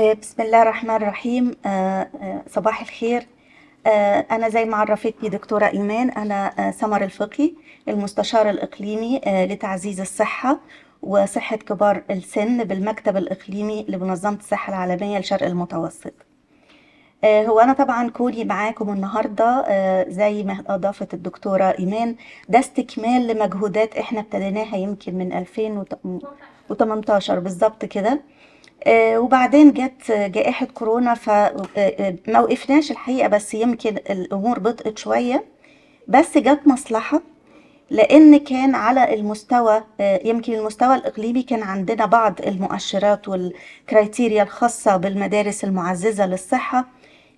آه، بسم الله الرحمن الرحيم. آه، آه، صباح الخير. أنا زي ما عرفتني دكتورة إيمان أنا سمر الفقي المستشار الإقليمي لتعزيز الصحة وصحة كبار السن بالمكتب الإقليمي لمنظمة الصحة العالمية لشرق المتوسط. هو أنا طبعا كوني معاكم النهاردة زي ما أضافت الدكتورة إيمان ده استكمال لمجهودات إحنا ابتديناها يمكن من 2018 بالظبط كده. وبعدين جت جائحة كورونا فما وقفناش الحقيقة بس يمكن الأمور بطئت شوية. بس جت مصلحة لأن كان على المستوى آه، يمكن المستوى الإقليمي كان عندنا بعض المؤشرات وال criteria الخاصة بالمدارس المعززة للصحة.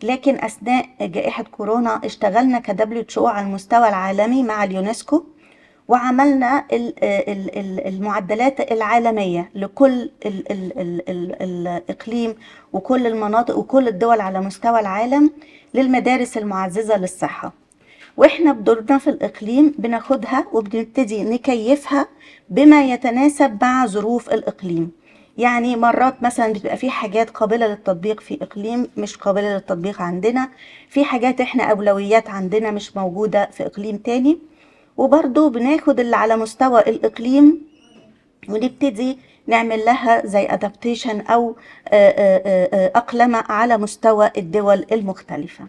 لكن أثناء جائحة كورونا اشتغلنا ك WHO على المستوى العالمي مع اليونسكو. وعملنا ال- ال- ال- المعدلات العالمية لكل ال- ال- ال- ال- الإقليم وكل المناطق وكل الدول على مستوى العالم للمدارس المعززة للصحة. وإحنا بدورنا في الإقليم بناخدها وبنبتدي نكيفها بما يتناسب مع ظروف الإقليم. يعني مرات مثلا بتبقى في حاجات قابلة للتطبيق في إقليم مش قابلة للتطبيق عندنا في حاجات إحنا أولويات عندنا مش موجودة في إقليم تاني. وبرضو بناخد اللي على مستوى الإقليم ونبتدي نعمل لها زي adaptation أو آه، آه، آه، أقلمة على مستوى الدول المختلفة.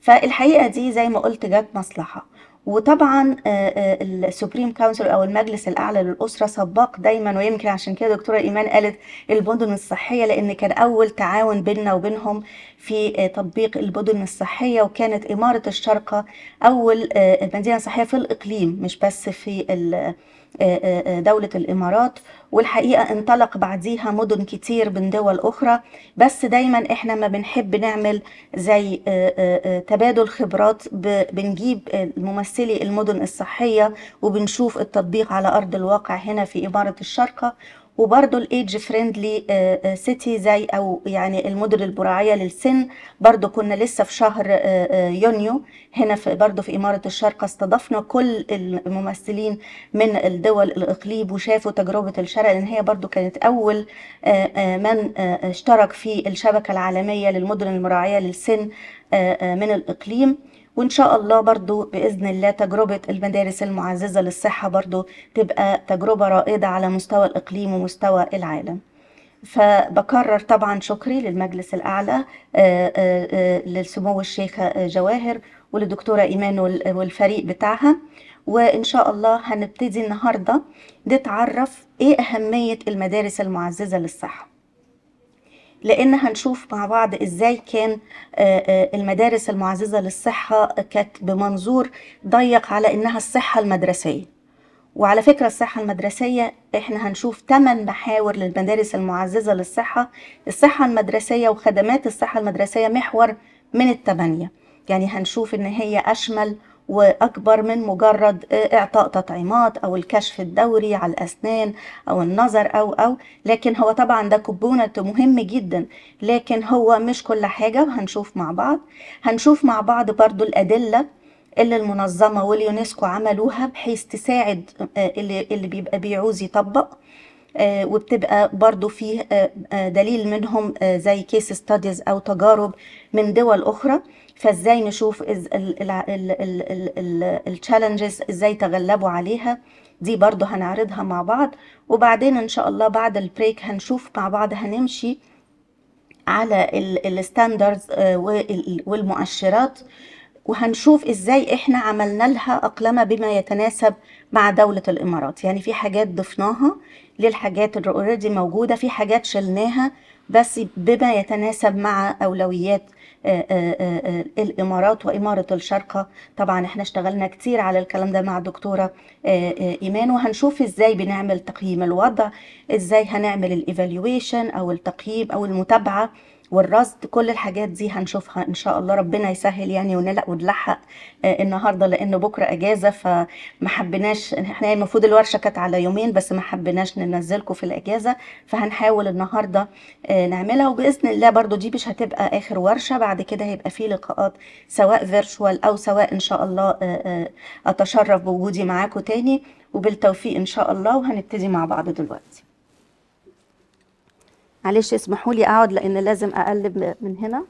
فالحقيقة دي زي ما قلت جت مصلحة. وطبعا ال Supreme Council أو المجلس الأعلى للأسرة سباق دايما ويمكن عشان كده دكتورة إيمان قالت المدن الصحية لأن كان أول تعاون بيننا وبينهم في آه، تطبيق المدن الصحية وكانت إمارة الشارقه أول آه، مدينة صحية في الإقليم مش بس في آه، آه، دولة الإمارات والحقيقة انطلق بعديها مدن كتير من دول أخرى. بس دايما إحنا ما بنحب نعمل زي آه، آه، آه، تبادل خبرات بنجيب آه، ممثلي المدن الصحية وبنشوف التطبيق على أرض الواقع هنا في إمارة الشارقة وبرضه ال age friendly cities أو يعني المدن المراعية للسن. برضه كنا لسه في شهر آه، آه، يونيو. هنا في برضه في إمارة الشارقه استضفنا كل الممثلين من الدول الإقليم وشافوا تجربة الشرق لأن هي برضه كانت أول آه، من اشترك في الشبكة العالمية للمدن المراعية للسن من الإقليم. وإن شاء الله برضو بإذن الله تجربة المدارس المعززة للصحة برضو تبقى تجربة رائدة على مستوى الإقليم ومستوى العالم. فبكرر طبعا شكري للمجلس الأعلى آه، آه، آه، للسمو الشيخة جواهر ولدكتورة إيمان وال- والفريق بتاعها. وإن شاء الله هنبتدي النهاردة نتعرف إيه أهمية المدارس المعززة للصحة. لأن هنشوف مع بعض إزاي كان آه، آه، المدارس المعززة للصحة كانت بمنظور ضيق على إنها الصحة المدرسية. وعلى فكرة الصحة المدرسية إحنا هنشوف ثمان محاور للمدارس المعززة للصحة الصحة المدرسية وخدمات الصحة المدرسية محور من الثمانيه يعني هنشوف إن هي أشمل وأكبر من مجرد إعطاء تطعيمات أو الكشف الدوري على الأسنان أو النظر أو أو. لكن هو طبعا ده component مهم جدا. لكن هو مش كل حاجة وهنشوف مع بعض. هنشوف مع بعض برضو الأدلة اللي المنظمة واليونسكو عملوها بحيث تساعد آه، اللي اللي بيبقى بيعوز يطبق. آه، وبتبقى برضو فيه آه، دليل منهم زي case studies أو تجارب من دول أخرى. فازاي نشوف ال challenges إزاي تغلبوا عليها. دي برضو هنعرضها مع بعض. وبعدين إن شاء الله بعد ال break هنشوف مع بعض هنمشي على ال standards والمؤشرات. وهنشوف إزاي إحنا عملنا لها اقلمه بما يتناسب مع دولة الإمارات. يعني في حاجات ضفناها للحاجات اللي already موجودة في حاجات شلناها بس بما يتناسب مع أولويات آه، آه، آه، الإمارات وإمارة الشارقه طبعا إحنا اشتغلنا كتير على الكلام ده مع دكتوره آه، آه، إيمان. وهنشوف إزاي بنعمل تقييم الوضع إزاي هنعمل ال evaluation أو التقييم أو المتابعة. والرصد كل الحاجات دي هنشوفها إن شاء الله. ربنا يسهل يعني ونلحق ونلحق آه، النهارده لأن بكرة إجازة فما حبيناش إحنا المفروض الورشة كانت على يومين بس ما حبيناش ننزلكم في الإجازة فهنحاول النهارده آه، نعملها. وبإذن الله برضو دي مش هتبقى آخر ورشة بعد كده هيبقى في لقاءات سواء فيرتشوال أو سواء إن شاء الله آه، أتشرف بوجودي معاكم تاني. وبالتوفيق إن شاء الله وهنبتدي مع بعض دلوقتي. معلش اسمحوا لي اقعد لأن لازم اقلب من هنا.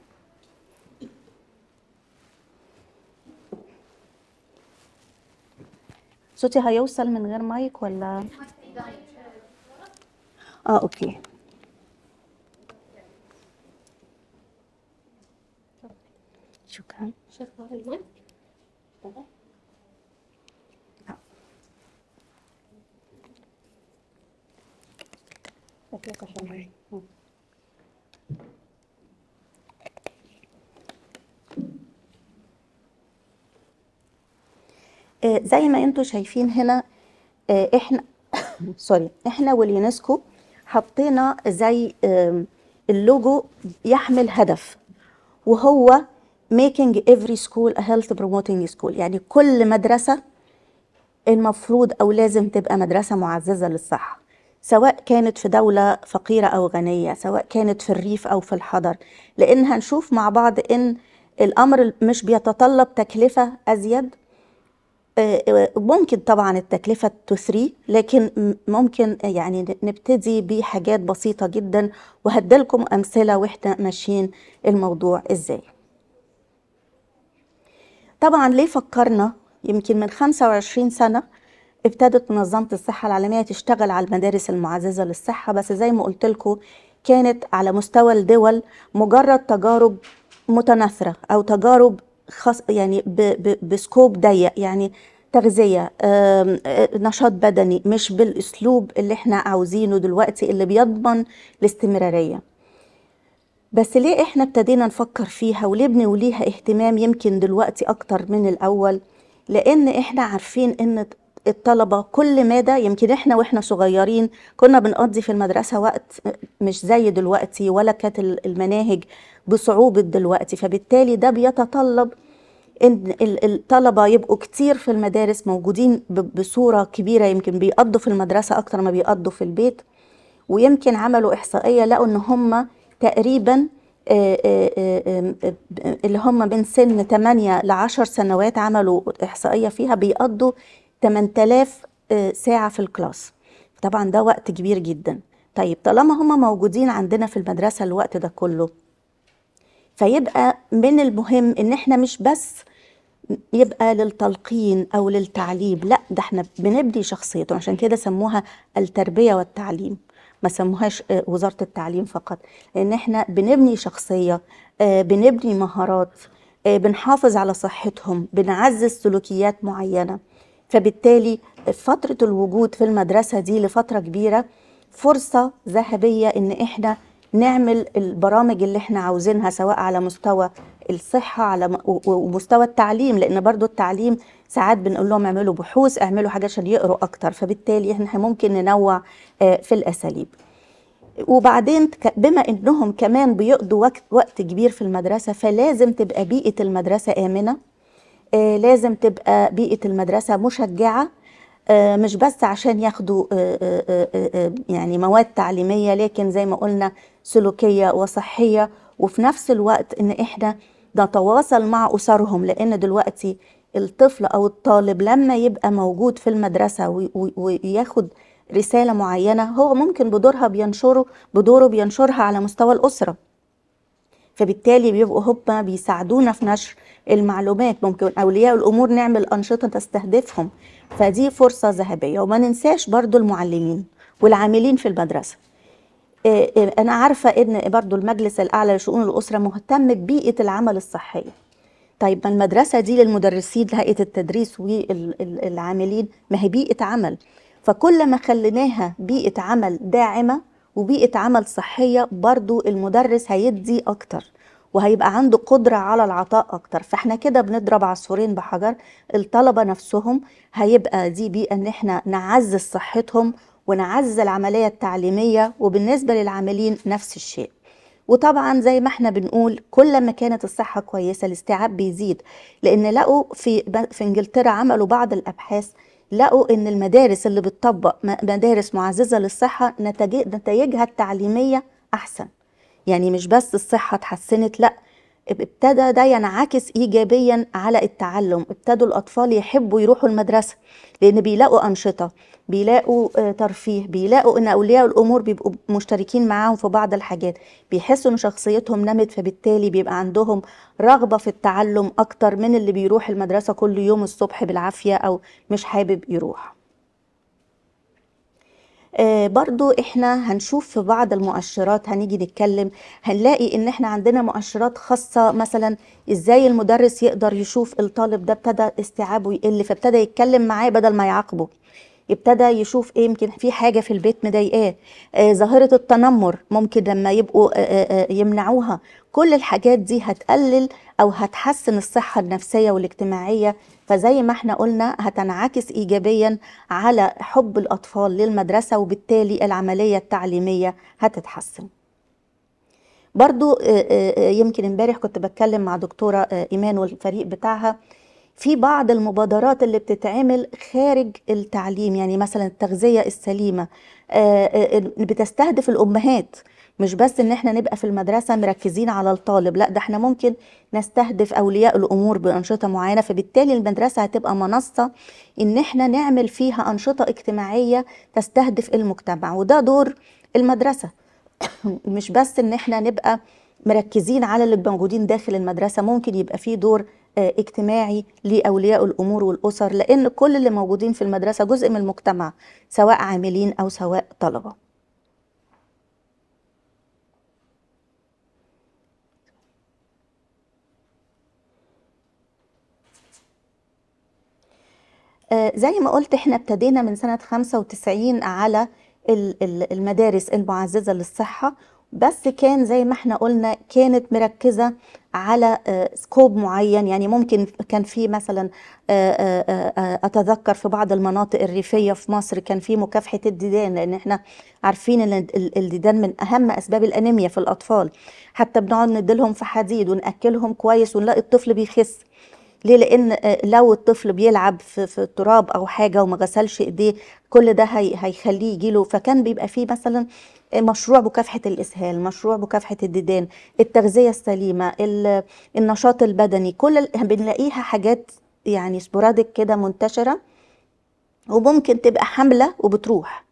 صوتي هيوصل من غير مايك ولا؟ آه okay. شكرا. شغال المايك زي ما أنتم شايفين هنا آه، إحنا sorry إحنا واليونسكو حطينا زي اللوجو يحمل هدف وهو making every school a health promoting school. يعني كل مدرسة المفروض أو لازم تبقى مدرسة معززة للصحة سواء كانت في دولة فقيرة أو غنية سواء كانت في الريف أو في الحضر لأن هنشوف مع بعض إن الأمر مش بيتطلب تكلفة أزيد آه، آه، ممكن طبعا التكلفة تثري لكن ممكن يعني نبتدي بحاجات بسيطة جدا. وهدلكم أمثلة وإحنا ماشيين الموضوع إزاي. طبعا ليه فكرنا؟ يمكن من 25 سنة ابتدت منظمة الصحة العالمية تشتغل على المدارس المعززة للصحة. بس زي ما قلت لكم كانت على مستوى الدول مجرد تجارب متناثرة أو تجارب خاص يعني ب ب بسكوب ضيق يعني تغذية نشاط بدني مش بالأسلوب اللي إحنا عاوزينه دلوقتي اللي بيضمن الاستمرارية. بس ليه إحنا ابتدينا نفكر فيها وليه بنوليها اهتمام يمكن دلوقتي أكتر من الأول؟ لأن إحنا عارفين إن الطلبة كل مادة يمكن إحنا وإحنا صغيرين كنا بنقضي في المدرسة وقت مش زي دلوقتي ولا كانت المناهج بصعوبة دلوقتي. فبالتالي ده بيتطلب إن ال- الطلبة يبقوا كتير في المدارس موجودين بصورة كبيرة يمكن بيقضوا في المدرسة أكتر ما بيقضوا في البيت. ويمكن عملوا إحصائية لقوا إن هم تقريبا آه، آه، آه، اللي هم من سن 8 ل 10 سنوات عملوا إحصائية فيها بيقضوا 8000 آه، ساعة في الكلاس. طبعا ده وقت كبير جدا. طيب طالما هم موجودين عندنا في المدرسة الوقت ده كله فيبقى من المهم إن إحنا مش بس يبقى للتلقين أو للتعليم لأ ده إحنا بنبني شخصيته. عشان كده سموها التربية والتعليم. ما سموهاش آه، وزارة التعليم فقط. لأن إحنا بنبني شخصية آه، بنبني مهارات بنحافظ على صحتهم بنعزز سلوكيات معينة. فبالتالي فترة الوجود في المدرسة دي لفترة كبيرة فرصة ذهبية إن إحنا نعمل البرامج اللي إحنا عاوزينها سواء على مستوى الصحة على ومستوى التعليم لأن برضو التعليم ساعات بنقول لهم اعملوا بحوث اعملوا حاجة عشان يقروا أكتر. فبالتالي إحنا ممكن ننوع آه، في الأساليب. وبعدين بما إنهم كمان بيقضوا وقت, وقت كبير في المدرسة فلازم تبقى بيئة المدرسة آمنة. لازم تبقى بيئة المدرسة مشجعة آه، مش بس عشان ياخدوا آه، آه، آه، آه، يعني مواد تعليمية لكن زي ما قلنا سلوكية وصحية وفي نفس الوقت إن إحنا نتواصل مع أسرهم لأن دلوقتي الطفل أو الطالب لما يبقى موجود في المدرسة وي- وي- وياخد رسالة معينة هو ممكن بدورها بينشره بدوره بينشرها على مستوى الأسرة. فبالتالي بيبقوا هم بيساعدونا في نشر المعلومات. ممكن أولياء الأمور نعمل أنشطة تستهدفهم. فدي فرصة ذهبية. وما ننساش برضو المعلمين والعاملين في المدرسة. إيه إيه أنا عارفة إن برضو المجلس الأعلى لشؤون الأسرة مهتم ببيئة العمل الصحية. طيب ما المدرسة دي للمدرسين لهيئة التدريس والعاملين ما هي بيئة عمل. فكل ما خليناها بيئة عمل داعمة وبيئة عمل صحية برضو المدرس هيدي أكتر وهيبقى عنده قدرة على العطاء أكتر. فإحنا كده بنضرب عصفورين بحجر الطلبة نفسهم هيبقى دي بيئة إن إحنا نعزز صحتهم ونعزز العملية التعليمية وبالنسبة للعاملين نفس الشيء. وطبعا زي ما إحنا بنقول كل ما كانت الصحة كويسة الاستيعاب بيزيد لأن لقوا في في إنجلترا عملوا بعض الأبحاث لقوا إن المدارس اللي بتطبق مدارس معززة للصحة نتج- نتائجها التعليمية أحسن. يعني مش بس الصحة اتحسنت لأ ابتدى ده ينعكس ايجابيا على التعلم. ابتدوا الأطفال يحبوا يروحوا المدرسة لأن بيلاقوا أنشطة بيلاقوا آه، ترفيه بيلاقوا إن أولياء الأمور بيبقوا مشتركين معاهم في بعض الحاجات. بيحسوا إن شخصيتهم نمت فبالتالي بيبقى عندهم رغبة في التعلم أكتر من اللي بيروح المدرسة كل يوم الصبح بالعافية أو مش حابب يروح. برضو إحنا هنشوف في بعض المؤشرات هنيجي نتكلم هنلاقي إن إحنا عندنا مؤشرات خاصة مثلا إزاي المدرس يقدر يشوف الطالب ده ابتدى استيعابه يقل فابتدى يتكلم معاه بدل ما يعاقبه. ابتدى يشوف إيه يمكن في حاجة في البيت مضايقاه. آه ظاهرة التنمر ممكن لما يبقوا آه آه, آه، يمنعوها. كل الحاجات دي هتقلل أو هتحسن الصحة النفسية والاجتماعية فزي ما إحنا قلنا هتنعكس ايجابيا على حب الأطفال للمدرسة وبالتالي العملية التعليمية هتتحسن. برضو آه، آه، يمكن امبارح كنت بتكلم مع دكتورة إيمان والفريق بتاعها. في بعض المبادرات اللي بتتعمل خارج التعليم يعني مثلا آه، آه، بتستهدف الأمهات مش بس إن إحنا نبقى في المدرسة مركزين على الطالب لأ ده إحنا ممكن نستهدف أولياء الأمور بأنشطة معينة فبالتالي المدرسة هتبقى منصة إن إحنا نعمل فيها أنشطة اجتماعية تستهدف المجتمع وده دور المدرسة. مش بس إن إحنا نبقى مركزين على اللي موجودين داخل المدرسة ممكن يبقى فيه دور آه، اجتماعي لأولياء الأمور والأسر لأن كل اللي موجودين في المدرسة جزء من المجتمع سواء عاملين أو سواء طلبة. زي ما قلت إحنا ابتدينا من سنة 95 على المدارس المعززة للصحة بس كان زي ما إحنا قلنا كانت مركزة على سكوب آه، معين. يعني ممكن كان في مثلا آه، آه، أتذكر في بعض المناطق الريفية في مصر كان في مكافحة الديدان لأن إحنا عارفين إن الديدان من أهم أسباب الأنيميا في الأطفال. حتى بنقعد نديلهم في حديد ونأكلهم كويس ونلاقي الطفل بيخس. ليه؟ لأن لو الطفل بيلعب في, في التراب أو حاجة وما غسلش إيديه كل ده هي هيخليه يجيله فكان بيبقى فيه مثلا مشروع مكافحه الإسهال مشروع مكافحه الديدان التغذية السليمة النشاط البدني كل بنلاقيها حاجات يعني سبوراديك كده منتشرة وممكن تبقى حملة وبتروح.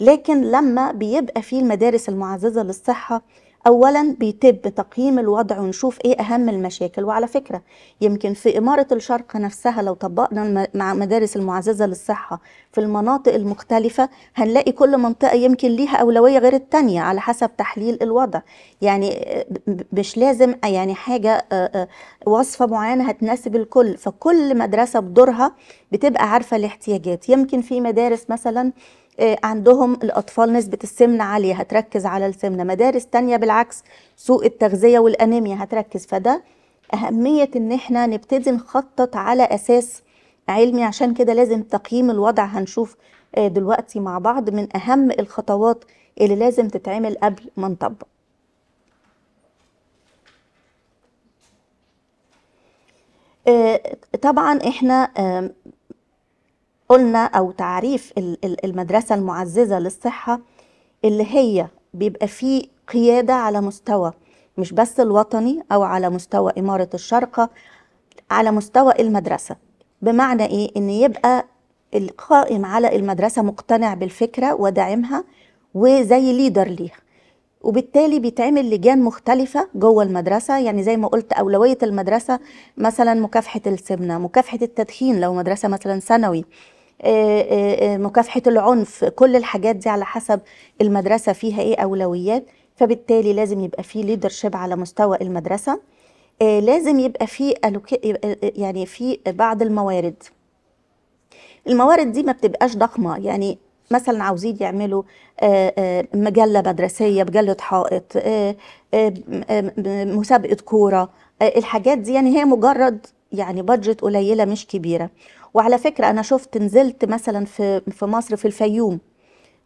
لكن لما بيبقى في المدارس المعززة للصحة اولا بيتم تقييم الوضع ونشوف إيه أهم المشاكل. وعلى فكرة يمكن في إمارة الشرق نفسها لو طبقنا مع مدارس المعززة للصحة في المناطق المختلفة هنلاقي كل منطقة يمكن ليها أولوية غير الثانية على حسب تحليل الوضع. يعني مش لازم يعني حاجة وصفة معينة هتناسب الكل. فكل مدرسة بدورها بتبقى عارفة الاحتياجات. يمكن في مدارس مثلا عندهم الأطفال نسبة السمنة عالية هتركز على السمنة مدارس تانية بالعكس سوء التغذية والأنيميا هتركز. فده أهمية إن إحنا نبتدي نخطط على أساس علمي. عشان كده لازم تقييم الوضع هنشوف آه، دلوقتي مع بعض من أهم الخطوات اللي لازم تتعمل قبل ما نطبق. آه، طبعا إحنا قلنا أو تعريف المدرسة المعززة للصحة اللي هي بيبقى فيه قيادة على مستوى مش بس الوطني أو على مستوى إمارة الشرقة على مستوى المدرسة. بمعنى إيه؟ إن يبقى القائم على المدرسة مقتنع بالفكرة وداعمها وزي leader ليها. وبالتالي بيتعمل لجان مختلفة جوه المدرسة. يعني زي ما قلت أولوية المدرسة مثلا مكافحة السمنة مكافحة التدخين. لو مدرسة مثلا ثانوي مكافحة العنف كل الحاجات دي على حسب المدرسة فيها إيه أولويات. فبالتالي لازم يبقى في leadership على مستوى المدرسة. لازم يبقى في يعني في بعض الموارد. الموارد دي ما بتبقاش ضخمة. يعني مثلا عاوزين يعملوا مجلة مدرسية مجله حائط مسابقة كورة. الحاجات دي يعني هي مجرد يعني budget قليلة مش كبيرة. وعلى فكرة أنا شفت نزلت مثلا في في مصر في الفيوم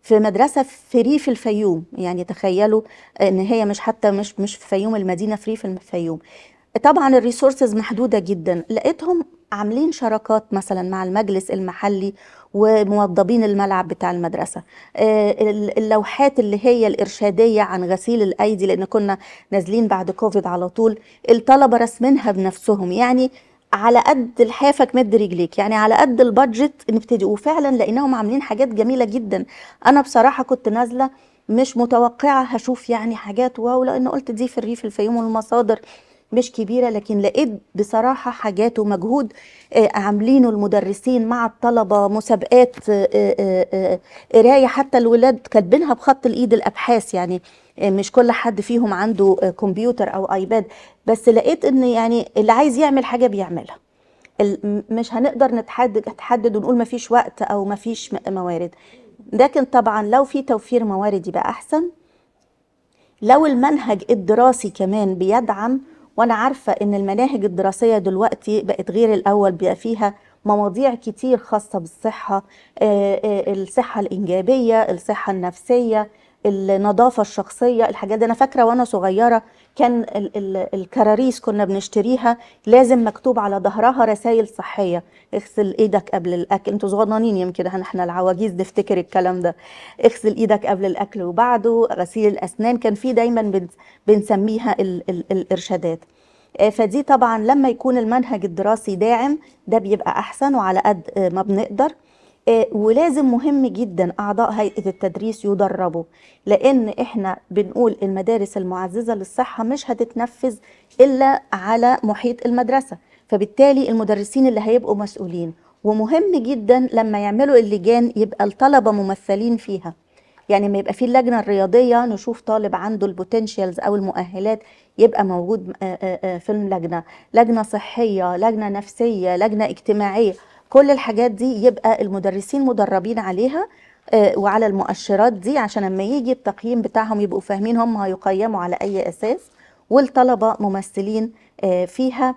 في مدرسة في ريف الفيوم يعني تخيلوا إن هي مش حتى مش مش في فيوم المدينة في ريف الفيوم. طبعا ال resources محدودة جدا. لقيتهم عاملين شراكات مثلا مع المجلس المحلي وموضبين الملعب بتاع المدرسة. آه، ال- اللوحات اللي هي الإرشادية عن غسيل الأيدي لأن كنا نازلين بعد كوفيد على طول الطلبة رسمينها بنفسهم. يعني على قد لحافك مد رجليك. يعني على قد ال budget نبتدي وفعلا لقيناهم عاملين حاجات جميلة جدا. أنا بصراحة كنت نازلة مش متوقعة هشوف يعني حاجات wow لأن قلت دي في الريف الفيوم والمصادر مش كبيرة لكن لقيت بصراحة حاجات ومجهود آه، عاملينه المدرسين مع الطلبة مسابقات آه، آه، قراية حتى الولاد كاتبينها بخط الإيد الأبحاث. يعني مش كل حد فيهم عنده آه، كمبيوتر أو آيباد. بس لقيت إن يعني اللي عايز يعمل حاجة بيعملها. مش هنقدر نتحدد نتحدد ونقول مفيش وقت أو مفيش موارد. لكن طبعا لو في توفير موارد يبقى أحسن. لو المنهج الدراسي كمان بيدعم وأنا عارفة إن المناهج الدراسية دلوقتي بقت غير الأول بقى فيها مواضيع كتير خاصة بالصحة آه، آه، الصحة الإنجابية الصحة النفسية النظافة الشخصية الحاجات دي. أنا فاكرة وأنا صغيرة كان ال- ال- الكراريس كنا بنشتريها لازم مكتوب على ظهرها رسائل صحية. اغسل إيدك قبل الأكل. أنتوا صغننين يمكن إحنا العواجيز نفتكر الكلام ده. اغسل إيدك قبل الأكل وبعده. غسيل الأسنان. كان في دايما بن- بنسميها ال ال الإرشادات. آه، فدي طبعا لما يكون المنهج الدراسي داعم ده بيبقى أحسن وعلى قد ما بنقدر. ولازم مهم جدا أعضاء هيئة التدريس يدربوا لأن إحنا بنقول المدارس المعززة للصحة مش هتتنفذ إلا على محيط المدرسة فبالتالي المدرسين اللي هيبقوا مسؤولين. ومهم جدا لما يعملوا اللجان يبقى الطلبة ممثلين فيها. يعني ما يبقى في اللجنة الرياضية نشوف طالب عنده البوتنشالز أو المؤهلات يبقى موجود آه، آه، آه، في اللجنة. لجنة صحية لجنة نفسية لجنة اجتماعية. كل الحاجات دي يبقى المدرسين مدربين عليها آه، وعلى المؤشرات دي عشان لما يجي التقييم بتاعهم يبقوا فاهمين هم هيقيموا على أي أساس والطلبة ممثلين آه، فيها.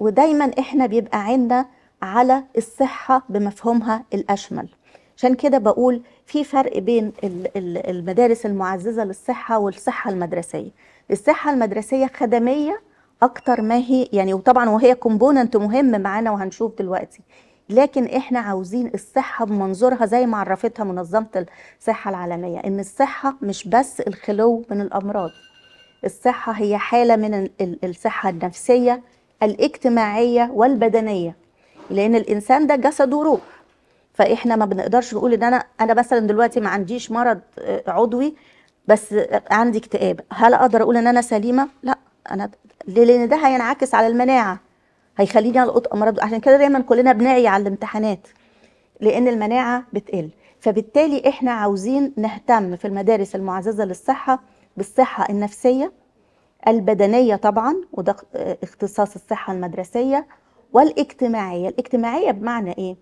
ودايما إحنا بيبقى عندنا على الصحة بمفهومها الأشمل. عشان كده بقول في فرق بين ال- ال- المدارس المعززة للصحة والصحة المدرسية. الصحة المدرسية خدمية أكتر ما هي يعني وطبعا وهي كومبوننت مهم معانا وهنشوف دلوقتي. لكن إحنا عاوزين الصحة بمنظورها زي ما عرفتها منظمة الصحة العالمية إن الصحة مش بس الخلو من الأمراض. الصحة هي حالة من ال- ال- الصحة النفسية الاجتماعية والبدنية. لأن الإنسان ده جسد وروح فإحنا ما بنقدرش نقول إن أنا أنا مثلا دلوقتي ما عنديش مرض آه، عضوي بس عندي اكتئاب. هل أقدر أقول إن أنا سليمة؟ لا. أنا ليه؟ لأن ده هينعكس على المناعة. هيخليني ألقط أمراض. عشان كده دايما كلنا بنعي على الامتحانات لأن المناعة بتقل. فبالتالي إحنا عاوزين نهتم في المدارس المعززة للصحة بالصحة النفسية البدنية طبعا وده اختصاص الصحة المدرسية والاجتماعية. الاجتماعية بمعنى إيه؟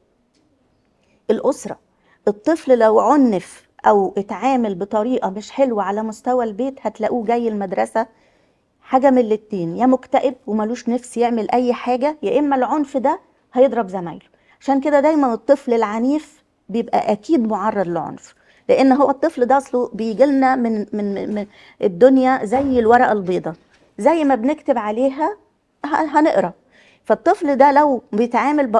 الأسرة. الطفل لو عنف أو اتعامل بطريقة مش حلوة على مستوى البيت هتلاقوه جاي المدرسة حاجة من الاتنين يا مكتئب وملوش نفس يعمل أي حاجة يا إما العنف ده هيضرب زمايله. عشان كده دايما الطفل العنيف بيبقى أكيد معرض لعنف لأن هو الطفل ده أصله بيجيلنا من, من, من الدنيا زي الورقة البيضاء. زي ما بنكتب عليها هنقرأ. فالطفل ده لو بيتعامل ب...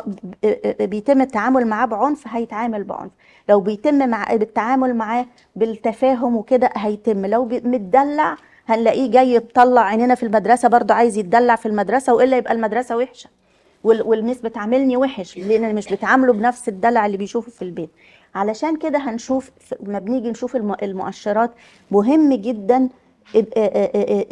بيتم التعامل معاه بعنف هيتعامل بعنف. لو بيتم مع بالتعامل معاه بالتفاهم وكده هيتم. لو بي... متدلع هنلاقيه جاي يطلع عينينا في المدرسة برضه عايز يتدلع في المدرسة وإلا يبقى المدرسة وحشة. وال... والميس بتعاملني وحش لأن مش بتعامله بنفس الدلع اللي بيشوفه في البيت. علشان كده هنشوف لما بنيجي نشوف الم... المؤشرات مهم جدا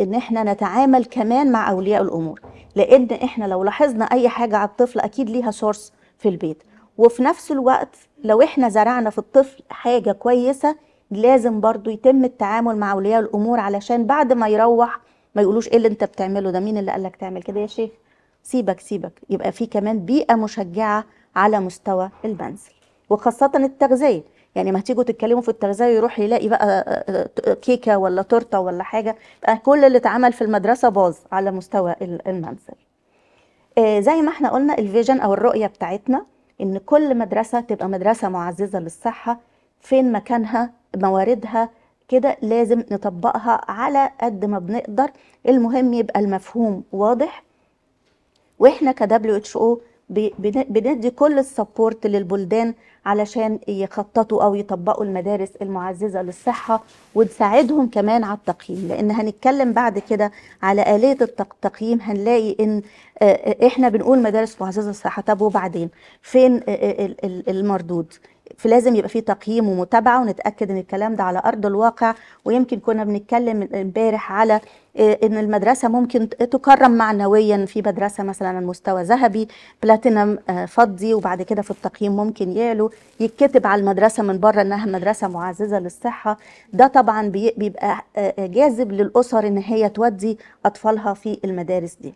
إن إحنا نتعامل كمان مع أولياء الأمور. لأن إحنا لو لاحظنا أي حاجة على الطفل أكيد ليها سورس في البيت. وفي نفس الوقت لو إحنا زرعنا في الطفل حاجة كويسة لازم برضو يتم التعامل مع أولياء الأمور علشان بعد ما يروح ما يقولوش إيه اللي أنت بتعمله ده مين اللي قالك تعمل كده يا شيخ؟ سيبك سيبك. يبقى في كمان بيئة مشجعة على مستوى المنزل وخاصة التغذية. يعني ما هتيجوا تتكلموا في التغذية يروح يلاقي بقى آه، آه، كيكة ولا تورتة ولا حاجة. كل اللي اتعمل في المدرسة باظ على مستوى ال- المنزل. آه، زي ما إحنا قلنا الفيجن أو الرؤية بتاعتنا إن كل مدرسة تبقى مدرسة معززة للصحة فين مكانها؟ مواردها كده لازم نطبقها على قد ما بنقدر. المهم يبقى المفهوم واضح. وإحنا ك WHO بندي كل السبورت للبلدان علشان يخططوا أو يطبقوا المدارس المعززة للصحة ونساعدهم كمان على التقييم. لأن هنتكلم بعد كده على آلية التق- التقييم هنلاقي إن إحنا بنقول مدارس معززة للصحة. طب وبعدين؟ فين ال- ال- المردود؟ فلازم يبقى في تقييم ومتابعة ونتأكد إن الكلام ده على أرض الواقع. ويمكن كنا بنتكلم امبارح على آه، إن المدرسة ممكن تكرم معنويا. في مدرسة مثلا مستوى ذهبي بلاتينم آه، فضي وبعد كده في التقييم ممكن يعلو. يتكتب على المدرسة من بره إنها مدرسة معززة للصحة. ده طبعا بي- بيبقى آه، جاذب للأسر إن هي تودي أطفالها في المدارس دي.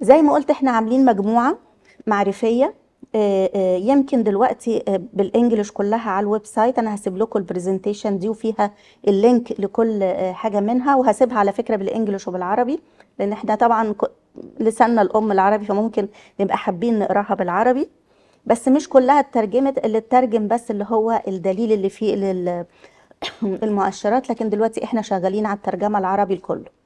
زي ما قلت إحنا عاملين مجموعة معرفية. يمكن دلوقتي آه، بال English كلها على ال website. أنا هسيب لكم ال presentation دي وفيها ال link لكل آه، حاجة منها وهسيبها على فكرة بال English وبالعربي لأن إحنا طبعا لساننا الأم العربي فممكن نبقى حابين نقراها بالعربي. بس مش كلها اترجمت اللي اترجم بس اللي هو الدليل اللي فيه المؤشرات. لكن دلوقتي إحنا شغالين على الترجمة العربي الكله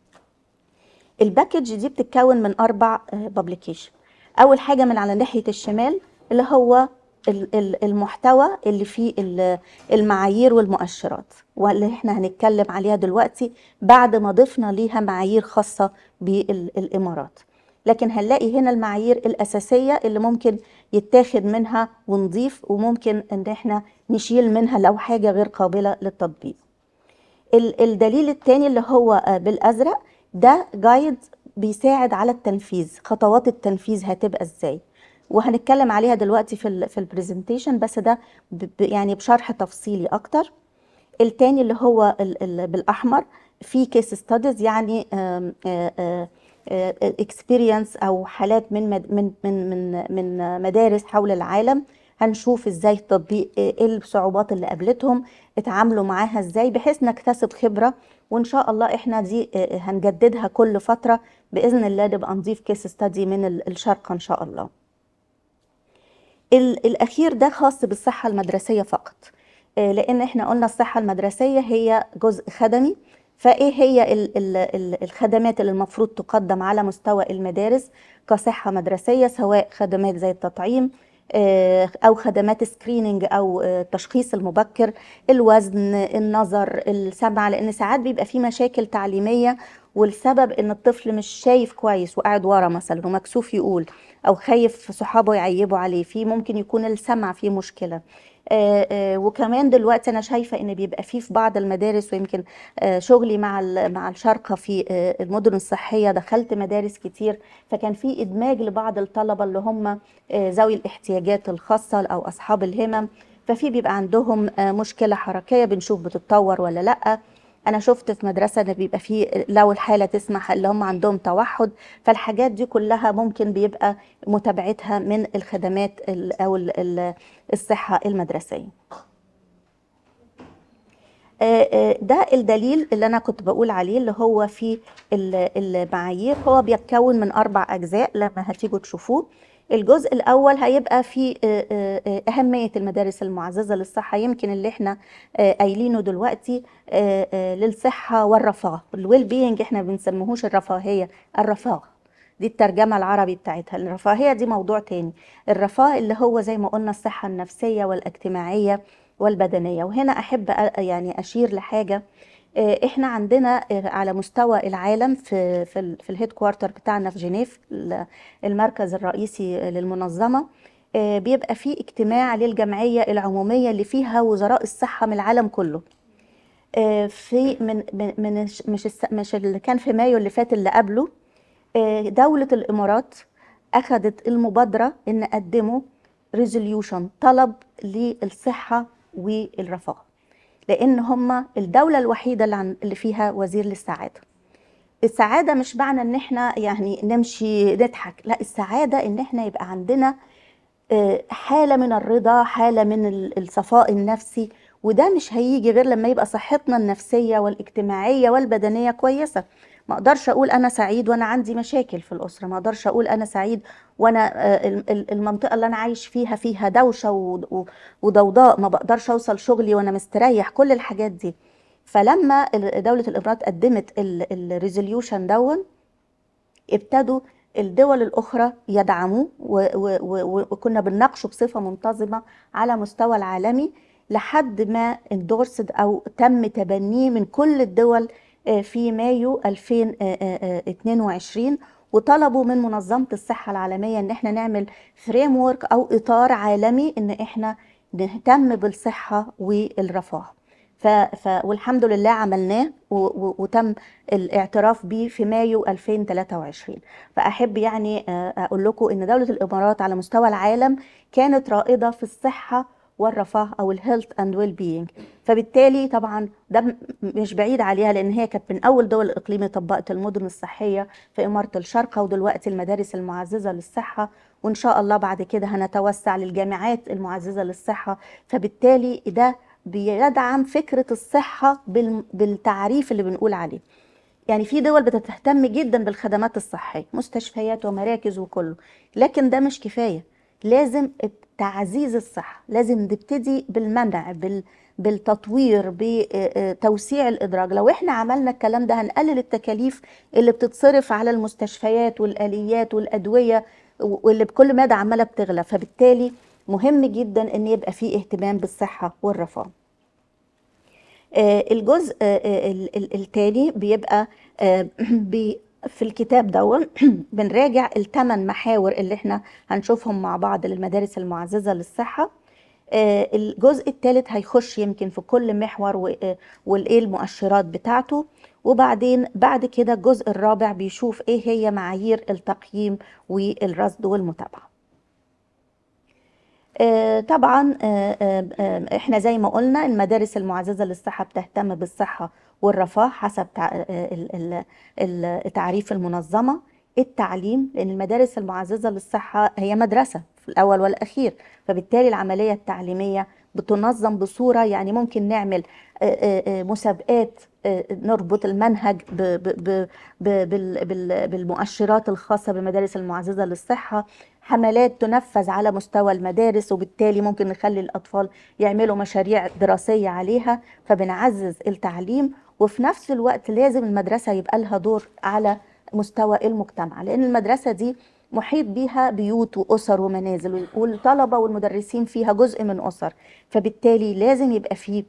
ال package دي بتتكون من أربع publication أول حاجة من على ناحية الشمال اللي هو ال- ال- المحتوى اللي فيه ال- المعايير والمؤشرات. واللي إحنا هنتكلم عليها دلوقتي بعد ما ضفنا ليها معايير خاصة بالإمارات. لكن هنلاقي هنا المعايير الأساسية اللي ممكن يتاخد منها ونضيف وممكن إن إحنا نشيل منها لو حاجة غير قابلة للتطبيق. ال- الدليل التاني اللي هو بالأزرق ده جايد بيساعد على التنفيذ خطوات التنفيذ هتبقى إزاي؟ وهنتكلم عليها دلوقتي في ال في ال presentation بس ده يعني بشرح تفصيلي أكتر. التاني اللي هو ال ال بالأحمر في case studies يعني experience أو حالات من من من من من مدارس حول العالم. هنشوف إزاي التطبيق إيه الصعوبات اللي قابلتهم اتعاملوا معاها إزاي بحيث نكتسب خبرة. وإن شاء الله إحنا دي هنجددها كل فترة. بإذن الله نبقى نضيف case study من ال- الشارقة إن شاء الله. ال- الأخير ده خاص بالصحة المدرسية فقط. آه، لأن إحنا قلنا الصحة المدرسية هي جزء خدمي. فإيه هي ال- ال- ال- الخدمات اللي المفروض تقدم على مستوى المدارس كصحة مدرسية سواء خدمات زي التطعيم آه، أو خدمات screening آه، التشخيص المبكر الوزن النظر السمع. لأن ساعات بيبقى في مشاكل تعليمية والسبب إن الطفل مش شايف كويس وقاعد ورا مثلا ومكسوف يقول. أو خايف صحابه يعيبوا عليه في ممكن يكون السمع فيه مشكلة. آه، آه، وكمان دلوقتي أنا شايفة إن بيبقى فيه في بعض المدارس ويمكن آه، شغلي مع مع الشارقة في المدن الصحية دخلت مدارس كتير فكان في إدماج لبعض الطلبة اللي هم ذوي الاحتياجات الخاصة أو أصحاب الهمم ففي بيبقى عندهم مشكلة حركية بنشوف بتتطور ولا لأ. أنا شفت في مدرسة إن بيبقى فيه لو الحالة تسمح اللي هم عندهم توحد فالحاجات دي كلها ممكن بيبقى متابعتها من الخدمات ال- أو ال- ال- الصحة المدرسية. آه، آه، ده الدليل اللي أنا كنت بقول عليه اللي هو في ال- المعايير. هو بيتكون من أربع أجزاء لما هتيجوا تشوفوه. الجزء الأول هيبقى في آه، آه، أهمية المدارس المعززة للصحة يمكن اللي إحنا آه، قايلينه دلوقتي للصحة والرفاه. ال well-being إحنا ما بنسميهوش الرفاهيه الرفاه. دي الترجمة العربي بتاعتها. الرفاهية دي موضوع تاني. الرفاه اللي هو زي ما قلنا الصحة النفسية والاجتماعية والبدنية. وهنا أحب يعني أشير لحاجة إحنا عندنا آه، على مستوى العالم في في, في ال headquarter بتاعنا في جنيف ال- المركز الرئيسي للمنظمة آه، بيبقى في اجتماع للجمعية العمومية اللي فيها وزراء الصحة من العالم كله. آه، في من من مش مش اللي كان في مايو اللي فات اللي قبله آه، دولة الإمارات أخذت المبادرة إن قدموا ريزوليوشن طلب للصحة والرفاه. لأن هم الدولة الوحيدة اللي, فيها وزير للسعادة. السعادة مش معنى إن إحنا يعني نمشي نضحك لا السعادة إن إحنا يبقى عندنا آه، حالة من الرضا حالة من ال- الصفاء النفسي وده مش هيجي غير لما يبقى صحتنا النفسية والاجتماعية والبدنية كويسة. ما أقدرش أقول أنا سعيد وأنا عندي مشاكل في الاسره ما أقدرش أقول أنا سعيد وأنا آه، ال- ال- المنطقة اللي أنا عايش فيها فيها دوشه وضوضاء ما بقدرش اوصل شغلي وأنا مستريح كل الحاجات دي. فلما دولة الامارات قدمت الريزوليوشن دون ابتدوا الدول الأخرى يدعموا وكنا بنناقشه بصفة منتظمة على مستوى العالمي لحد ما endorsed أو تم تبنيه من كل الدول في مايو 2022 وطلبوا من منظمة الصحة العالمية إن إحنا نعمل frame أو إطار عالمي إن إحنا نهتم بالصحة والرفاه. ف... ف... والحمد لله عملناه و... و... وتم الاعتراف به في مايو 2023 فأحب يعني آه، أقول لكم إن دولة الإمارات على مستوى العالم كانت رائدة في الصحة والرفاه أو ال health and well-being فبالتالي طبعا ده مش بعيد عليها لأن هي كانت من أول دول الإقليم طبقت المدن الصحية في إمارة الشارقه ودلوقتي المدارس المعززة للصحة وإن شاء الله بعد كده هنتوسع للجامعات المعززة للصحة. فبالتالي ده بيدعم فكرة الصحة بالتعريف اللي بنقول عليه. يعني في دول بتهتم جدا بالخدمات الصحية مستشفيات ومراكز وكله لكن ده مش كفاية. لازم تعزيز الصحة. لازم نبتدي بالمنع بال بالتطوير بتوسيع الادراج لو إحنا عملنا الكلام ده هنقلل التكاليف اللي بتتصرف على المستشفيات والآليات والأدوية واللي بكل مدى عمالة بتغلى. فبالتالي مهم جدا إن يبقى فيه اهتمام بالصحة والرفاه. آه، الجزء آه، آه، التالي بيبقى في الكتاب دون بنراجع الثمان محاور اللي إحنا هنشوفهم مع بعض للمدارس المعززة للصحة. آه، الجزء الثالث هيخش يمكن في كل محور آه، والإيه المؤشرات بتاعته. وبعدين بعد كده الجزء الرابع بيشوف إيه هي معايير التقييم والرصد والمتابعة. آه، طبعا إحنا زي ما قلنا المدارس المعززة للصحة بتهتم بالصحة والرفاه حسب تعريف المنظمة التعليم لأن المدارس المعززة للصحة هي مدرسة في الأول والأخير. فبالتالي العملية التعليمية بتنظم بصورة يعني ممكن نعمل مسابقات نربط المنهج بالمؤشرات الخاصة بالمدارس المعززة للصحة. حملات تنفذ على مستوى المدارس وبالتالي ممكن نخلي الأطفال يعملوا مشاريع دراسية عليها. فبنعزز التعليم وفي نفس الوقت لازم المدرسة يبقى لها دور على مستوى المجتمع لأن المدرسة دي محيط بيها بيوت وأسر ومنازل والطلبة والمدرسين فيها جزء من أسر فبالتالي لازم يبقى فيه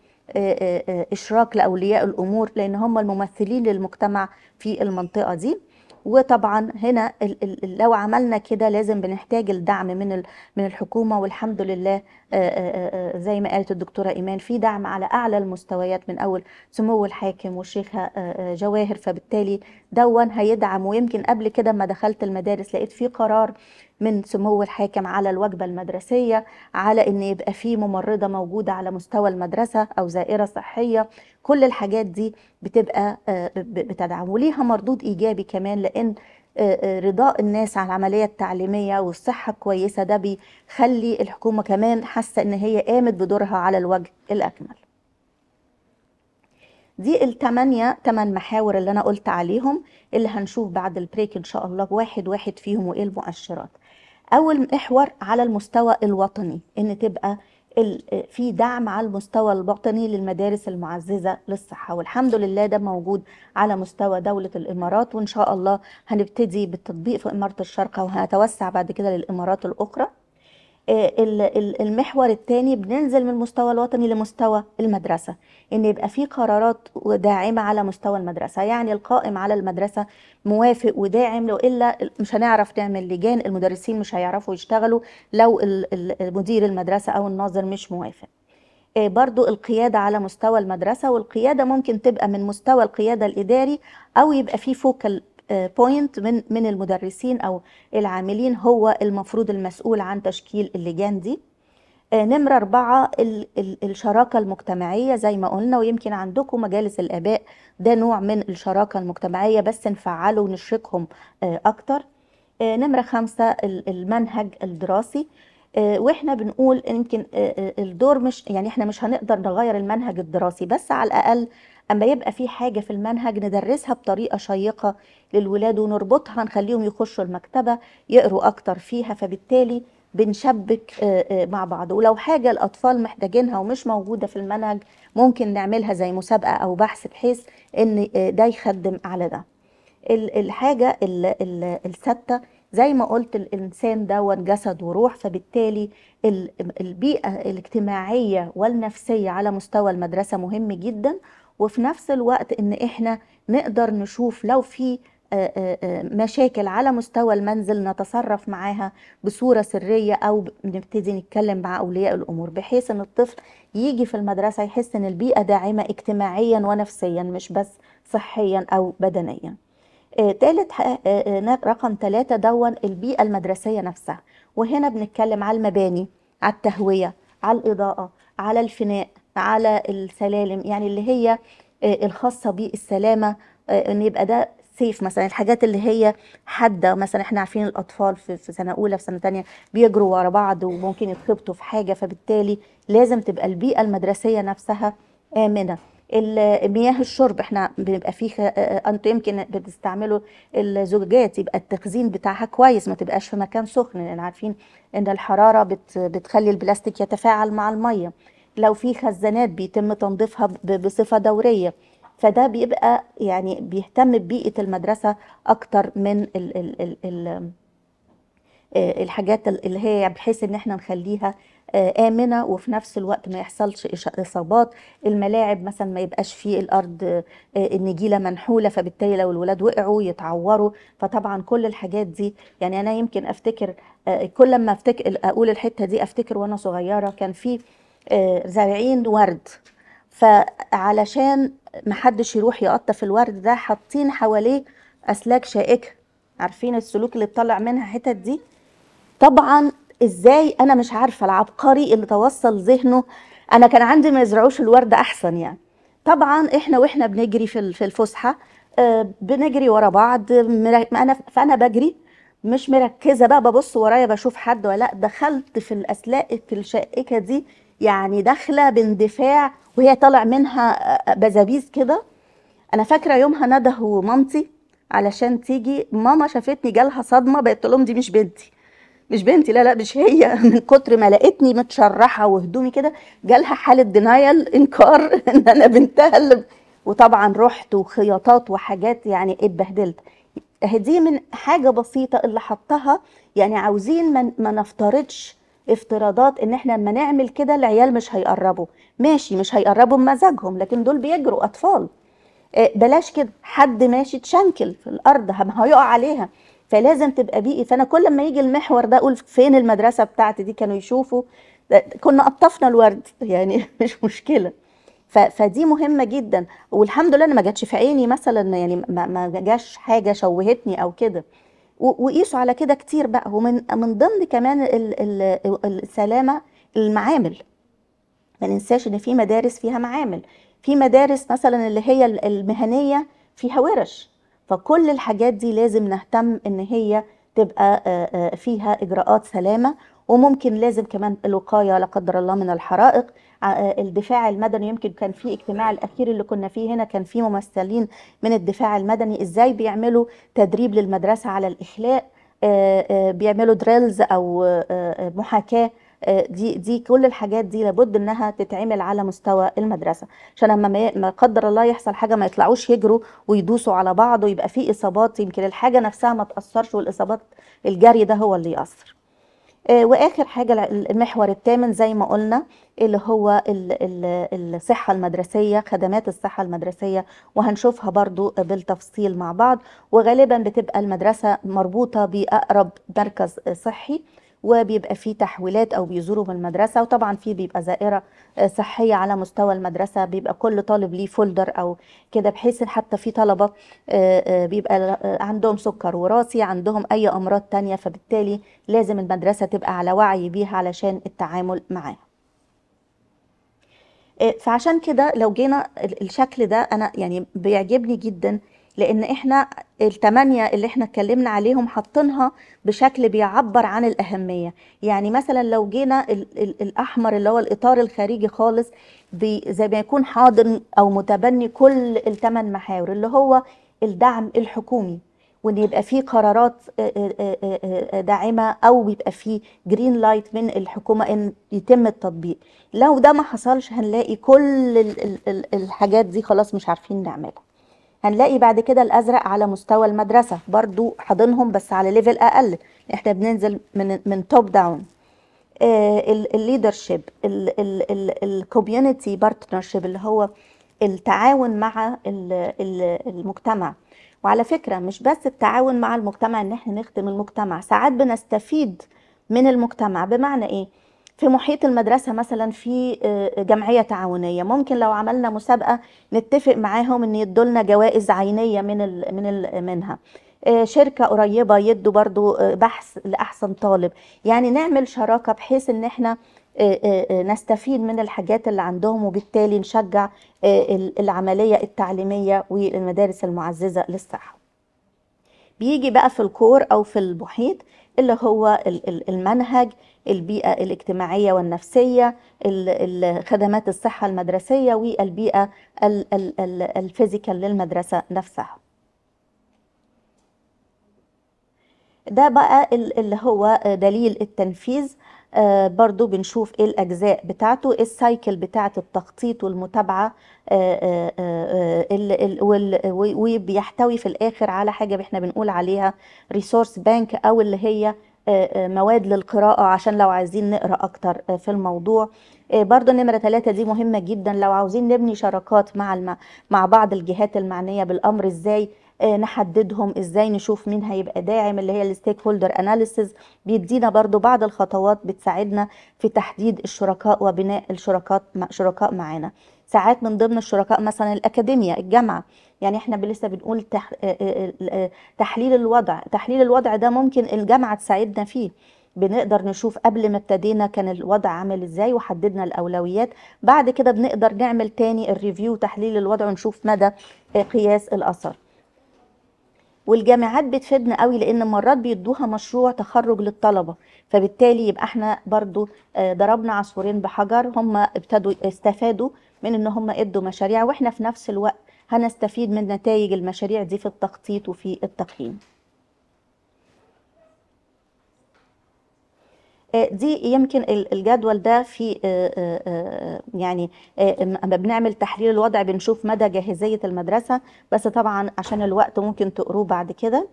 إشراك لأولياء الأمور لأن هم الممثلين للمجتمع في المنطقة دي. وطبعا هنا لو عملنا كده لازم بنحتاج الدعم من من الحكومة والحمد لله زي ما قالت الدكتورة إيمان في دعم على أعلى المستويات من أول سمو الحاكم والشيخه جواهر فبالتالي دون هيدعم. ويمكن قبل كده ما دخلت المدارس لقيت في قرار من سمو الحاكم على الوجبة المدرسية على إن يبقى في ممرضة موجودة على مستوى المدرسة أو زائرة صحية. كل الحاجات دي بتبقى بتدعم. وليها مردود إيجابي كمان لأن رضاء الناس على العملية التعليمية والصحة كويسة. ده بيخلي الحكومة كمان حاسة إن هي قامت بدورها على الوجه الأكمل. دي الثمانية ثمان محاور اللي أنا قلت عليهم اللي هنشوف بعد البريك إن شاء الله. واحد واحد فيهم وإيه المؤشرات. أول محور على المستوى الوطني إن تبقى في دعم على المستوى الوطني للمدارس المعززة للصحة. والحمد لله ده موجود على مستوى دولة الإمارات وإن شاء الله هنبتدي بالتطبيق في إمارة الشارقة وهنتوسع بعد كده للإمارات الأخرى. المحور الثاني بننزل من المستوى الوطني لمستوى المدرسة إن يبقى في قرارات داعمة على مستوى المدرسة يعني القائم على المدرسة موافق وداعم لو إلا مش هنعرف نعمل لجان المدرسين مش هيعرفوا يشتغلوا لو مدير المدرسة أو الناظر مش موافق. آه، برضو القيادة على مستوى المدرسة والقيادة ممكن تبقى من مستوى القيادة الإداري أو يبقى في focal point من من المدرسين أو العاملين هو المفروض المسؤول عن تشكيل اللجان دي. آه، نمرة أربعة الشراكة المجتمعية زي ما قلنا ويمكن عندكم مجالس الآباء ده نوع من الشراكة المجتمعية بس نفعله ونشركهم آه، أكتر. آه، نمرة خمسة المنهج الدراسي. وإحنا بنقول يمكن الدور مش يعني إحنا مش هنقدر نغير المنهج الدراسي بس على الأقل أما يبقى في حاجة في المنهج ندرسها بطريقة شيقة للولاد ونربطها نخليهم يخشوا المكتبة يقروا أكتر فيها فبالتالي بنشبك مع بعض. ولو حاجة الأطفال محتاجينها ومش موجودة في المنهج ممكن نعملها زي مسابقة أو بحث بحيث إن ده يخدم على ده. ال- الحاجة ال- ال- الثابتة زي ما قلت الإنسان ده جسد وروح فبالتالي ال- البيئة الاجتماعية والنفسية على مستوى المدرسة مهم جدا. وفي نفس الوقت إن إحنا نقدر نشوف لو في آه، آه، آه، مشاكل على مستوى المنزل نتصرف معاها بصورة سرية أو نبتدي نتكلم مع أولياء الأمور بحيث إن الطفل يجي في المدرسة يحس إن البيئة داعمة اجتماعيا ونفسيا مش بس صحيا أو بدنيا. تالت رقم ثلاثة دون البيئة المدرسية نفسها. وهنا بنتكلم على المباني على التهوية على الإضاءة على الفناء. على السلالم يعني اللي هي آه، الخاصة بالسلامة آه، إن يبقى ده سيف مثلا. الحاجات اللي هي حادة مثلا إحنا عارفين الأطفال في سنة أولى في سنة تانية بيجروا ورا بعض وممكن يتخبطوا في حاجة فبالتالي لازم تبقى البيئة المدرسية نفسها ال- مياه الشرب إحنا بنبقى فيه آه، أنتوا يمكن بتستعملوا الزجاجات يبقى التخزين بتاعها كويس ما تبقاش في مكان سخن. لأن عارفين إن الحرارة بت بتخلي البلاستيك يتفاعل مع المية. لو في خزانات بيتم تنظيفها بصفة دورية فده بيبقى يعني بيهتم ببيئة المدرسة أكتر من ال ال ال ال آه، الحاجات ال- اللي هي بحيث إن إحنا نخليها آمنة وفي نفس الوقت ما يحصلش إصابات. الملاعب مثلا ما يبقاش فيه الأرض النجيلة منحولة فبالتالي لو الولاد وقعوا يتعوروا. فطبعا كل الحاجات دي يعني أنا يمكن أفتكر كل ما أفتكر أقول الحتة دي أفتكر وأنا صغيرة كان في زارعين ورد. فعلشان محدش يروح يقطف الورد ده حاطين حواليه أسلاك شائكة. عارفين السلوك اللي بتطلع منها حتت دي؟ طبعا إزاي؟ أنا مش عارفة العبقري اللي توصل ذهنه. أنا كان عندي ما يزرعوش الورد أحسن يعني. طبعا إحنا وإحنا بنجري في ال- في الفسحة آه، بنجري ورا بعض انا فأنا بجري مش مركزة بقى ببص ورايا بشوف حد ولا لأ. دخلت في الأسلاك الشائكة دي يعني داخلة باندفاع وهي طالع منها آه، بزابيز كده. أنا فاكرة يومها ندهوا مامتي علشان تيجي. ماما شافتني جالها صدمة بقت تقول دي مش بنتي. مش بنتي لا لا مش هي. من كتر ما لقيتني متشرحة وهدومي كده جالها حالة دينايل إنكار إن أنا بنتها اللي وطبعا رحت وخياطات وحاجات يعني اتبهدلت. اهي دي من حاجة بسيطة اللي حطها. يعني عاوزين ما نفترضش افتراضات ان إحنا لما نعمل كده العيال مش هيقربوا. ماشي مش هيقربوا بمزاجهم لكن دول بيجروا أطفال. آه، بلاش كده. حد ماشي تشنكل في الأرض هيقع عليها. فلازم تبقى بيئي. فأنا كل ما يجي المحور ده أقول فين المدرسة بتاعتي دي؟ كانوا يشوفوا. ده- كنا قطفنا الورد. يعني مش مشكلة. فدي مهمة جدا. والحمد لله أنا ما جاتش في عيني مثلا يعني ما, جاش حاجة شوهتني أو كده. وقيسوا على كده كتير بقى. ومن من ضمن كمان ال- ال- السلامة المعامل. ما ننساش إن في مدارس فيها معامل. في مدارس مثلا اللي هي ال- المهنية فيها ورش. فكل الحاجات دي لازم نهتم إن هي تبقى فيها إجراءات سلامة وممكن لازم كمان الوقاية لا قدر الله من الحرائق. آه، الدفاع المدني يمكن كان في اجتماع الأخير اللي كنا فيه هنا كان في ممثلين من الدفاع المدني. إزاي بيعملوا تدريب للمدرسة على الإخلاء؟ آه، آه، بيعملوا دريلز أو محاكاة. دي دي كل الحاجات دي لابد إنها تتعمل على مستوى المدرسة. عشان لما ما قدر الله يحصل حاجة ما يطلعوش يجروا ويدوسوا على بعض ويبقى في إصابات يمكن الحاجة نفسها ما تأثرش والإصابات الجري ده هو اللي يأثر. وآخر حاجة المحور الثامن زي ما قلنا اللي هو ال- ال- الصحة المدرسية خدمات الصحة المدرسية وهنشوفها برضو بالتفصيل مع بعض. وغالبا بتبقى المدرسة مربوطة بأقرب مركز صحي. وبيبقى فيه تحويلات أو بيزوروا المدرسة وطبعا في بيبقى زائرة آه، صحية على مستوى المدرسة بيبقى كل طالب ليه فولدر أو كده بحيث حتى في طلبة آه، آه، بيبقى عندهم سكر وراثي عندهم أي أمراض تانية فبالتالي لازم المدرسة تبقى على وعي بيها علشان التعامل معاها. فعشان كده لو جينا ال- الشكل ده أنا يعني بيعجبني جدا لأن إحنا التمانية اللي إحنا اتكلمنا عليهم حاطينها بشكل بيعبر عن الأهمية. يعني مثلا لو جينا ال ال الأحمر اللي هو الإطار الخارجي خالص زي ما يكون حاضن أو متبني كل الثمان محاور اللي هو الدعم الحكومي. وإن يبقى فيه قرارات داعمة أو بيبقى فيه green light من الحكومة إن يتم التطبيق. لو ده ما حصلش هنلاقي كل ال- ال- ال- الحاجات دي خلاص مش عارفين نعملها. هنلاقي بعد كده الأزرق على مستوى المدرسة. برضو حاضنهم بس على level أقل. إحنا بننزل من من top down ال leadership ال community partnership اللي هو التعاون مع ال- ال- المجتمع. وعلى فكرة مش بس التعاون مع المجتمع إن إحنا نخدم المجتمع. ساعات بنستفيد من المجتمع. بمعنى إيه؟ في محيط المدرسة مثلا في آه، جمعية تعاونية ممكن لو عملنا مسابقة نتفق معاهم إن يدولنا جوائز عينية من ال من ال منها. آه، شركة قريبة يدوا برضو آه، بحث لأحسن طالب. يعني نعمل شراكة بحيث إن إحنا آه، آه، آه، نستفيد من الحاجات اللي عندهم وبالتالي نشجع آه، ال- العملية التعليمية والمدارس المعززة للصحة. بيجي بقى في ال core أو في المحيط اللي هو ال- ال- المنهج البيئة الاجتماعية والنفسية ال- ال- خدمات الصحة المدرسية والبيئة ال- ال- ال- ال physical للمدرسة نفسها. ده بقى ال- اللي هو دليل التنفيذ. آه، برضو بنشوف إيه الأجزاء بتاعته إيه ال cycle بتاعة التخطيط والمتابعة آه، آه، آه، ال- ال- وبيحتوي في الآخر على حاجة إحنا بنقول عليها resource bank أو اللي هي آه، مواد للقراءة عشان لو عايزين نقرأ أكتر آه، في الموضوع برضو نمرة ثلاثة دي مهمة جدا لو عاوزين نبني شراكات مع. مع بعض الجهات المعنية بالأمر إزاي آه، نحددهم. إزاي نشوف مين هيبقى داعم اللي هي ال stakeholder analysis. بيدينا برضو بعض الخطوات بتساعدنا في تحديد الشركاء وبناء الشراكات شركاء معانا. ساعات من ضمن الشركاء مثلا الأكاديمية الجامعة. يعني إحنا لسه بنقول تح... آه، آه، آه، تحليل الوضع. تحليل الوضع ده ممكن الجامعة تساعدنا فيه. بنقدر نشوف قبل ما ابتدينا كان الوضع عامل إزاي وحددنا الأولويات. بعد كده بنقدر نعمل تاني الريفيو تحليل الوضع ونشوف مدى آه، قياس الأثر. والجامعات بتفيدنا قوي لأن مرات بيدوها مشروع تخرج للطلبة. فبالتالي يبقى إحنا برضو آه، ضربنا عصفورين بحجر هم ابتدوا استفادوا من إن هم إدوا مشاريع وإحنا في نفس الوقت هنستفيد من نتائج المشاريع دي في التخطيط وفي التقييم. دي يمكن ال- الجدول ده في آه، آه، آه، يعني آه، اما بنعمل تحليل الوضع بنشوف مدى جاهزية المدرسة بس طبعا عشان الوقت ممكن تقروه بعد كده.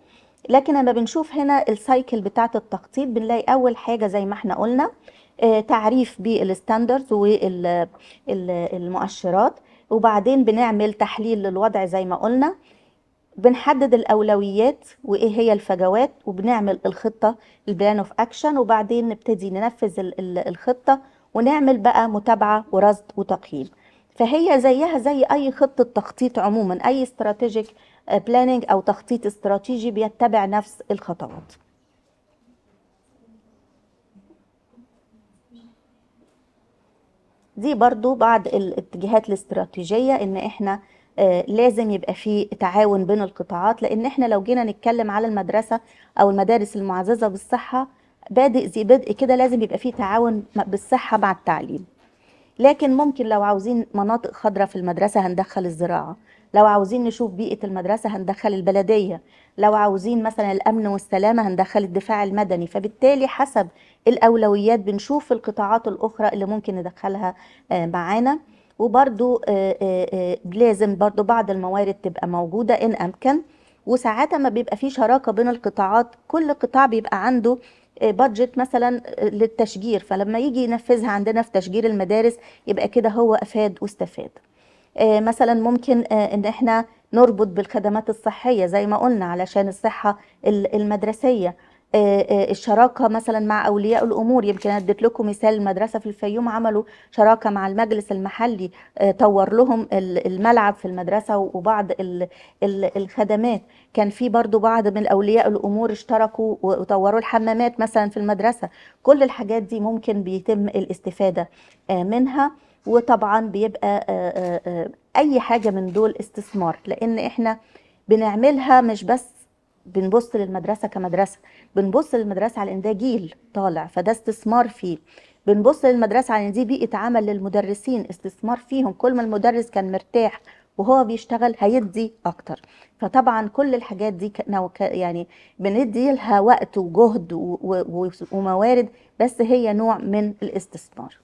لكن لما بنشوف هنا ال cycle بتاعة التخطيط بنلاقي أول حاجة زي ما إحنا قلنا آه، تعريف بال standards والمؤشرات وبعدين بنعمل تحليل للوضع زي ما قلنا. بنحدد الأولويات وإيه هي الفجوات وبنعمل الخطة ال plan of action وبعدين نبتدي ننفذ ال- ال- الخطة ونعمل بقى متابعة ورصد وتقييم. فهي زيها زي أي خطة تخطيط عموما أي strategic بلاننج أو تخطيط استراتيجي بيتبع نفس الخطوات. دي برضو بعض الاتجاهات الاستراتيجية إن إحنا آه، لازم يبقى في تعاون بين القطاعات لأن إحنا لو جينا نتكلم على المدرسة أو المدارس المعززة بالصحة بادئ زي بدء كده لازم يبقى في تعاون بالصحة مع التعليم. لكن ممكن لو عاوزين مناطق خضراء في المدرسة هندخل الزراعة لو عاوزين نشوف بيئة المدرسة هندخل البلدية لو عاوزين مثلا الأمن والسلامة هندخل الدفاع المدني فبالتالي حسب الأولويات بنشوف القطاعات الأخرى اللي ممكن ندخلها آه، معانا. وبرضو آه، آه، آه، لازم برضو بعض الموارد تبقى موجودة إن أمكن. وساعات ما بيبقى في شراكة بين القطاعات. كل قطاع بيبقى عنده بادجت مثلا للتشجير. فلما يجي ينفذها عندنا في تشجير المدارس يبقى كده هو أفاد واستفاد. مثلا ممكن إن إحنا نربط بالخدمات الصحية زي ما قلنا علشان الصحة ال- آه، آه، الشراكة مثلا مع أولياء الأمور. يمكن أديت لكم مثال المدرسة في الفيوم عملوا شراكة مع المجلس المحلي آه، طور لهم ال- الملعب في المدرسة وبعض ال- ال- الخدمات. كان في برضو بعض من أولياء الأمور اشتركوا وطوروا الحمامات مثلا في المدرسة. كل الحاجات دي ممكن بيتم الاستفادة آه، منها. وطبعا بيبقى أي حاجة من دول استثمار لأن إحنا بنعملها مش بس بنبص للمدرسة كمدرسة بنبص للمدرسة على إن ده جيل طالع فده استثمار فيه. بنبص للمدرسة على إن دي بيئة عمل للمدرسين استثمار فيهم. كل ما المدرس كان مرتاح وهو بيشتغل هيدي أكتر. فطبعا كل الحاجات دي يعني بندي لها وقت وجهد وموارد بس هي نوع من الاستثمار.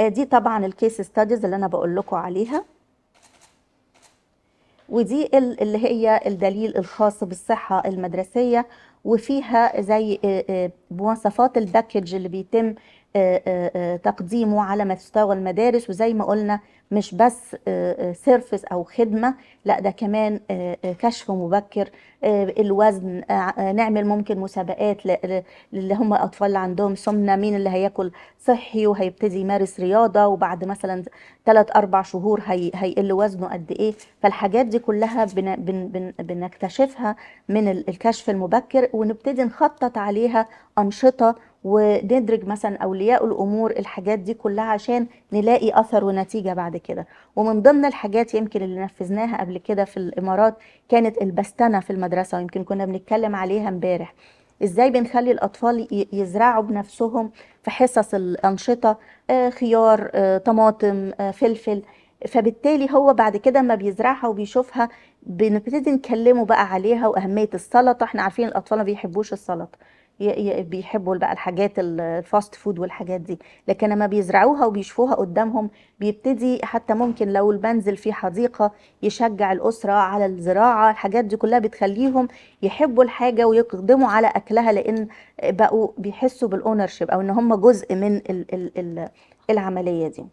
آه، دي طبعا ال case studies اللي أنا بقول لكم عليها. ودي ال- اللي هي الدليل الخاص بالصحة المدرسية وفيها زي آه، آه، مواصفات ال package اللي بيتم تقديمه على مستوى المدارس وزي ما قلنا مش بس سيرفيس أو خدمة لا ده كمان آه، آه، كشف مبكر آه، الوزن آه، آه، نعمل ممكن مسابقات اللي هم أطفال اللي عندهم سمنة مين اللي هياكل صحي وهيبتدي يمارس رياضة وبعد مثلا ثلاث أربع شهور هي هيقل وزنه قد إيه. فالحاجات دي كلها بن بن بن بنكتشفها من ال- الكشف المبكر ونبتدي نخطط عليها أنشطة وندرج مثلا أولياء الأمور الحاجات دي كلها عشان نلاقي أثر ونتيجة بعد كده. ومن ضمن الحاجات يمكن اللي نفذناها قبل كده في الإمارات كانت البستنة في المدرسة ويمكن كنا بنتكلم عليها امبارح. إزاي بنخلي الأطفال يزرعوا بنفسهم في حصص الأنشطة؟ آه، خيار آه، طماطم آه، فلفل. فبالتالي هو بعد كده ما بيزرعها وبيشوفها بنبتدي نكلمه بقى عليها وأهمية السلطة. إحنا عارفين الأطفال ما بيحبوش السلطة. بيحبوا بقى الحاجات ال- ال fast food والحاجات دي. لكن لما بيزرعوها وبيشوفوها قدامهم بيبتدي حتى ممكن لو المنزل فيه حديقة يشجع الأسرة على الزراعة الحاجات دي كلها بتخليهم يحبوا الحاجة ويقدموا على أكلها لأن بقوا بيحسوا بال ownership أو إن هم جزء من ال ال ال العملية دي.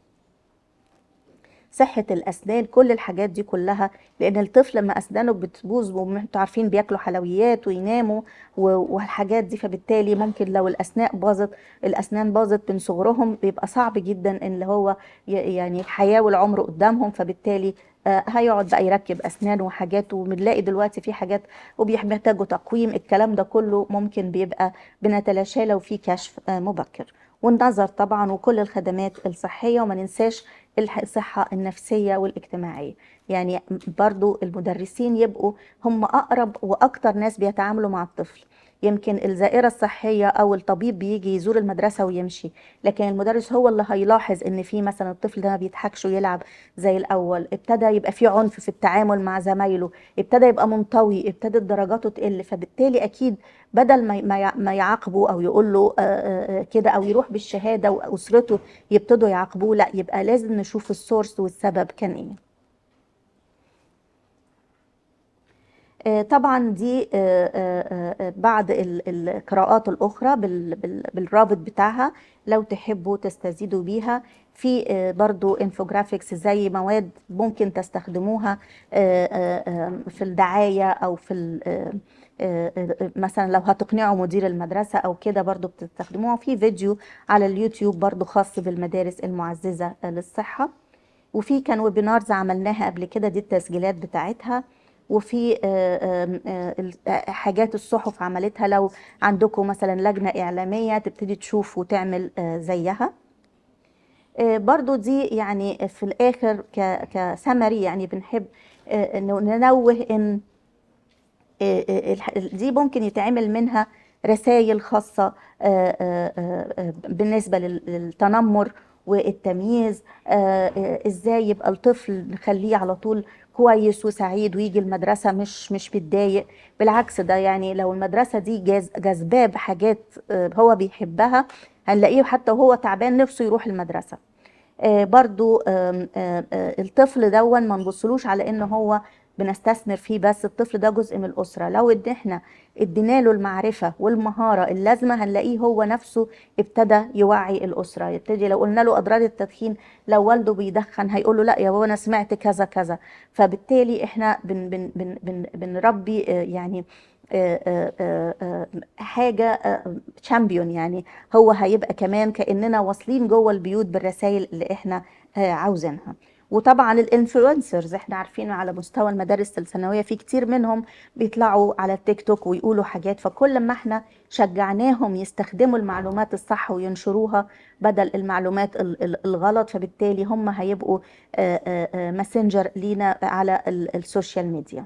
صحة الأسنان كل الحاجات دي كلها لأن الطفل لما أسنانه بتبوظ وانتوا عارفين بياكلوا حلويات ويناموا والحاجات دي فبالتالي ممكن لو الأسنان باظت الأسنان باظت من صغرهم بيبقى صعب جدا اللي هو يعني الحياة والعمر قدامهم فبالتالي آه، هيقعد بقى يركب أسنان وحاجات وبنلاقي دلوقتي في حاجات وبيحتاجوا تقويم الكلام ده كله ممكن بيبقى بنتلاشاه لو في كشف آه، مبكر. والنظر طبعا وكل الخدمات الصحية وما ننساش الصحة النفسية والاجتماعية. يعني برضو المدرسين يبقوا هم أقرب وأكتر ناس بيتعاملوا مع الطفل. يمكن الزائرة الصحية أو الطبيب بيجي يزور المدرسة ويمشي لكن المدرس هو اللي هيلاحظ إن في مثلا الطفل ده ما بيضحكش ويلعب زي الأول ابتدى يبقى في عنف في التعامل مع زمايله ابتدى يبقى منطوي ابتدت درجاته تقل فبالتالي أكيد بدل ما ما يع- ما يعاقبه أو يقول له كده أو يروح بالشهادة وأسرته يبتدوا يعاقبوه لأ يبقى لازم نشوف السورس والسبب كان إيه. طبعا دي آه، آه، آه، بعض ال- القراءات الأخرى بال- بال- بالرابط بتاعها لو تحبوا تستزيدوا بيها. في آه، برضو infographics زي مواد ممكن تستخدموها آه، آه، آه، في الدعاية أو في آه، آه، آه، مثلا لو هتقنعوا مدير المدرسة أو كده برضو بتستخدموها. في فيديو على اليوتيوب برضو خاص بالمدارس المعززة آه، للصحة. وفي كان ويبينارز عملناها قبل كده دي التسجيلات بتاعتها. وفي آه، آه، آه، حاجات الصحف عملتها. لو عندكم مثلا لجنة إعلامية تبتدي تشوف وتعمل زيها. برضو دي يعني في الآخر كسمري يعني بنحب ننوه إن دي ممكن يتعمل منها رسائل خاصة بالنسبة لل- للتنمر والتمييز. إزاي يبقى الطفل نخليه على طول كويس وسعيد ويجي المدرسة مش مش متضايق بالعكس ده يعني لو المدرسة دي جاذباه بحاجات آه، هو بيحبها هنلاقيه حتى وهو تعبان نفسه يروح المدرسة. آه، برضو آه، الطفل دون ما نبصلوش على إن هو بنستثمر فيه بس الطفل ده جزء من الأسرة. لو ان إحنا إدينا له المعرفة والمهارة اللازمة هنلاقيه هو نفسه ابتدى يوعي الأسرة. يبتدي لو قلنا له أضرار التدخين لو والده بيدخن هيقول له لا يا بابا أنا سمعت كذا كذا. فبالتالي إحنا بن بن بن بن بنربي آه، يعني آه، آه، حاجة champion يعني. هو هيبقى كمان كأننا واصلين جوه البيوت بالرسائل اللي إحنا عاوزينها. وطبعا ال influencers إحنا عارفين على مستوى المدارس الثانوية في كتير منهم بيطلعوا على التيك توك ويقولوا حاجات فكل ما إحنا شجعناهم يستخدموا المعلومات الصح وينشروها بدل المعلومات ال- ال- الغلط فبالتالي هم هيبقوا messenger لينا على ال- ال social media.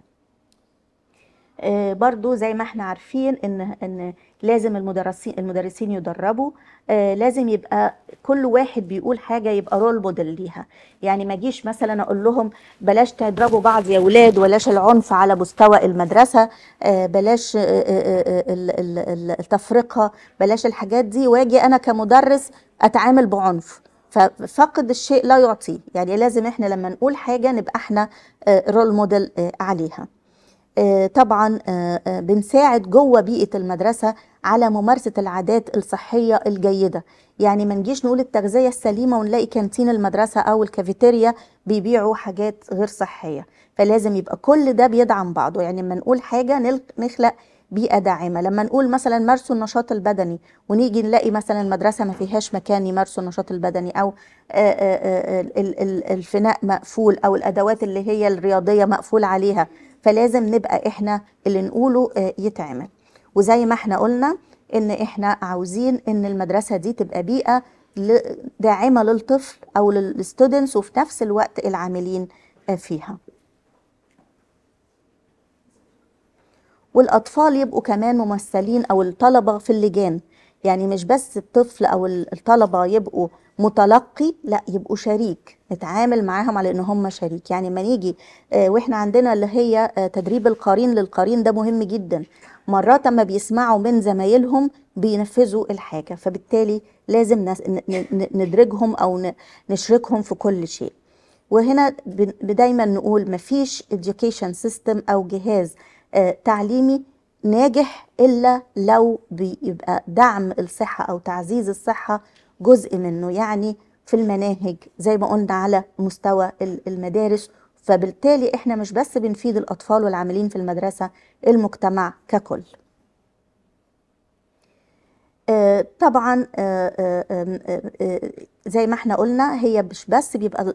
آه، برضو زي ما إحنا عارفين إن إن لازم المدرسين المدرسين يدربوا. آه، لازم يبقى كل واحد بيقول حاجة يبقى role model ليها. يعني ما اجيش مثلا أقول لهم بلاش تضربوا بعض يا ولاد بلاش العنف على مستوى المدرسة آه، بلاش آه، آه، آه، ال- التفرقة بلاش الحاجات دي واجي أنا كمدرس أتعامل بعنف. ففاقد الشيء لا يعطيه يعني لازم إحنا لما نقول حاجة نبقى إحنا role model عليها آه، طبعا آه، آه، بنساعد جوه بيئة المدرسة على ممارسة العادات الصحية الجيدة. يعني ما نجيش نقول التغذية السليمة ونلاقي canteen المدرسة أو الكافيتيريا بيبيعوا حاجات غير صحية. فلازم يبقى كل ده بيدعم بعضه. يعني لما نقول حاجة نخلق بيئة داعمة. لما نقول مثلا مارسوا النشاط البدني ونيجي نلاقي مثلا المدرسة ما فيهاش مكان يمارسوا النشاط البدني أو الفناء مقفول أو الأدوات اللي هي الرياضية مقفول عليها. فلازم نبقى إحنا اللي نقوله آه، يتعمل. وزي ما إحنا قلنا إن إحنا عاوزين إن المدرسة دي تبقى بيئة داعمة للطفل أو للستودنتس وفي نفس الوقت العاملين آه، فيها. والأطفال يبقوا كمان ممثلين أو الطلبة في اللجان. يعني مش بس الطفل أو الطلبة يبقوا متلقي لا يبقوا شريك. نتعامل معاهم على إن هم شريك. يعني ما نيجي آه، وإحنا عندنا اللي هي آه، تدريب القرين للقرين ده مهم جدا. مرات أما بيسمعوا من زمايلهم بينفذوا الحاجة فبالتالي لازم ندرجهم أو نشركهم في كل شيء. وهنا دايما نقول مفيش education system أو جهاز آه، تعليمي ناجح إلا لو بيبقى دعم الصحة أو تعزيز الصحة جزء منه يعني في المناهج زي ما قلنا على مستوى المدارس. فبالتالي إحنا مش بس بنفيد الأطفال والعاملين في المدرسة المجتمع ككل. آه، طبعا آه، آه، زي ما إحنا قلنا هي مش بس بيبقى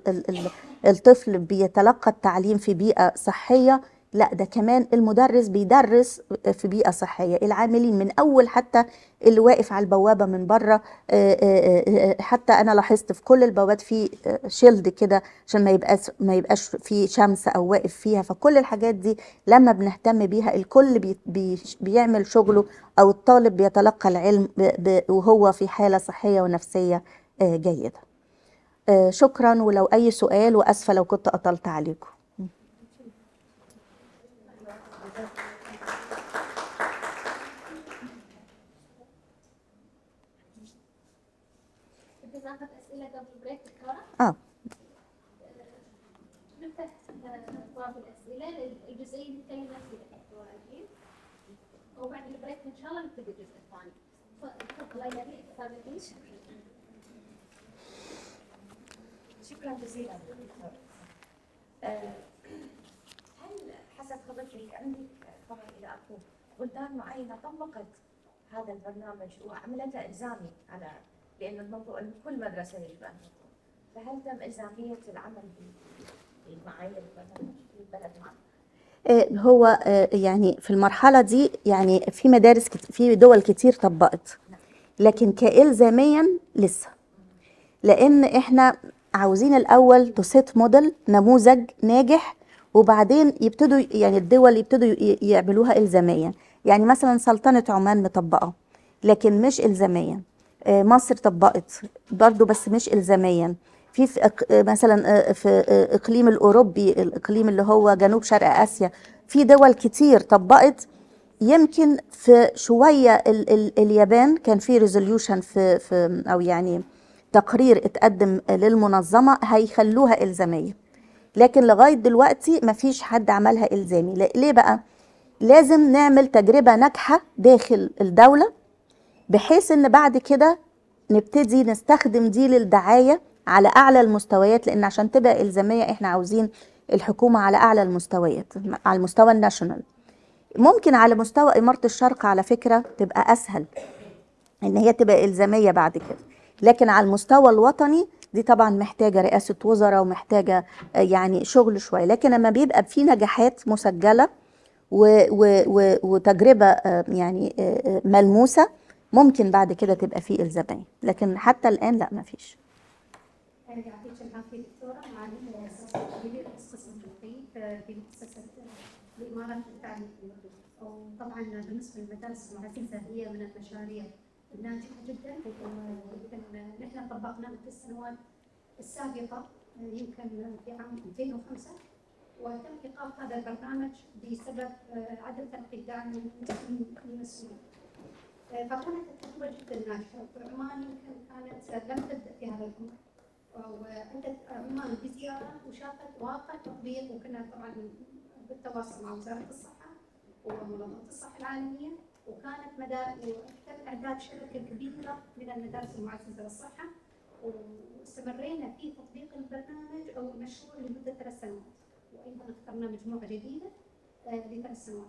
الطفل بيتلقى التعليم في بيئة صحية لا ده كمان المدرس بيدرس في بيئة صحية. العاملين من أول حتى اللي واقف على البوابة من بره آه، آه، آه، حتى أنا لاحظت في كل البوابات في شيلد كده عشان ما يبقاش ما يبقاش في شمس أو واقف فيها. فكل الحاجات دي لما بنهتم بيها الكل بي بي بيعمل شغله أو الطالب بيتلقى العلم وهو في حالة صحية ونفسية جيدة. شكرا ولو أي سؤال وأسفة لو كنت أطلت عليكم آه نفتح باب الاسئله الجزئيه اللي تكلمنا فيها أكيد وبعد البريك شكرا جزيلا دكتور هل حسب خبرتك عندك طبعا اذا اكو بلدان معينه طبقت هذا البرنامج وعملته الزامي على لأنه الموضوع كل مدرسه يجب ان فهل تم إلزامية العمل بالمعايير في البلد آه، هو آه، يعني في المرحلة دي يعني في مدارس في دول كتير طبقت لكن كإلزاميا لسه. لأن إحنا عاوزين الأول تسيت موديل نموذج ناجح وبعدين يبتدوا يعني الدول يبتدوا يعملوها إلزاميا يعني مثلا سلطنة عمان مطبقة لكن مش إلزاميا آه، مصر طبقت برضو بس مش إلزاميا في, في مثلا آه، في آه، إقليم الأوروبي الإقليم اللي هو جنوب شرق آسيا في دول كتير طبقت. يمكن في شوية ال ال اليابان كان في ريزوليوشن في, في أو يعني تقرير اتقدم للمنظمة هيخلوها إلزامية. لكن لغاية دلوقتي ما فيش حد عملها إلزامي. ليه بقى؟ لازم نعمل تجربة ناجحة داخل الدولة بحيث إن بعد كده نبتدي نستخدم دي للدعاية على أعلى المستويات لأن عشان تبقى إلزامية إحنا عاوزين الحكومة على أعلى المستويات على المستوى الناشونال. ممكن على مستوى إمارة الشرق على فكرة تبقى أسهل إن هي تبقى إلزامية بعد كده. لكن على المستوى الوطني دي طبعا محتاجة رئاسة وزراء ومحتاجة آه، يعني شغل شوية. لكن لما بيبقى في نجاحات مسجلة و و و وتجربة آه، يعني آه، ملموسة ممكن بعد كده تبقى في إلزامية. لكن حتى الآن لا ما فيش. يعطيك العافية دكتورة معلم قسم الطب في مؤسسة الإمارات التعليم وطبعا بالنسبة للمدارس المعززه هي من المشاريع الناجحة جدا يمكن نحن طبقناها في السنوات السابقة يمكن في عام 2005 وتم إيقاف هذا البرنامج بسبب عدم تلقي الدعم من المسؤولين. فكانت التجربة جدا ناجحة وعمان يمكن كانت لم تبدأ في هذا الامر. وأتت عمان بزيارة وشافت واقع تطبيق وكنا طبعا بالتواصل مع وزارة الصحة ومنظمة الصحة العالمية وكانت مدارس وتم إعداد شبكة كبيرة من المدارس المعززة للصحة واستمرينا في تطبيق البرنامج أو المشروع لمدة ثلاث سنوات وأيضا اخترنا مجموعة جديدة آه، لثلاث سنوات.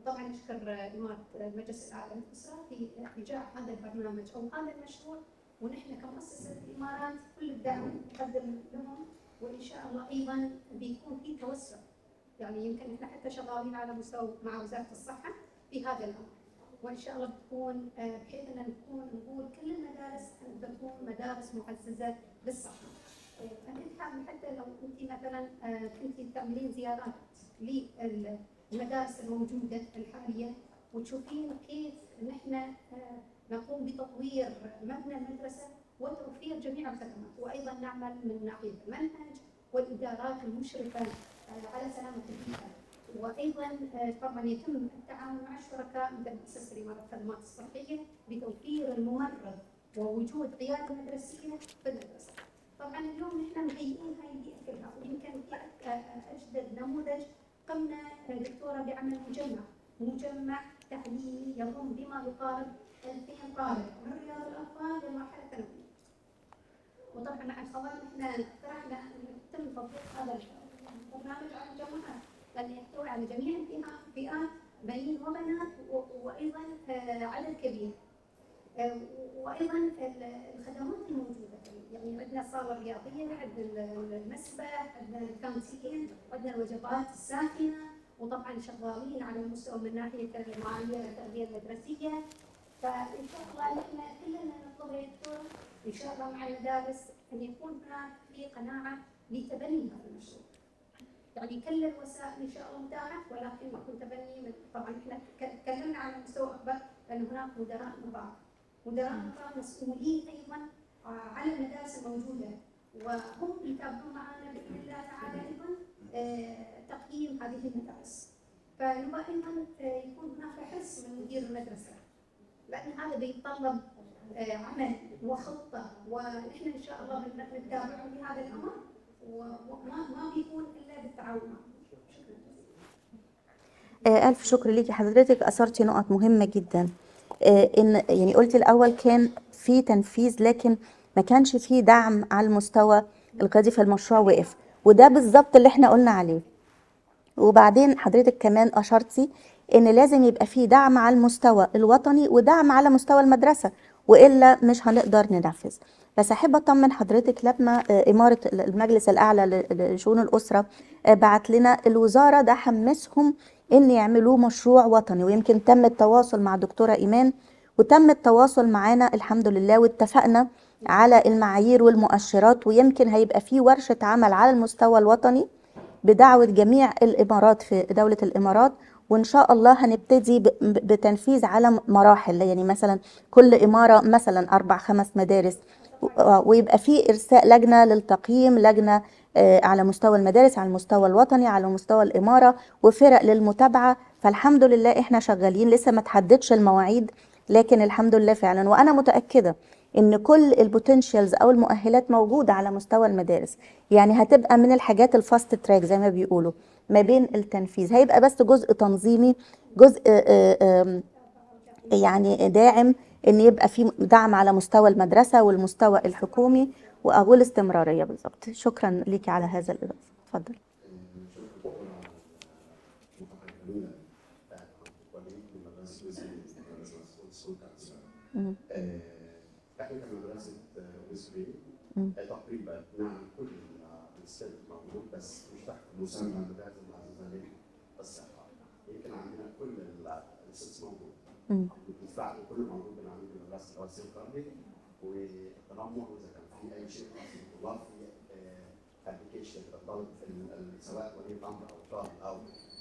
وطبعا نشكر إمارة المجلس الأعلى للأسرة في إيجاع هذا البرنامج أو هذا المشروع ونحن كمؤسسة الإمارات كل الدعم نقدم لهم وإن شاء الله أيضا بيكون في توسع. يعني يمكن إحنا حتى شغالين على مستوى مع وزارة الصحة في هذا الأمر. وإن شاء الله بتكون آه، بحيث أن نكون نقول كل المدارس أن تكون مدارس معززة للصحة آه، حابة حتى لو أنت مثلا آه، كنت تعملين زيارات للمدارس الموجودة الحالية وتشوفين كيف نحن نقوم بتطوير مبنى المدرسة وتوفير جميع الخدمات وأيضا نعمل من ناحية المنهج والإدارات المشرفة آه، على سلامة البيئة وأيضا آه، طبعا يتم التعاون مع الشركاء مثل مؤسسة الإمارات الخدمات الصحية بتوفير الممرض ووجود قيادة مدرسية في المدرسة. طبعا اليوم نحن مهيئين هاي البيئة كلها ويمكن أ- أجدد نموذج قمنا آه، دكتورة بعمل مجمع مجمع تعليمي يضم بما يقارب 2000 طالب من رياض الأطفال للمرحلة الثانوية. وطبعا مع الخبر نحن اقترحنا أن يتم تطبيق هذا البرنامج على الجامعات لأن يحتوي على جميع الفئات فئات بنين وبنات وأيضا آه، عدد كبير. آه، وأيضا ال- الخدمات الموجودة يعني عندنا صالة رياضية عندنا ال- المسبح عندنا الكانتين عندنا الوجبات الساخنة وطبعا شغالين على المستوى من ناحية المعايير التربية المدرسية فان شاء الله نحن كلنا نطلب يا ان شاء الله مع المدارس ان يكون هناك في قناعه لتبني هذا المشروع. يعني كل الوسائل ان شاء الله متاحه ولكن يكون تبني من طبعا إحنا تكلمنا على مستوى أكبر لأن هناك مدراء نظام مدراء النظام مسؤولين أيضا آه، على المدارس الموجودة. وهم يتابعون معنا بإذن الله تعالى أيضا آه، تقييم هذه المدارس. فنبغى أيضا آه، يكون هناك حرص من مدير المدرسة. لأن هذا بيتطلب آه، عمل وخطة ونحن إن شاء الله بن- بنتابعهم في هذا الأمر وما ما بيكون إلا بالتعاون. آه، ألف شكر ليكي حضرتك أثرتي نقط مهمة جدا. آه، إن يعني قلتي الأول كان في تنفيذ لكن ما كانش في دعم على المستوى القيادي فالمشروع وقف وده بالظبط اللي إحنا قلنا عليه. وبعدين حضرتك كمان أشرتي إن لازم يبقى في دعم على المستوى الوطني ودعم على مستوى المدرسة وإلا مش هنقدر ننفذ. بس أحب أطمن حضرتك لما آه، إمارة المجلس الأعلى ل- لشؤون الأسرة آه، بعت لنا الوزارة ده حمسهم إن يعملوه مشروع وطني ويمكن تم التواصل مع دكتورة إيمان وتم التواصل معانا الحمد لله واتفقنا على المعايير والمؤشرات ويمكن هيبقى في ورشة عمل على المستوى الوطني بدعوة جميع الإمارات في دولة الإمارات وإن شاء الله هنبتدي بتنفيذ على مراحل. يعني مثلا كل إمارة مثلا أربع خمس مدارس ويبقى في إرساء لجنة للتقييم لجنة آه، على مستوى المدارس على المستوى الوطني على مستوى الإمارة وفرق للمتابعة. فالحمد لله إحنا شغالين لسه ما تحددش المواعيد لكن الحمد لله فعلا. وأنا متأكدة إن كل ال potentials أو المؤهلات موجودة على مستوى المدارس. يعني هتبقى من الحاجات ال fast track زي ما بيقولوا. ما بين التنفيذ. هيبقى بس جزء تنظيمي جزء آه، آم، يعني داعم إن يبقى في دعم على مستوى المدرسة والمستوى الحكومي واقول استمرارية بالظبط. شكرا ليكي على هذا الإضافة. اتفضل. إحنا كمدرسة مم. تقريبا نعمل كل الستيب موجود بس مش تحت مسمى المدارس المعززه للصحه يمكن عندنا كل الست موجود مم. بالفعل كل موجود من عند المدرسة الوسيم القرني والتنمر واذا كان في اي شيء خاص بالطلاب في ابلكيشن للطالب في ال- سواء ولي الامر أو طالب أو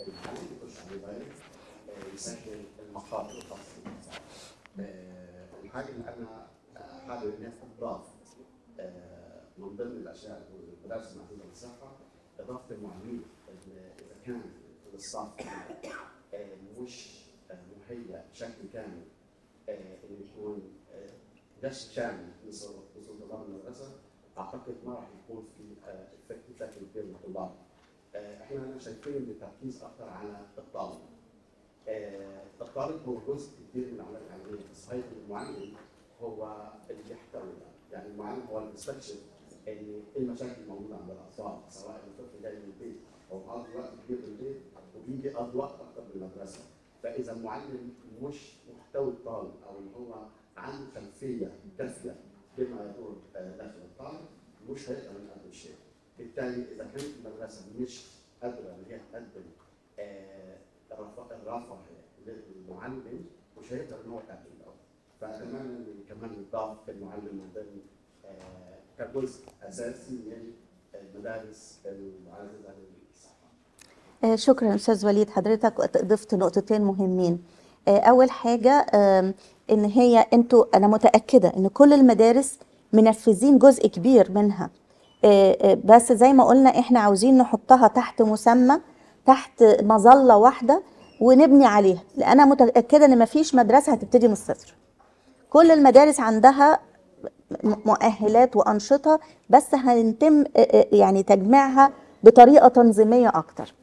المعلم يخش الموبايل آه، يسجل بالمساعدة. آه، الحاجة اللي أنا آه، حابب انها تضاف آه، من ضمن الاشياء اللي المدارس المعزوزه للصحه اضافه المعلمين اللي اذا كان الصف آه، مش آه، مهيأ بشكل كامل آه، انه يكون آه، دش كامل لصوت طلاب المدرسة أعتقد ما راح يكون في إفكت بشكل كبير للطلاب. آه، إحنا شايفين إن التركيز أكثر على الطالب. آه، الطالب هو جزء كبير من العملية التعليميه، صحيح إن المعلم هو اللي يحتوي. يعني المعلم هو اللي بيستكشف إن المشاكل الموجوده عند الأطفال سواء الطفل جاي من البيت أو قضى وقت كبير في البيت وبيجي قضى وقت أكتر في المدرسة. فإذا المعلم مش محتوي الطالب أو إن هو عنده خلفية كافيه بما يدور آه، داخل الطالب مش هيقدر يقدم شيء. بالتالي إذا كانت المدرسة مش قادرة إن هي تقدم آه، الرفاه الرفاه للمعلم مش هيقدر إن هو يقدم ده. فاتمنى ان كمان يضاف المعلم ضمن آه، كجزء أساسي من المدارس المعززة للصحه. آه، شكرا أستاذ وليد حضرتك. ضفت نقطتين مهمين. آه، أول حاجة إن هي أنتوا أنا متأكدة إن كل المدارس منفذين جزء كبير منها. آه، بس زي ما قلنا إحنا عاوزين نحطها تحت مسمى تحت مظلة واحدة ونبني عليها. لأن أنا متأكدة إن مفيش مدرسة هتبتدي من الصفر. كل المدارس عندها مؤهلات وأنشطة بس هنتم يعني تجميعها بطريقة تنظيمية أكتر.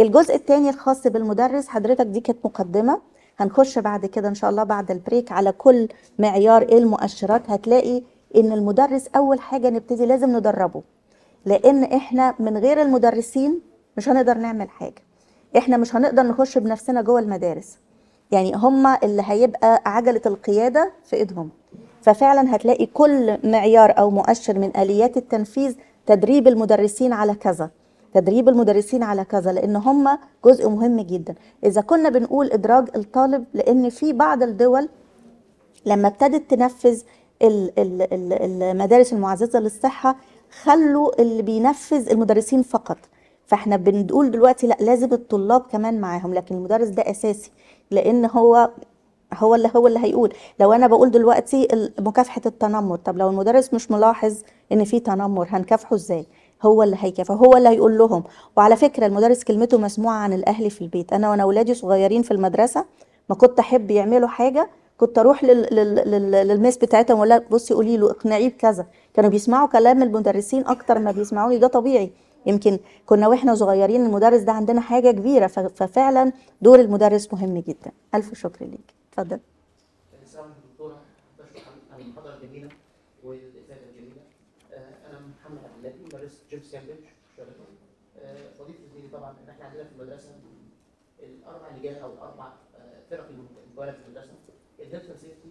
الجزء الثاني الخاص بالمدرس حضرتك دي كانت مقدمة. هنخش بعد كده إن شاء الله بعد البريك على كل معيار إيه المؤشرات. هتلاقي إن المدرس أول حاجة نبتدي لازم ندربه. لأن إحنا من غير المدرسين مش هنقدر نعمل حاجة. إحنا مش هنقدر نخش بنفسنا جوه المدارس. يعني هم اللي هيبقى عجلة القيادة في إيدهم. ففعلا هتلاقي كل معيار أو مؤشر من آليات التنفيذ تدريب المدرسين على كذا. تدريب المدرسين على كذا لأن هم جزء مهم جدا. إذا كنا بنقول إدراج الطالب لأن في بعض الدول لما ابتدت تنفذ ال- ال- ال- المدارس المعززة للصحة خلوا اللي بينفذ المدرسين فقط. فإحنا بنقول دلوقتي لا لازم الطلاب كمان معاهم لكن المدرس ده أساسي لأن هو هو اللي هو اللي هيقول. لو أنا بقول دلوقتي مكافحة التنمر طب لو المدرس مش ملاحظ إن في تنمر هنكافحه إزاي؟ هو اللي هيكافح هو اللي هيقول لهم. وعلى فكرة المدرس كلمته مسموعة عن الأهل في البيت. أنا وأنا اولادي صغيرين في المدرسة ما كنت أحب يعملوا حاجة كنت أروح لل... لل... لل... للميس بتاعتهم وأقول لها بصي قولي له اقنعيه بكذا. كانوا بيسمعوا كلام المدرسين أكتر ما بيسمعوني ده طبيعي. يمكن كنا وإحنا صغيرين المدرس ده عندنا حاجة كبيرة. ففعلا دور المدرس مهم جدا. ألف شكر ليك. اتفضل السلام دكتورة بشكر على المحاضرة الجميلة والإفادة الجميلة. آه، أنا محمد عبد الهادي مدرس جيمس كامبريدج شغال. آه، وظيفة زميلي طبعا إن إحنا عندنا في المدرسة أو الأربع آه، فرق المكونة في المدرسة. ال health safety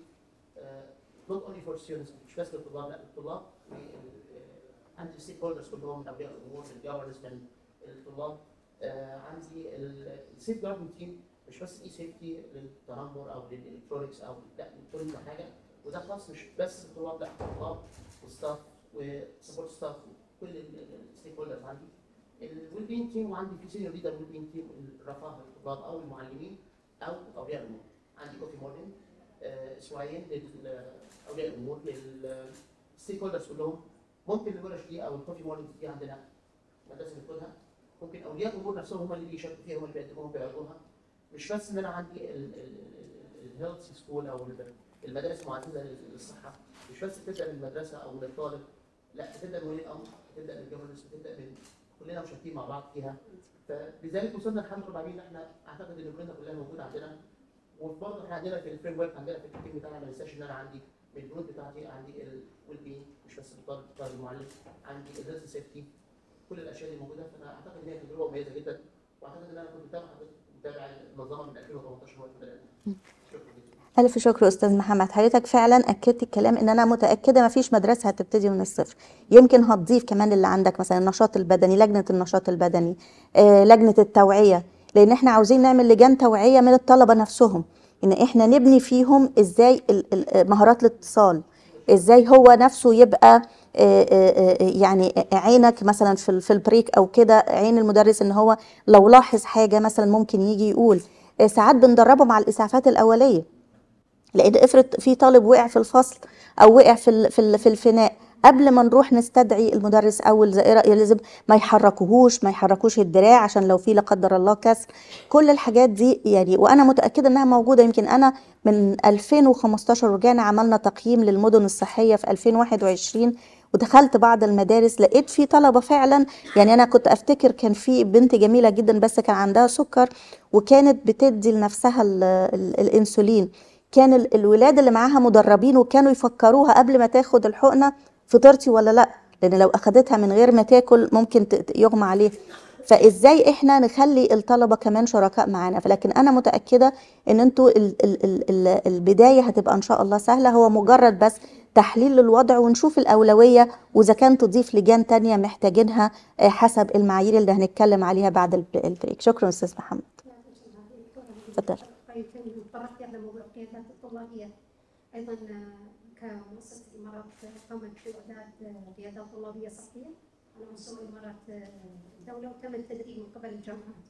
not only for students مش بس للطلاب لا للطلاب. عندي ال stakeholders كلهم من أولياء الأمور من الطلاب. آه، عندي ال safeguarding team مش بس اي safety للتنمر أو لل electronics أو لا حاجة. وده خاص مش بس الطلاب لا الطلاب وال staff و support staff كل ال stakeholders عندي. ال wellbeing team وعندي في senior leader wellbeing team الرفاه للطلاب أو المعلمين أو أولياء الأمور. عندي coffee morning أسبوعين لاولياء الأمور لل stakeholders كلهم. ممكن الورش دي أو ال coffee morning دي عندنا مدرسة بتاخدها. ممكن أولياء الأمور نفسهم هم اللي بيشاركوا فيها هم اللي بيقدموها بيعرضوها. مش بس إن أنا عندي ال health school أو ال- المدارس المعززه للصحة. مش بس بتبدأ من المدرسة أو من الطالب لا بتبدأ من ولي الامر بتبدأ من ال governance بتبدأ من كلنا مشاركين مع بعض فيها. فلذلك وصلنا لله العالمين ان إحنا اعتقد ان البلد كلها موجوده عندنا. وبرضه إحنا عندنا في ال framework عندنا في التكتيك بتاعنا ما ننساش إن أنا عندي من البنود بتاعتي عندي ال wellbeing مش بس الطالب المعلم عندي ال health safety كل الأشياء دي موجودة. فأنا أعتقد إن هي تجربة مميزة جدا. وأعتقد إن أنا كنت متابع متابع المنظمه من 2018 وقت شكرا جدا ألف شكر أستاذ محمد. حضرتك فعلا أكدت الكلام إن أنا متأكدة ما فيش مدرسة هتبتدي من الصفر. يمكن هتضيف كمان اللي عندك مثلا النشاط البدني لجنة النشاط البدني آه، لجنة التوعية. لأن إحنا عاوزين نعمل لجان توعية من الطلبة نفسهم. إن إحنا نبني فيهم ال- مهارات الاتصال. إزاي هو نفسه يبقى آه، آه، يعني عينك مثلا في في البريك أو كده عين المدرس إن هو لو لاحظ حاجة مثلا ممكن يجي يقول. ساعات بندربهم على الإسعافات الأولية. لأن افرض في طالب وقع في الفصل أو وقع في في في الفناء قبل ما نروح نستدعي المدرس أو الزائرة لازم ما يحركوهوش ما يحركوش الدراع عشان لو في لا قدر الله كسر. كل الحاجات دي يعني وأنا متأكدة إنها موجودة. يمكن أنا من 2015 رجعنا عملنا تقييم للمدن الصحية في 2021 ودخلت بعض المدارس لقيت في طلبة فعلا. يعني أنا كنت أفتكر كان في بنت جميلة جدا بس كان عندها سكر وكانت بتدي لنفسها ال ال الإنسولين. كان ال- الولاد اللي معاها مدربين وكانوا يفكروها قبل ما تاخد الحقنة فطرتي ولا لأ؟ لأن لو أخدتها من غير ما تاكل ممكن يغمى عليها. فإزاي إحنا نخلي الطلبة كمان شركاء معانا؟ فلكن أنا متأكدة إن أنتوا ال ال ال ال البداية هتبقى إن شاء الله سهلة. هو مجرد بس تحليل للوضع ونشوف الأولوية وإذا كان تضيف لجان تانية محتاجينها آه، حسب المعايير اللي هنتكلم عليها بعد الب- البريك. شكرا أستاذ محمد. اتفضل. طيب طرحت على موضوع القيادات الطلابيه أيضا آه، كمؤسسة الإمارات قامت باعداد آه، قيادات طلابية صحية على مستوى إمارات آه، الدولة وتم التدريب من قبل الجامعات.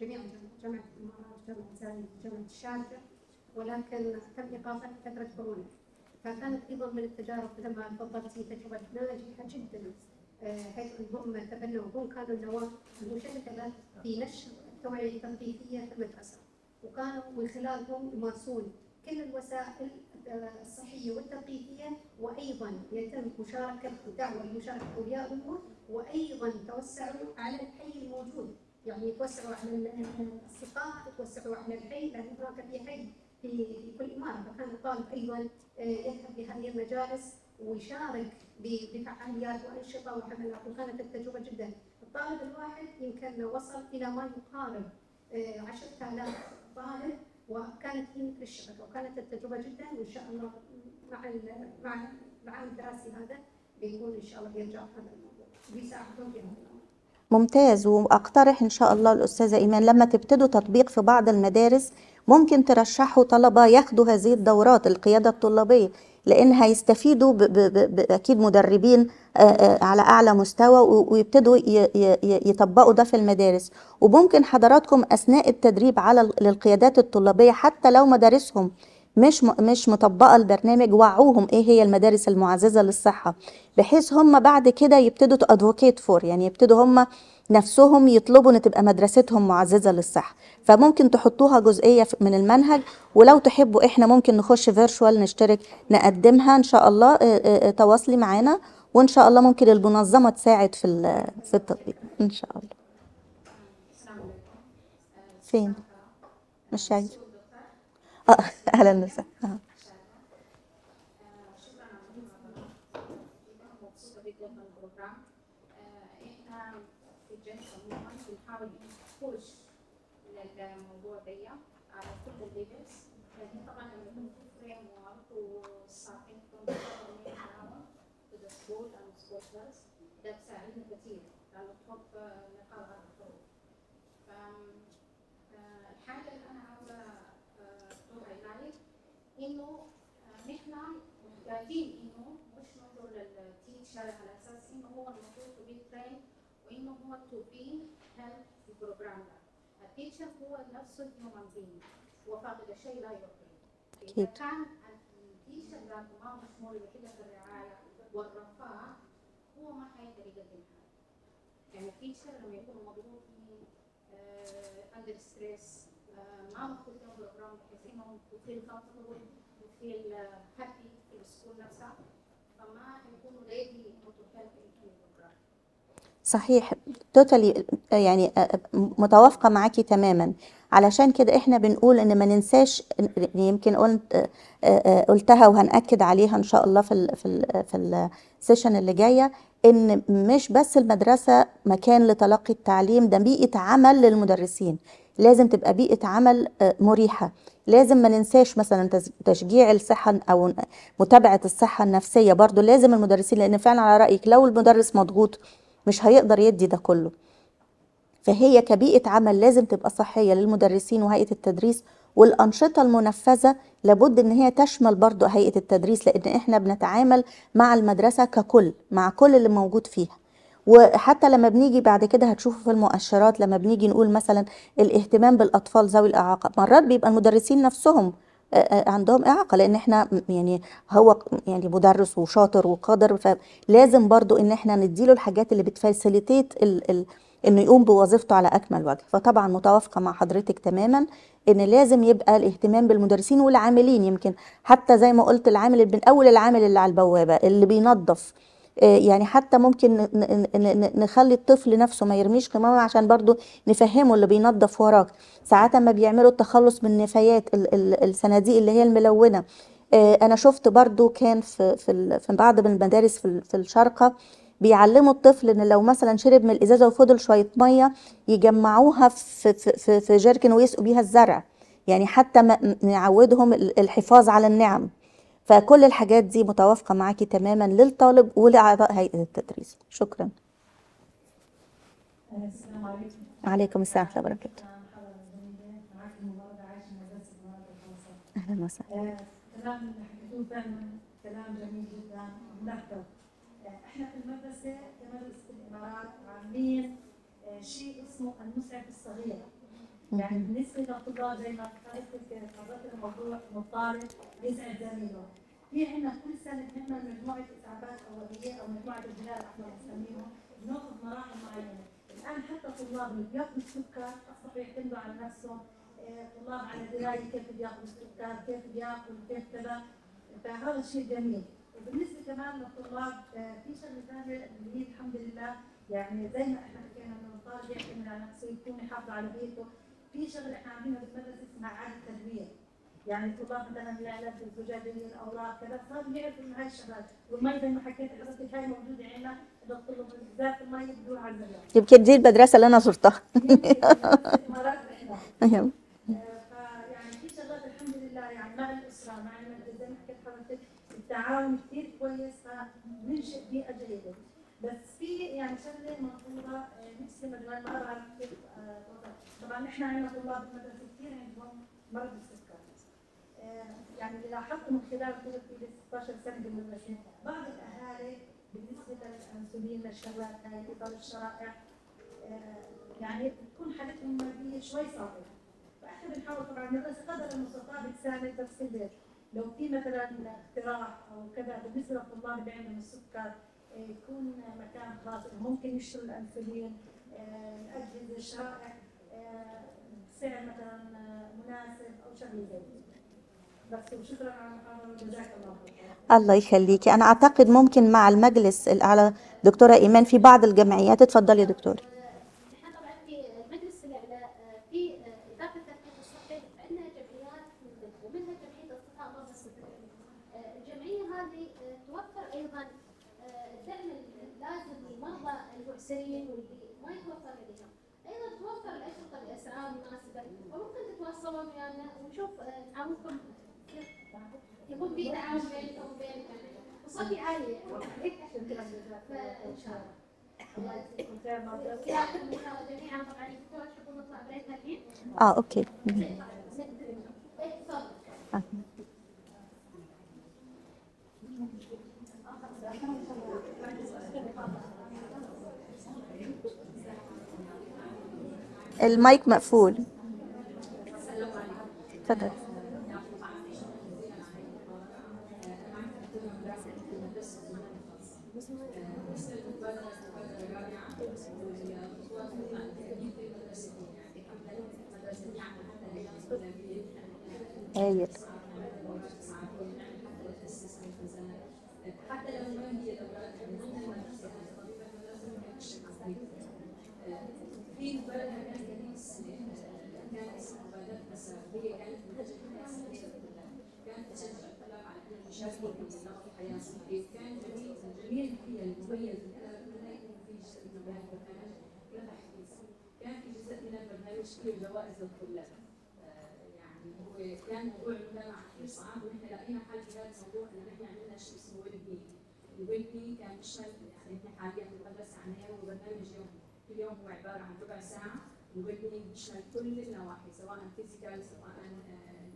جميع جامعة الإمارات جامعة زايد جامعة ولكن تم ايقافها في فترة كورونا. فكانت أيضا من التجارب لما تفضلتي تجربة ناجحة جدا آه، حيث أنهم تبنوا هم كانوا النواه المشاركه في نشر التوعية التثقيفيه في المدرسة. وكانوا من خلالهم يمارسون كل الوسائل آه، الصحيه والتثقيفيه وأيضا يتم مشاركة ودعوه لمشاركه اولياء الأمور وأيضا توسعوا على الحي الموجود. يعني توسعوا على ال- الاصدقاء توسعوا على الحي لأن هناك في حي في كل إمارة. فكان الطالب أيضا آه، يذهب لهذه المجالس ويشارك بفعاليات وأنشطة وحملات وكانت التجربة جدا. الطالب الواحد يمكن وصل إلى ما يقارب آه، 10000 طالب وكانت هي مثل الشبكه وكانت التجربة جدا وإن شاء الله مع مع العام الدراسي هذا بيكون إن شاء الله بيرجع هذا الموضوع. بيساعدهم في هذا. ممتاز. وأقترح إن شاء الله الأستاذة إيمان لما تبتدوا تطبيق في بعض المدارس ممكن ترشحوا طلبة ياخدوا هذه الدورات القيادة الطلابية. لأن هيستفيدوا أكيد مدربين آه، آه، على اعلى مستوى ويبتدوا يطبقوا ده في المدارس. وممكن حضراتكم اثناء التدريب على للقيادات الطلابية حتى لو مدارسهم مش مش مطبقة البرنامج وعوهم إيه هي المدارس المعززة للصحة بحيث هم بعد كده يبتدوا advocate for يعني يبتدوا هم نفسهم يطلبوا ان تبقى مدرستهم معززة للصحة. فممكن تحطوها جزئية من المنهج ولو تحبوا إحنا ممكن نخش virtual نشترك نقدمها إن شاء الله آه، آه، آه، تواصلي معانا وإن شاء الله ممكن المنظمة تساعد في في التطبيق إن شاء الله. فين؟ مش شايف آه أهلا وسهلا آه. مبسوطة جدا من ال program آه، إحنا في الجنس عموما بنحاول ن push للموضوع ده على كل ال levels لكن طبعا لما يكون في framework وصاحبين to the school and school class ده بيساعدنا كتير لأنه تحط نقاط على الحروف ف آه، الحاجة اللي أنا عاوزة آه، توضح لي إنه آه، نحن محتاجين إنه مش ننظر لل teacher على أساس إنه هو المفروض to be trained وإنه هو be help في ال program ده. ال teacher هو نفسه human being وفاقد الشيء لا. إذا أكيد. كان ال teacher ذاته ما مشمول بكده الرعاية والرفاه هو ما حيقدر يقدم حاجة. يعني ال teacher لما يكون مضغوط من under stress ما مفروض له program بحيث إنه ي feel comfortable ي feel happy في صحيح. totally يعني متوافقة معاكي تماما. علشان كده إحنا بنقول إن ما ننساش يمكن قلت قلتها وهنأكد عليها إن شاء الله في ال في ال في السيشن اللي جاية إن مش بس المدرسة مكان لتلقي التعليم ده بيئة عمل للمدرسين. لازم تبقى بيئة عمل مريحة. لازم ما ننساش مثلا تشجيع الصحة أو متابعة الصحة النفسية برضو لازم المدرسين لأن فعلا على رأيك لو المدرس مضغوط مش هيقدر يدي ده كله. فهي كبيئة عمل لازم تبقى صحية للمدرسين وهيئة التدريس والأنشطة المنفذة لابد إن هي تشمل برضو هيئة التدريس لأن إحنا بنتعامل مع المدرسة ككل مع كل اللي موجود فيها. وحتى لما بنيجي بعد كده هتشوفوا في المؤشرات لما بنيجي نقول مثلا الاهتمام بالأطفال ذوي الإعاقة مرات بيبقى المدرسين نفسهم آه، آه، عندهم إعاقة لأن إحنا م- يعني هو يعني مدرس وشاطر وقادر فلازم برضو إن إحنا نديله الحاجات اللي بتفاسيليتيت إنه يقوم بوظيفته على أكمل وجه. فطبعا متوافقة مع حضرتك تماما إن لازم يبقى الاهتمام بالمدرسين والعاملين. يمكن حتى زي ما قلت العامل من أول العامل اللي على البوابة اللي بينظف يعني حتى ممكن نخلي الطفل نفسه ما يرميش قمامة عشان برضو نفهمه اللي بينظف وراك. ساعات ما بيعملوا التخلص من نفايات ال- ال- الصناديق اللي هي الملونة. آه، أنا شفت برضو كان في في في بعض من المدارس في في الشارقة بيعلموا الطفل إن لو مثلا شرب من الإزازة وفضل شوية مية يجمعوها في في في, ويسقوا بيها الزرع. يعني حتى نعودهم ال- الحفاظ على النعم. فكل الحاجات دي متوافقة معاكي تماما للطالب ولأعضاء هيئة التدريس. شكرا. السلام عليكم عليكم السلام ورحمة الله وبركاته. أهلا وسهلا. آه، كلام اللي حكيتوه فعلا كلام جميل جدا. آه، إحنا في المدرسة كمدرسة الإمارات عاملين آه، شيء اسمه المسعف الصغير. يعني بالنسبة للطلاب زي ما حضرتك تفضلت الموضوع إنه الطالب يسعد زميله في عندنا كل سنة بنعمل مجموعة إسعافات أولية أو مجموعة الهلال الأحمر بنسميهم بناخذ مراحل معينة. الآن حتى طلاب اللي بياخذوا السكر أصبحوا يعتمدوا على نفسهم. آه، طلاب على دراية كيف بياخذوا السكر كيف بياكل كيف كذا. فهذا شيء جميل. وبالنسبة كمان للطلاب آه، في شغلة ثانية اللي هي الحمد لله يعني زي ما إحنا حكينا إنه الطالب يعتمد على نفسه يكون يحافظ على بيته في شغله إحنا عاملينها بالمدرسة اسمها اعاده تدوير يعني الطلاب مثلا يعلم في الزجاجية الأوراق كذا صار يعرف انه هاي الشغلات والمي زي ما حكيت حضرتك هاي موجودة عندنا اذا الطلاب. بالذات المي على يمكن دي المدرسة اللي أنا زرتها. إحنا أيوة. فيعني في شغلات الحمد لله يعني مع الأسرة مع المدرسة زي ما حكيت حضرتك التعاون كثير كويس فبننشئ بيئة جيدة. بس في يعني شغلة مطلوبة آه، نفسي ما بعرف آه،. طبعا إحنا عندنا طلاب المدرسة كثير عندهم مرض السكر آه، يعني اللي لاحظته من خلال خبرتي ل 16 سنه بالمدرسة بعض الأهالي بالنسبة للانسولين للشغلات هاي إطار الشرائح آه، يعني بتكون حالتهم المادية شوي صعبة. فإحنا بنحاول طبعا المدرسة قدر المستطاع بتساعد بس البيت لو في مثلا اقتراح أو كذا بالنسبة للطلاب اللي عندهم السكر آه، يكون مكان خاص ممكن يشتروا الانسولين آه، الاجهزه الشرائح آه، سعر مثلا آه، مناسب أو شغله زي كذا. بس وشكرا على المحاضرة وجزاك الله خير الله يخليكي. أنا أعتقد ممكن مع المجلس الأعلى دكتورة إيمان في بعض الجمعيات. اتفضلي يا دكتور. نحن طبعا في مجلس الاعلاء آه، في آه، اداره التدقيق الصحي عندنا جمعيات مثل ومنها جمعيه اصدقاء مرضى السكر. آه، الجمعيه هذه آه، توفر أيضا آه، الدعم اللازم للمرضى المعسرين واللي ما يتوفر لديهم. أيضا توفر الاشرطه باسعار مناسبه وممكن يكون في بينكم وبين الجمعيه. وصوتي عالي يعني. فان شاء الله. آه أوكي. المايك مقفول اتفضل هايل في بلد كان اسمه بلد بس هي كانت منهجة الحياة الصحية كانت تشجع الطلاب على انهم يشاركوا في نمط الحياة الصحية كان جميل جميل فيها المميز انه يكون في جزء من هذا البرنامج له تحفيز كان في جزء من فيه جوائز للطلاب آه، يعني هو كان موضوع المجتمع كثير صعب ونحن لقينا حل في هذا الموضوع انه نحن عملنا شيء اسمه Well Be. ال Well Be كان بيشمل يعني نحن حاليا في المدرسة عندنا هو برنامج يومي كل يوم هو عبارة عن ربع ساعة. ال Well Be بيشمل كل النواحي سواء physical سواء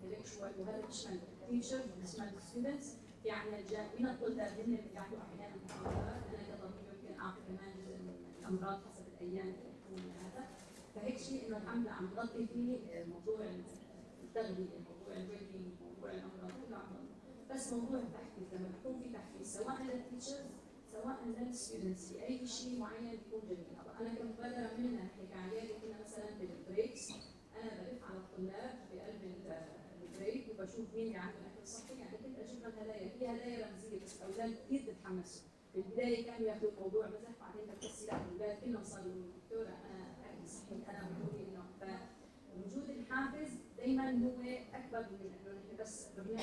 intellectual وهذا بيشمل teacher بيشمل students يعني الجا- من الطلاب هن اللي بيعطوا أحيانا محاضرات أنا كطبيب يمكن اعطي كمان جزء من الأمراض حسب الأيام. فهيك شيء إنه الحمد عم نغطي فيه موضوع التغذية موضوع ال well موضوع الامراض كله عم. بس موضوع التحفيز لما بيكون في تحفيز سواء لل teachers سواء لل students في أي شيء معين بيكون جميل. أنا كمبادرة منها نحن كعيادة كنا مثلا بال breaks أنا بلف على الطلاب بقلب ال- ال break وبشوف مين اللي عنده أكل صحي. يعني كنت أجيب لهم هدايا في هدايا رمزية بس الاولاد كثير بتحمسوا في البداية كانوا ياخذوا الموضوع مزح بعدين بس لا الأولاد كلهم صاروا دكتورة أنا أنا بقول إنه فوجود الحافز دائما هو أكبر من إنه نحن بس برنامج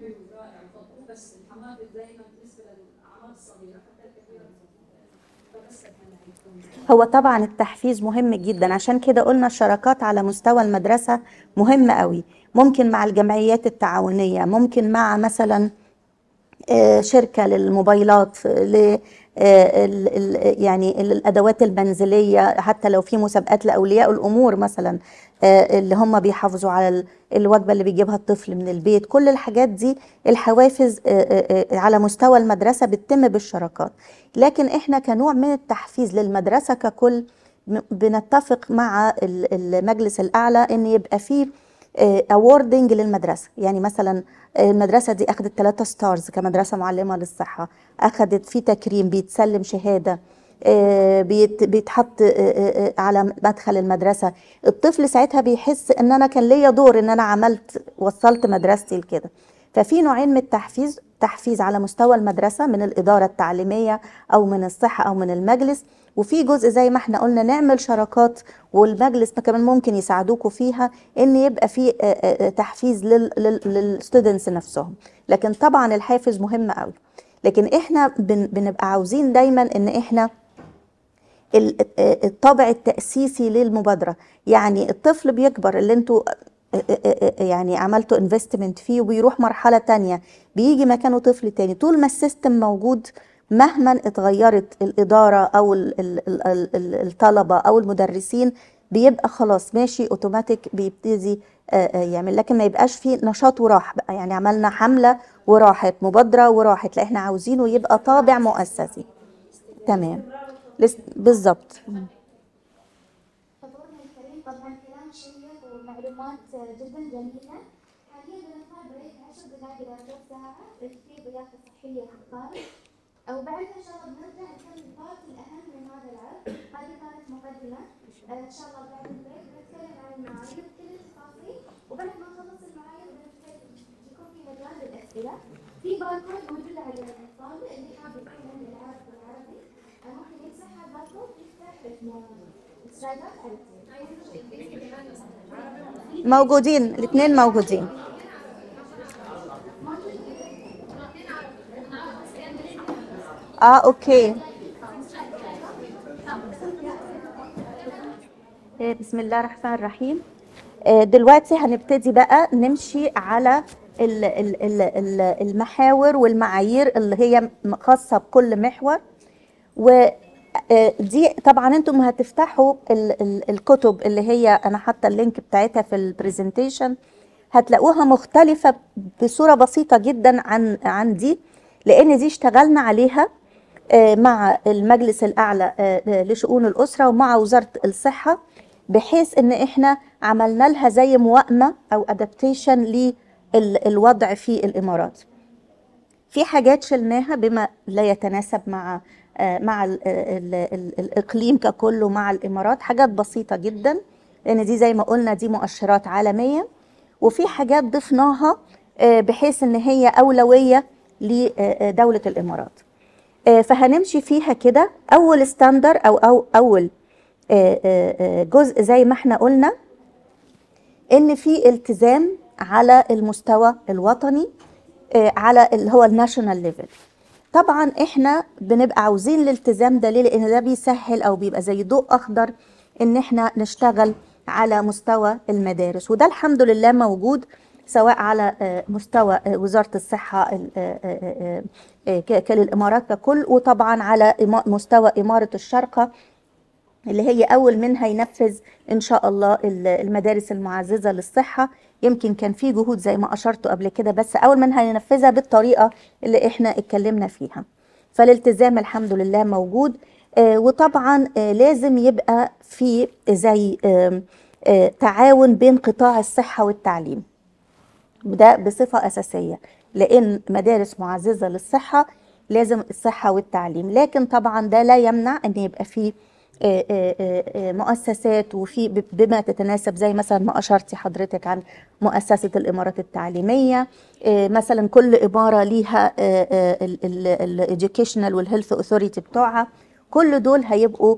حلو رائع وفضل بس الحوافز دائما بالنسبة للأعمار الصغيرة حتى الكبيرة هو طبعا التحفيز مهم جدا. عشان كده قلنا الشراكات على مستوى المدرسة مهمة قوي. ممكن مع الجمعيات التعاونية ممكن مع مثلا آه، شركة للموبايلات ل آه، يعني ال- الأدوات المنزلية حتى لو في مسابقات لأولياء الأمور مثلا آه، اللي هم بيحافظوا على ال- الوجبة اللي بيجيبها الطفل من البيت. كل الحاجات دي الحوافز على مستوى المدرسة بتتم بالشراكات. لكن إحنا كنوع من التحفيز للمدرسة ككل بنتفق مع ال- المجلس الأعلى إن يبقى فيه awarding للمدرسة. يعني مثلا آه، المدرسة دي اخذت ثلاثة stars كمدرسة معززة للصحة. اخذت في تكريم بيتسلم شهادة آه، بيت- بيتحط آه، آه، آه، على مدخل المدرسة. الطفل ساعتها بيحس إن أنا كان ليا دور إن أنا عملت وصلت مدرستي لكده. ففي نوعين من التحفيز تحفيز على مستوى المدرسة من الإدارة التعليمية أو من الصحة أو من المجلس. وفي جزء زي ما إحنا قلنا نعمل شراكات والمجلس كمان ممكن يساعدوكوا فيها إن يبقى في تحفيز للستودنتس نفسهم. لكن طبعا الحافز مهم قوي. لكن إحنا بن- بنبقى عاوزين دايما إن إحنا ال- الطابع التأسيسي للمبادرة. يعني الطفل بيكبر اللي أنتوا يعني عملتوا investment فيه وبيروح مرحلة تانية بيجي مكانه طفل تاني. طول ما ال system موجود مهما اتغيرت الإدارة أو ال- ال- ال- ال- ال- الطلبة أو المدرسين بيبقى خلاص ماشي أوتوماتيك بيبتدي يعمل. لكن ما يبقاش فيه نشاط وراح بقى. يعني عملنا حملة وراحت مبادرة وراحت. لا إحنا عاوزينه يبقى طابع مؤسسي. تمام. بالظبط جدا جميلة حاليا break عشر دقائق إلى ربع ساعة في صحية للطالب وبعدها إن شاء الله بنرجع نكمل ال part الأهم من هذا العرض. هذه كانت مقدمة. آه، إن شاء الله بعد ال break بنتكلم عن المعايير بكل التفاصيل وبعد ما نخلص المعايير بنتكلم يكون في مجال للأسئلة في باركود موجود على الطاولة اللي حاب يكون عنده العرض بالعربي. آه، ممكن يمسح هذا الباركود ويفتح slideات على. موجودين. الاثنين موجودين. آه okay آه، بسم الله الرحمن الرحيم آه، دلوقتي هنبتدي بقى نمشي على ال- ال- ال- ال- المحاور والمعايير اللي هي خاصة بكل محور. ودي طبعا أنتم هتفتحوا ال- ال- الكتب اللي هي أنا حاطة ال link بتاعتها في ال presentation هتلاقوها مختلفة بصورة بسيطة جدا عن عن دي لأن دي اشتغلنا عليها آه، مع المجلس الأعلى آه، آه، لشؤون الأسرة ومع وزارة الصحة بحيث إن إحنا عملنا لها زي موائمة أو أدابتيشن للوضع في الإمارات. في حاجات شلناها بما لا يتناسب مع آه، مع ال ال ال الإقليم ككل ومع الإمارات حاجات بسيطة جدا لأن دي زي ما قلنا دي مؤشرات عالمية وفي حاجات ضفناها آه، بحيث إن هي أولوية لدولة الإمارات. آه، فهنمشي فيها كده. أول standard أو أو أول آه، آه، جزء زي ما إحنا قلنا إن في التزام على المستوى الوطني على اللي هو ال national level طبعا إحنا بنبقى عاوزين الالتزام ده ليه؟ لأن ده بيسهل أو بيبقى زي ضوء أخضر إن إحنا نشتغل على مستوى المدارس. وده الحمد لله موجود سواء على مستوى آه، وزارة ك- كالإمارات ككل وطبعا على مستوى إمارة الشارقة اللي هي أول منها ينفذ إن شاء الله ال- المدارس المعززة للصحة. يمكن كان في جهود زي ما أشرت قبل كده بس أول منها ينفذها بالطريقة اللي إحنا اتكلمنا فيها. فالالتزام الحمد لله موجود. آه، وطبعا آه، لازم يبقى في زي آه، تعاون بين قطاع الصحة والتعليم. ده بصفة أساسية. لأن مدارس معززة للصحة لازم الصحة والتعليم. لكن طبعا ده لا يمنع أن يبقى فيه آه، آه، آه، مؤسسات وفي بما تتناسب زي مثلا ما أشرتي حضرتك عن مؤسسة الإمارات التعليمية. مثلا كل إمارة ليها ال educational وال health authority بتوعها. كل دول هيبقوا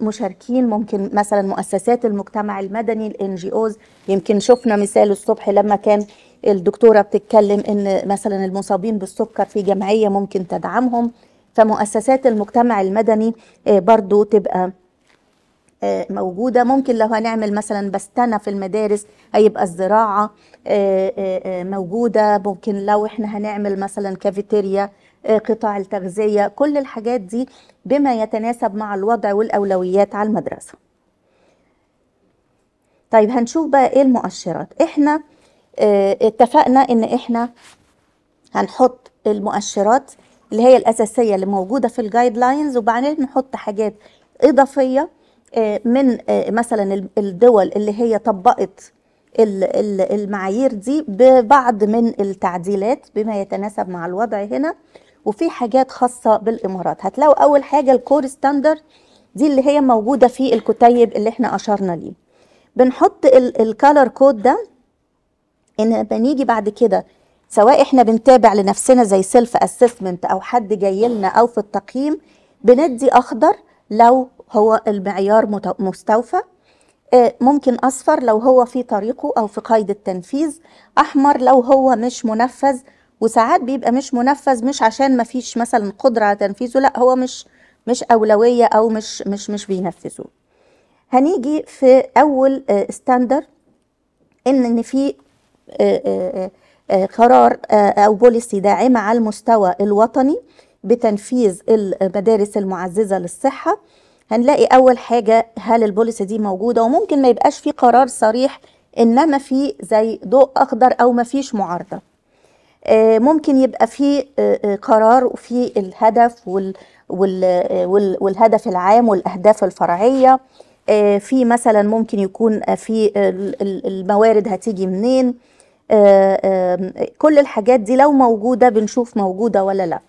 مشاركين. ممكن مثلا مؤسسات المجتمع المدني ال NGOs يمكن شفنا مثال الصبح لما كان الدكتورة بتتكلم إن مثلا المصابين بالسكر في جمعية ممكن تدعمهم فمؤسسات المجتمع المدني آه، برضو تبقى آه، موجودة. ممكن لو هنعمل مثلا بستنة في المدارس هيبقى الزراعة آه، موجودة. ممكن لو إحنا هنعمل مثلا كافيتيريا قطاع التغذية. كل الحاجات دي بما يتناسب مع الوضع والأولويات على المدرسة. طيب هنشوف بقى إيه المؤشرات. إحنا اتفقنا إن إحنا هنحط المؤشرات اللي هي الأساسية اللي موجودة في ال guidelines وبعدين نحط حاجات إضافية آه، من آه، مثلا ال- الدول اللي هي طبقت ال- ال- المعايير دي ببعض من التعديلات بما يتناسب مع الوضع هنا. وفي حاجات خاصة بالإمارات. هتلاقوا أول حاجة ال core standard دي اللي هي موجودة في الكتيب اللي إحنا أشرنا ليه. بنحط ال color code ده إن بنيجي بعد كده سواء إحنا بنتابع لنفسنا زي self assessment أو حد جاي لنا أو في التقييم بندي أخضر لو هو المعيار مستوفى. آه، ممكن أصفر لو هو في طريقه أو في قيد التنفيذ. أحمر لو هو مش منفذ. وساعات بيبقى مش منفذ مش عشان ما فيش مثلا قدرة على تنفيذه لأ هو مش مش أولوية أو مش مش مش بينفذوه هنيجي في أول standard ان إن في آه، آه، آه، قرار آه، أو policy داعمة على المستوى الوطني بتنفيذ المدارس المعززة للصحة. هنلاقي أول حاجة هل البوليسي دي موجودة؟ وممكن ما يبقاش في قرار صريح إنما في زي ضوء أخضر أو ما فيش معارضة. آه، ممكن يبقى في آه، آه، قرار وفي الهدف وال وال آه، وال- والهدف العام والأهداف الفرعية. آه، في مثلا ممكن يكون آه، في ال- ال- الموارد هتيجي منين؟ آه، آه، كل الحاجات دي لو موجودة بنشوف موجودة ولا لا.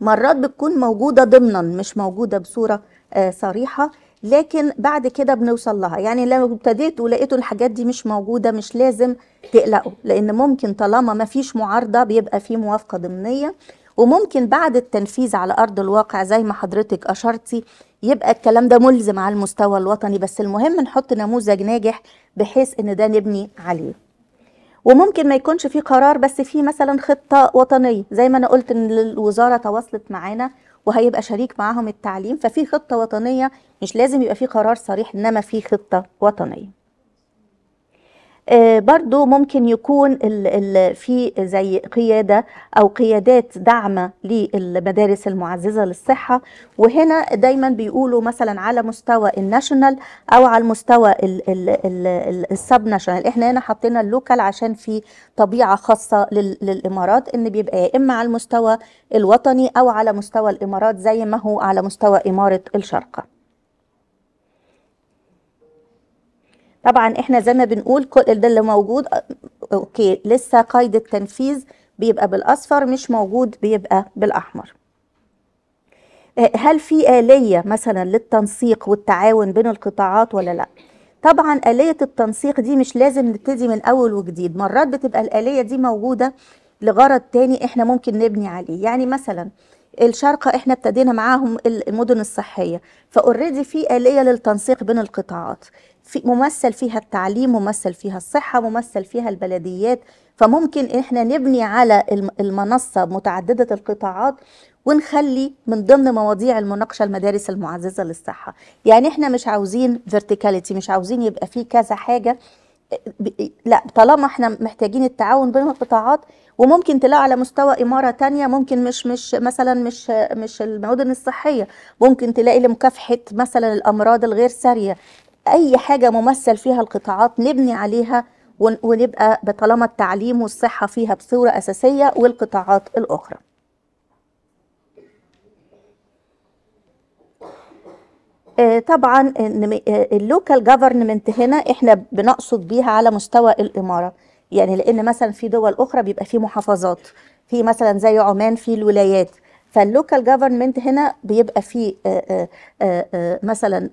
مرات بتكون موجودة ضمنا مش موجودة بصورة آه، صريحة لكن بعد كده بنوصل لها. يعني لو ابتديت ولقيتوا الحاجات دي مش موجودة مش لازم تقلقوا لأن ممكن طالما ما فيش معارضة بيبقى في موافقة ضمنية. وممكن بعد التنفيذ على أرض الواقع زي ما حضرتك أشرتي يبقى الكلام ده ملزم على المستوى الوطني. بس المهم نحط نموذج ناجح بحيث إن ده نبني عليه. وممكن ما يكونش في قرار بس في مثلا خطة وطنية. زي ما أنا قلت إن الوزارة تواصلت معانا وهيبقى شريك معاهم التعليم ففي خطة وطنية مش لازم يبقى في قرار صريح إنما في خطة وطنية. آه، برضو ممكن يكون ال ال في زي قيادة أو قيادات داعمة للمدارس المعززة للصحة. وهنا دايما بيقولوا مثلا على مستوى ال national أو على المستوى ال- ال- ال- ال- ال subnational إحنا هنا حطينا ال local عشان في طبيعة خاصة لل- للإمارات إن بيبقى يا إما على المستوى الوطني أو على مستوى الإمارات زي ما هو على مستوى إمارة الشارقة طبعا إحنا زي ما بنقول كل ده اللي موجود أوكي لسه قيد التنفيذ بيبقى بالأصفر مش موجود بيبقى بالأحمر. هل في آلية مثلا للتنسيق والتعاون بين القطاعات ولا لأ؟ طبعا آلية التنسيق دي مش لازم نبتدي من أول وجديد. مرات بتبقى الآلية دي موجودة لغرض تاني إحنا ممكن نبني عليه. يعني مثلا الشارقة إحنا ابتدينا معاهم المدن الصحية ف already في آلية للتنسيق بين القطاعات. في ممثل فيها التعليم ممثل فيها الصحة ممثل فيها البلديات. فممكن إحنا نبني على الم- المنصة متعددة القطاعات ونخلي من ضمن مواضيع المناقشة المدارس المعززة للصحة. يعني إحنا مش عاوزين verticality مش عاوزين يبقى في كذا حاجة. ب- لا طالما إحنا محتاجين التعاون بين القطاعات وممكن تلاقي على مستوى إمارة تانية ممكن مش مش مثلا مش مش المدن الصحية. ممكن تلاقي لمكافحة مثلا الأمراض الغير سارية. أي حاجة ممثل فيها القطاعات نبني عليها ون- ونبقى طالما التعليم والصحة فيها بصورة أساسية والقطاعات الأخرى. آه، طبعا ال local government هنا إحنا بنقصد بيها على مستوى الإمارة. يعني لأن مثلا في دول أخرى بيبقى في محافظات. في مثلا زي عمان في الولايات. فال local government هنا بيبقى فيه آه، آه، آه، مثلا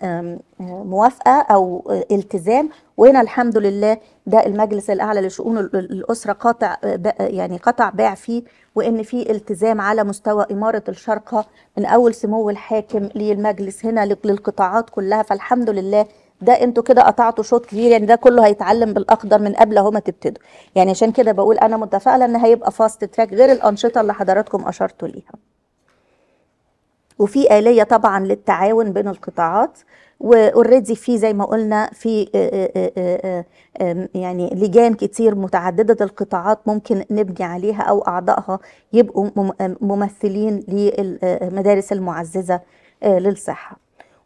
موافقة أو التزام. وهنا الحمد لله ده المجلس الأعلى لشؤون ال- ال- الأسرة قاطع يعني قطع باع فيه وإن في التزام على مستوى إمارة الشرقة من أول سمو الحاكم للمجلس هنا لل- للقطاعات كلها. فالحمد لله ده أنتوا كده قطعتوا شوط كبير يعني ده كله هيتعلم بالأقدر من قبل اهو ما تبتدوا. يعني عشان كده بقول أنا متفائلة إن هيبقى fast track غير الأنشطة اللي حضراتكم أشرتوا ليها. وفي آلية طبعا للتعاون بين القطاعات و already في زي ما قلنا في آه، آه، آه، يعني لجان كتير متعددة القطاعات ممكن نبني عليها أو أعضائها يبقوا مم- ممثلين للمدارس المعززة آه، للصحة.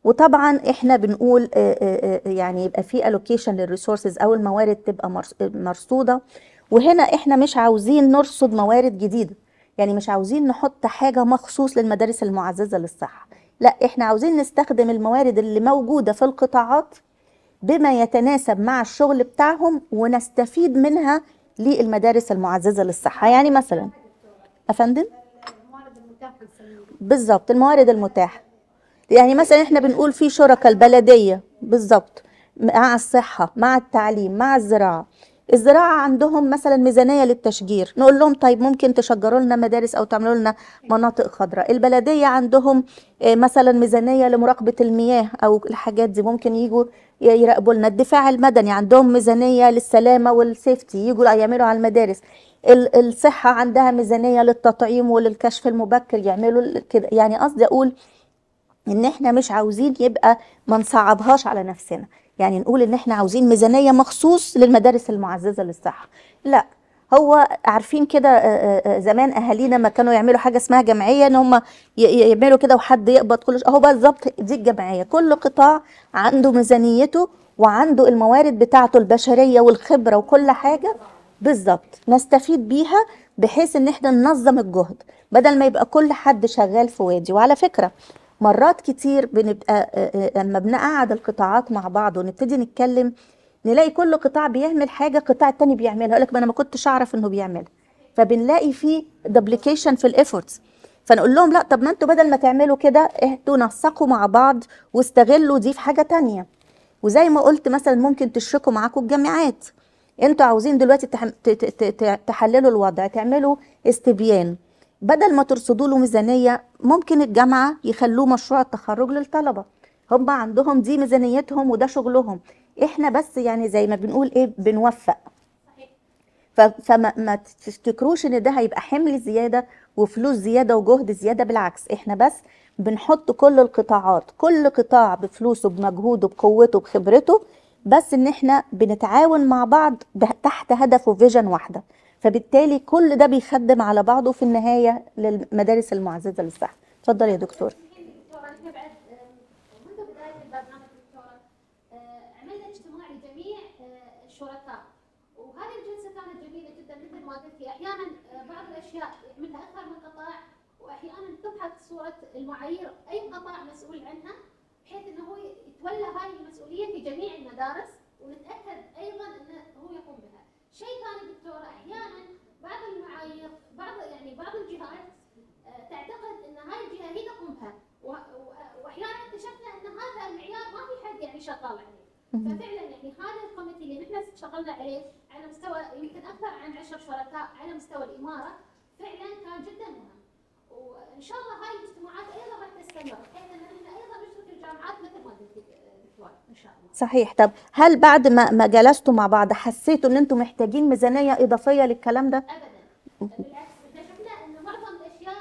وطبعا إحنا بنقول يعني يبقى في allocation لل resources أو الموارد تبقى مرص- مرصودة. وهنا إحنا مش عاوزين نرصد موارد جديدة. يعني مش عاوزين نحط حاجة مخصوص للمدارس المعززة للصحة. لا إحنا عاوزين نستخدم الموارد اللي موجودة في القطاعات بما يتناسب مع الشغل بتاعهم ونستفيد منها للمدارس المعززة للصحة. يعني مثلا أفندم؟ بالظبط الموارد المتاحة. يعني مثلا إحنا بنقول في شركاء البلدية بالظبط مع الصحة مع التعليم مع الزراعة. الزراعة عندهم مثلا ميزانية للتشجير. نقول لهم طيب ممكن تشجروا لنا مدارس أو تعملوا لنا مناطق خضراء. البلدية عندهم آه، مثلا ميزانية لمراقبة المياه أو الحاجات دي ممكن يجوا يراقبوا لنا. الدفاع المدني عندهم ميزانية للسلامة والسيفتي يجوا يعملوا على المدارس. ال- الصحة عندها ميزانية للتطعيم وللكشف المبكر يعملوا كده. يعني قصدي أقول إن إحنا مش عاوزين يبقى ما نصعبهاش على نفسنا. يعني نقول إن إحنا عاوزين ميزانية مخصوص للمدارس المعززة للصحة. لا هو عارفين كده آه، آه، آه، زمان أهالينا ما كانوا يعملوا حاجة اسمها جمعية إن هم يعملوا كده وحد يقبض كل اهو بالظبط دي الجمعية. كل قطاع عنده ميزانيته وعنده الموارد بتاعته البشرية والخبرة وكل حاجة. بالظبط. نستفيد بيها بحيث إن إحنا ننظم الجهد بدل ما يبقى كل حد شغال في وادي. وعلى فكرة مرات كتير بنبقى آه، آه، لما بنقعد القطاعات مع بعض ونبتدي نتكلم نلاقي كل قطاع بيعمل حاجة القطاع التاني بيعملها يقول لك ما أنا ما كنتش أعرف إنه بيعملها. فبنلاقي في duplication في ال efforts فنقول لهم لا طب ما أنتوا بدل ما تعملوا كده أنتوا نسقوا مع بعض واستغلوا دي في حاجة تانية. وزي ما قلت مثلا ممكن تشركوا معاكم الجامعات. أنتوا عاوزين دلوقتي تحللوا الوضع تعملوا استبيان. بدل ما ترصدوا له ميزانيه ممكن الجامعة يخلوه مشروع التخرج للطلبة. هم عندهم دي ميزانيتهم وده شغلهم. إحنا بس يعني زي ما بنقول إيه بنوفق. فما ما تفتكروش إن ده هيبقى حمل زيادة وفلوس زيادة وجهد زيادة؟ بالعكس إحنا بس بنحط كل القطاعات كل قطاع بفلوسه بمجهوده بقوته بخبرته بس إن إحنا بنتعاون مع بعض تحت هدف وفيجن واحدة. فبالتالي كل ده بيخدم على بعضه في النهاية للمدارس المعززة للصحة اتفضل يا دكتور الشركاء وهذه الجلسة كانت جميلة جدا مثل ما أحيانا بعض الأشياء يعملها أكثر من قطاع واحيانا صورة المعايير اي قطاع مسؤول عنها بحيث انه هو يتولى هاي المسؤولية في جميع المدارس ونتاكد أيضا انه هو يقوم بها. شيء ثاني دكتورة أحيانا بعض المعايير بعض يعني بعض الجهات آه، تعتقد إن هاي الجهة هي تقوم بها واحيانا اكتشفنا إن هذا المعيار ما في حد يعني شغال عليه. ففعلا يعني هذا الكوميتي اللي نحن اشتغلنا عليه على مستوى يمكن أكثر عن عشر شركاء على مستوى الإمارة فعلا كان جدا مهم. وإن شاء الله هاي الاجتماعات أيضا راح تستمر. بحيث ان إحنا أيضا نشرك الجامعات مثل ما قلت صحيح. طب هل بعد ما ما جلستوا مع بعض حسيتوا إن أنتم محتاجين ميزانية إضافية للكلام ده؟ ابدا بالعكس اكتشفنا ان معظم الاشياء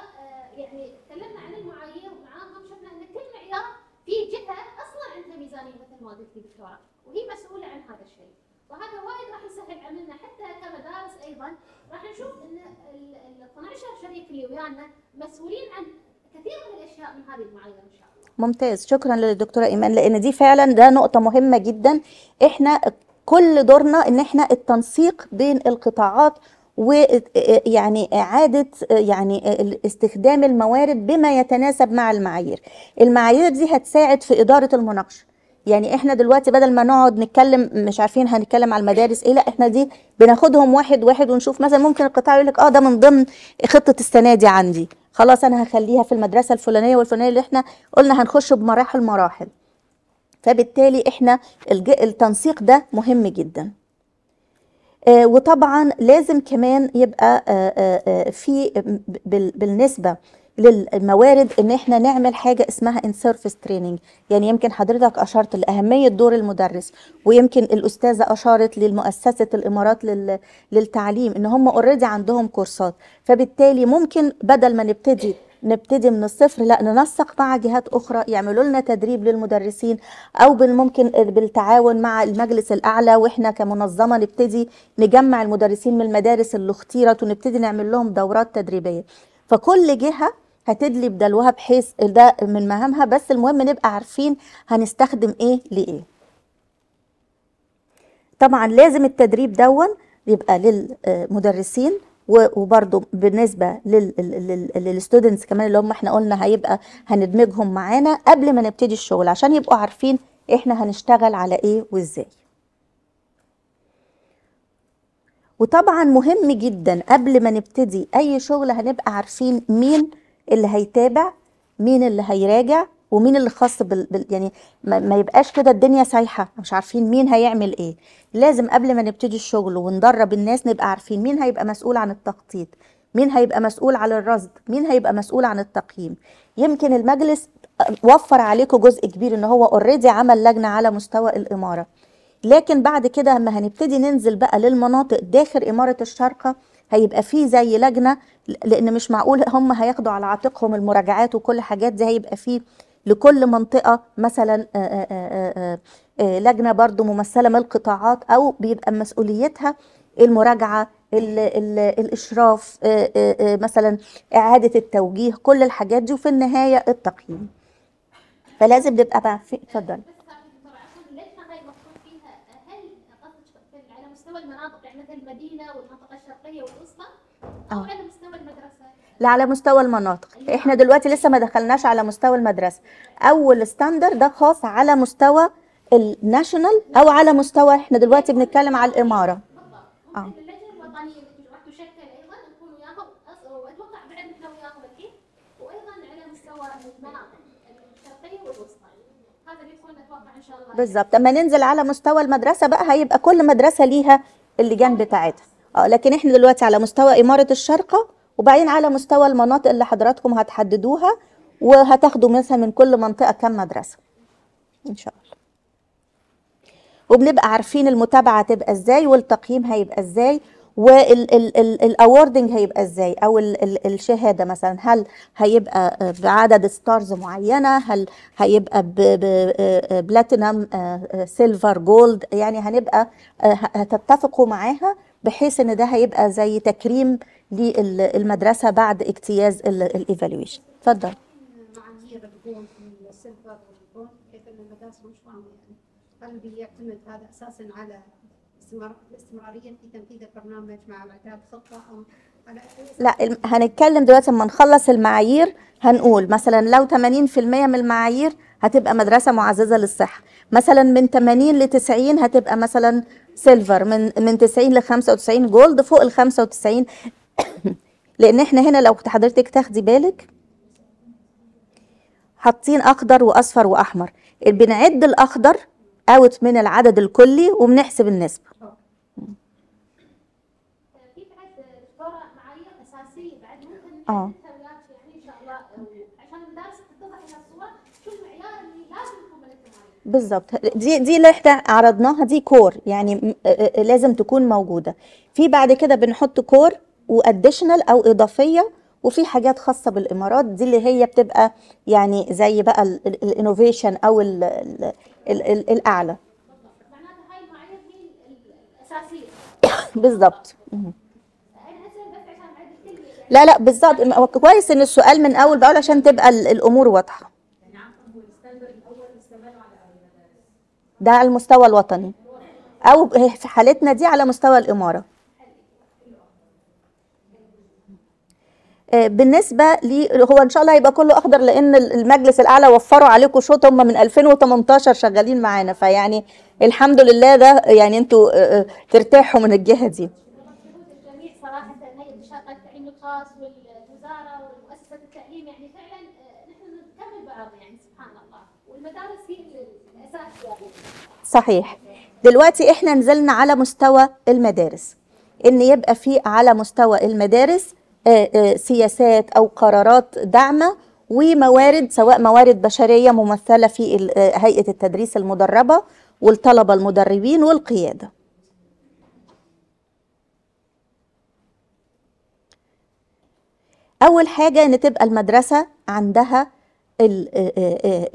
يعني تكلمنا عن المعايير معاهم شفنا ان كل معيار في جهه أصلا عندها ميزانيه مثل ما قلتي دكتوره وهي مسؤوله عن هذا الشيء وهذا وايد راح يسهل عملنا حتى كمدارس أيضا راح نشوف ان ال 12 شريك اللي ويانا مسؤولين عن كثير من الأشياء من هذه المعايير إن شاء الله. ممتاز. شكرا للدكتورة إيمان لأن دي فعلا ده نقطة مهمة جدا. إحنا كل دورنا إن إحنا التنسيق بين القطاعات ويعني إعادة يعني استخدام الموارد بما يتناسب مع المعايير. المعايير دي هتساعد في إدارة المناقشة. يعني إحنا دلوقتي بدل ما نقعد نتكلم مش عارفين هنتكلم على المدارس إيه لا إحنا دي بناخدهم واحد واحد ونشوف. مثلا ممكن القطاع يقول لك آه ده من ضمن خطة السنة دي عندي. خلاص أنا هخليها في المدرسة الفلانية والفلانية اللي إحنا قلنا هنخش بمراحل مراحل. فبالتالي إحنا التنسيق ده مهم جدا. آه، وطبعا لازم كمان يبقى آه، آه، آه، في بال- بالنسبة للموارد إن إحنا نعمل حاجة اسمها in-service training يعني يمكن حضرتك أشرت لأهمية دور المدرس ويمكن الأستاذة أشارت للمؤسسه الإمارات لل- للتعليم إن هم already عندهم كورسات. فبالتالي ممكن بدل ما نبتدي نبتدي من الصفر لا ننسق مع جهات أخرى يعملوا لنا تدريب للمدرسين أو بال- ممكن بالتعاون مع المجلس الأعلى وإحنا كمنظمة نبتدي نجمع المدرسين من المدارس اللي اختيرت ونبتدي نعمل لهم دورات تدريبية. فكل جهة هتدلي بدلوها بحيث ده من مهامها بس المهم نبقى عارفين هنستخدم إيه لإيه. طبعا لازم التدريب دون يبقى للمدرسين وبرضه بالنسبة للستودنتس كمان اللي هم إحنا قلنا هيبقى هندمجهم معانا قبل ما نبتدي الشغل عشان يبقوا عارفين إحنا هنشتغل على إيه وإزاي. وطبعا مهم جدا قبل ما نبتدي أي شغل هنبقى عارفين مين اللي هيتابع مين اللي هيراجع ومين اللي خاص بال, بال يعني ما, ما يبقاش كده الدنيا سايحة مش عارفين مين هيعمل إيه. لازم قبل ما نبتدي الشغل وندرب الناس نبقى عارفين مين هيبقى مسؤول عن التخطيط مين هيبقى مسؤول عن الرصد مين هيبقى مسؤول عن التقييم. يمكن المجلس وفر عليكم جزء كبير إن هو اوريدي عمل لجنة على مستوى الإمارة. لكن بعد كده لما هنبتدي ننزل بقى للمناطق داخل إمارة الشارقة هيبقى في زي لجنة لأن مش معقول هم هياخدوا على عاتقهم المراجعات وكل حاجات دي هيبقى في لكل منطقة مثلا آآ آآ آآ لجنة برضو ممثلة من القطاعات أو بيبقى مسؤوليتها المراجعة ال ال الإشراف مثلا إعادة التوجيه كل الحاجات دي وفي النهاية التقييم. فلازم نبقى بقى في اتفضل. المدينة الشرقيه والوسطى أو آه. على مستوى المدرسة؟ لا على مستوى المناطق. إحنا دلوقتي لسه ما دخلناش على مستوى المدرسة. أول ستاندر ده خاص على مستوى الناشونال أو على مستوى إحنا دلوقتي بنتكلم على الإمارة. بالضبط آه. بالظبط أما ننزل على مستوى المدرسة بقى هيبقى كل مدرسة ليها اللجان بتاعتها. آه لكن إحنا دلوقتي على مستوى إمارة الشارقه وبعدين على مستوى المناطق اللي حضراتكم هتحددوها وهتاخدوا مثلا من كل منطقة كام مدرسة. إن شاء الله. وبنبقى عارفين المتابعة هتبقى إزاي والتقييم هيبقى إزاي وال awarding هيبقى إزاي أو ال- ال- الشهادة مثلا. هل هيبقى بعدد stars معينة؟ هل هيبقى platinum silver gold يعني هنبقى آه، هتتفقوا معاها بحيث إن ده هيبقى زي تكريم للمدرسة بعد اجتياز الايفالويشن اتفضل كيف ان المدارس مش فاهمه يعني هل بيعتمد هذا أساسا على استمرار الاستمراريه في تنفيذ البرنامج مع اعداد خطه أو؟ لا هنتكلم دلوقتي لما نخلص المعايير هنقول مثلا لو 80% من المعايير هتبقى مدرسة معززة للصحة مثلا من 80 ل 90 هتبقى مثلا silver من من 90 ل 95 gold فوق ال 95 لأن إحنا هنا لو حضرتك تاخدي بالك حاطين أخضر وأصفر وأحمر. بنعد الأخضر out من العدد الكلي وبنحسب النسبة في بعد دكتوره معايير اساسيه بعد ممكن آه. نحددها وياك يعني ان شاء الله عشان المدارس تتضح لها الصور شو المعيار اللي لازم يكون من التمارين بالظبط دي دي اللي إحنا عرضناها دي core. يعني لازم تكون موجودة. في بعد كده بنحط core و additional أو إضافية وفي حاجات خاصة بالإمارات. دي اللي هي بتبقى يعني زي بقى ال innovation أو ال ال ال ال الاعلى معناتها هاي المعايير هي ال- ال- الاساسيه بالظبط لا لا بالظبط كويس إن السؤال من أول باول عشان تبقى ال- الأمور واضحة. ده على المستوى الوطني. أو في حالتنا دي على مستوى الإمارة. آه، بالنسبة لي هو إن شاء الله هيبقى كله اخضر لأن المجلس الأعلى وفروا عليكم شوط هم من 2018 شغالين معانا. فيعني الحمد لله ده يعني أنتوا آه، آه، ترتاحوا من الجهة دي الجميع صراحة هيئة مشاركة التعليم الخاص والوزارة والمؤسسة التعليم يعني فعلا آه، نحن نكمل بعض يعني سبحان الله والمدارس هي الأساس يعني صحيح. دلوقتي إحنا نزلنا على مستوى المدارس. إن يبقى في على مستوى المدارس آه، آه، سياسات أو قرارات داعمة وموارد سواء موارد بشرية ممثلة في آه، هيئة التدريس المدربة والطلبة المدربين والقيادة. أول حاجة إن تبقى المدرسة عندها ال-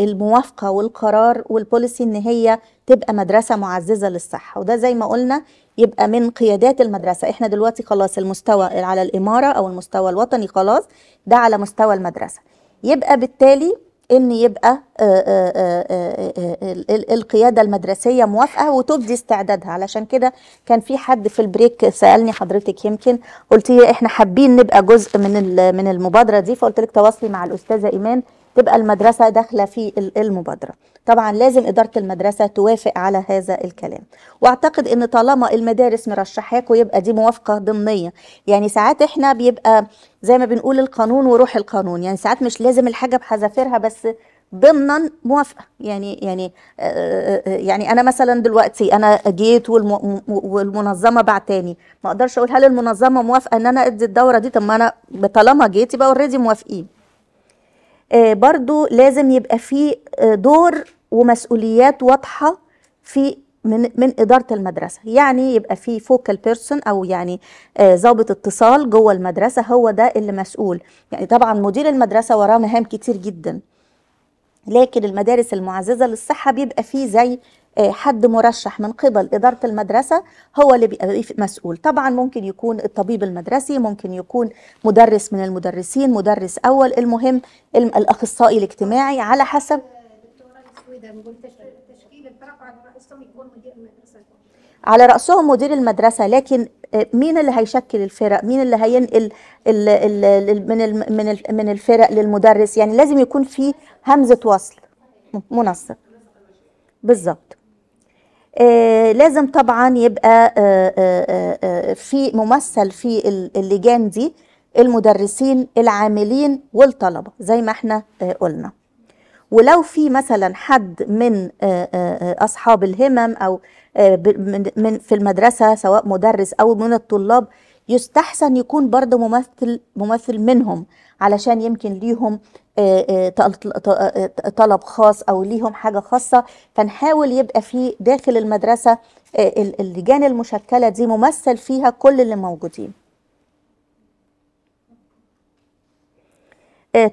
الموافقة والقرار وال policy إن هي تبقى مدرسة معززة للصحة وده زي ما قلنا يبقى من قيادات المدرسة. إحنا دلوقتي خلاص المستوى على الإمارة أو المستوى الوطني خلاص ده على مستوى المدرسة. يبقى بالتالي إن يبقى آه، آه، آه، ال- ال- القيادة المدرسية موافقة وتبدي استعدادها. علشان كده كان في حد في ال break سألني حضرتك يمكن قلت لي إحنا حابين نبقى جزء من من المبادرة دي فقلت لك تواصلي مع الأستاذة إيمان تبقى المدرسة داخلة في ال- المبادرة. طبعا لازم إدارة المدرسة توافق على هذا الكلام. وأعتقد إن طالما المدارس مرشحاكوا يبقى دي موافقة ضمنية يعني ساعات إحنا بيبقى زي ما بنقول القانون وروح القانون. يعني ساعات مش لازم الحاجة بحذافيرها بس ضمنا موافقة. يعني يعني آه، آه، يعني أنا مثلا دلوقتي أنا جيت والم- والمنظمة بعتاني. ما أقدرش أقول هل المنظمة موافقة إن أنا أدي الدورة دي؟ طب ما أنا طالما جيت يبقى already موافقين. آه، برضو لازم يبقى في آه، دور ومسؤوليات واضحة في من من إدارة المدرسة. يعني يبقى في focal person أو يعني آه، ضابط اتصال جوه المدرسة هو ده اللي مسؤول. يعني طبعا مدير المدرسة وراه مهام كتير جدا لكن المدارس المعززة للصحة بيبقى فيه زي آه، حد مرشح من قبل إدارة المدرسة هو اللي بيبقى مسؤول. طبعا ممكن يكون الطبيب المدرسي ممكن يكون مدرس من المدرسين مدرس أول المهم الم- الأخصائي الاجتماعي. على حسب على رأسهم مدير المدرسة لكن آه، مين اللي هيشكل الفرق؟ مين اللي هينقل ال ال ال من ال من ال من الفرق للمدرس؟ يعني لازم يكون في همزة وصل منسق بالظبط. آه لازم طبعا يبقى آه آه آه في ممثل في ال- اللجان دي المدرسين العاملين والطلبة زي ما إحنا آه قلنا. ولو في مثلا حد من آه، آه، آه، أصحاب الهمم آه، ب- من في المدرسة سواء مدرس أو من الطلاب يستحسن يكون برضه ممثل ممثل منهم علشان يمكن ليهم آه، آه، آه، طلب خاص أو ليهم حاجة خاصة فنحاول يبقى في داخل المدرسة ال- اللجان المشكلة دي ممثل فيها كل اللي موجودين.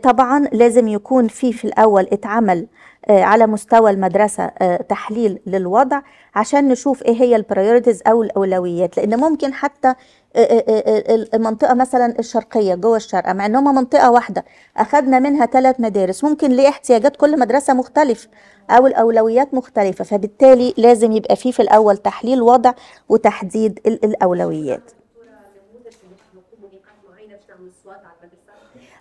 طبعا لازم يكون في في الأول اتعمل آه، على مستوى المدرسة آه، تحليل للوضع عشان نشوف إيه هي البريوريتيز أو الأولويات. لأن ممكن حتى آه، آه، آه، المنطقة مثلا الشرقية جوه الشرق مع ان هما منطقة واحدة أخدنا منها ثلاث مدارس ممكن ليه احتياجات كل مدرسة مختلف أو الأولويات مختلفة فبالتالي لازم يبقى في في الأول تحليل وضع وتحديد ال- الأولويات.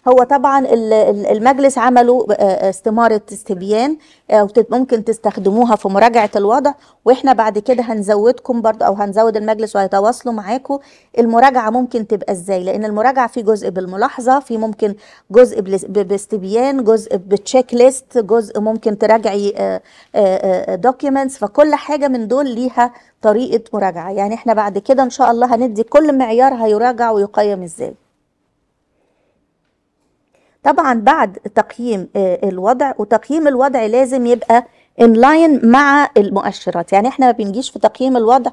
هو طبعا ال- ال- المجلس عملوا آه، استمارة استبيان آه، ممكن تستخدموها في مراجعة الوضع. وإحنا بعد كده هنزودكم برضو أو هنزود المجلس وهيتواصلوا معاكم. المراجعة ممكن تبقى إزاي؟ لأن المراجعة في جزء بالملاحظة في ممكن جزء باستبيان جزء بتشيك ليست جزء ممكن تراجعي دوكيومنتس فكل حاجة من دول ليها طريقة مراجعة. يعني إحنا بعد كده إن شاء الله هندي كل معيار هيراجع ويقيم إزاي. طبعا بعد تقييم آه، الوضع وتقييم الوضع لازم يبقى in line مع المؤشرات. يعني إحنا ما بنجيش في تقييم الوضع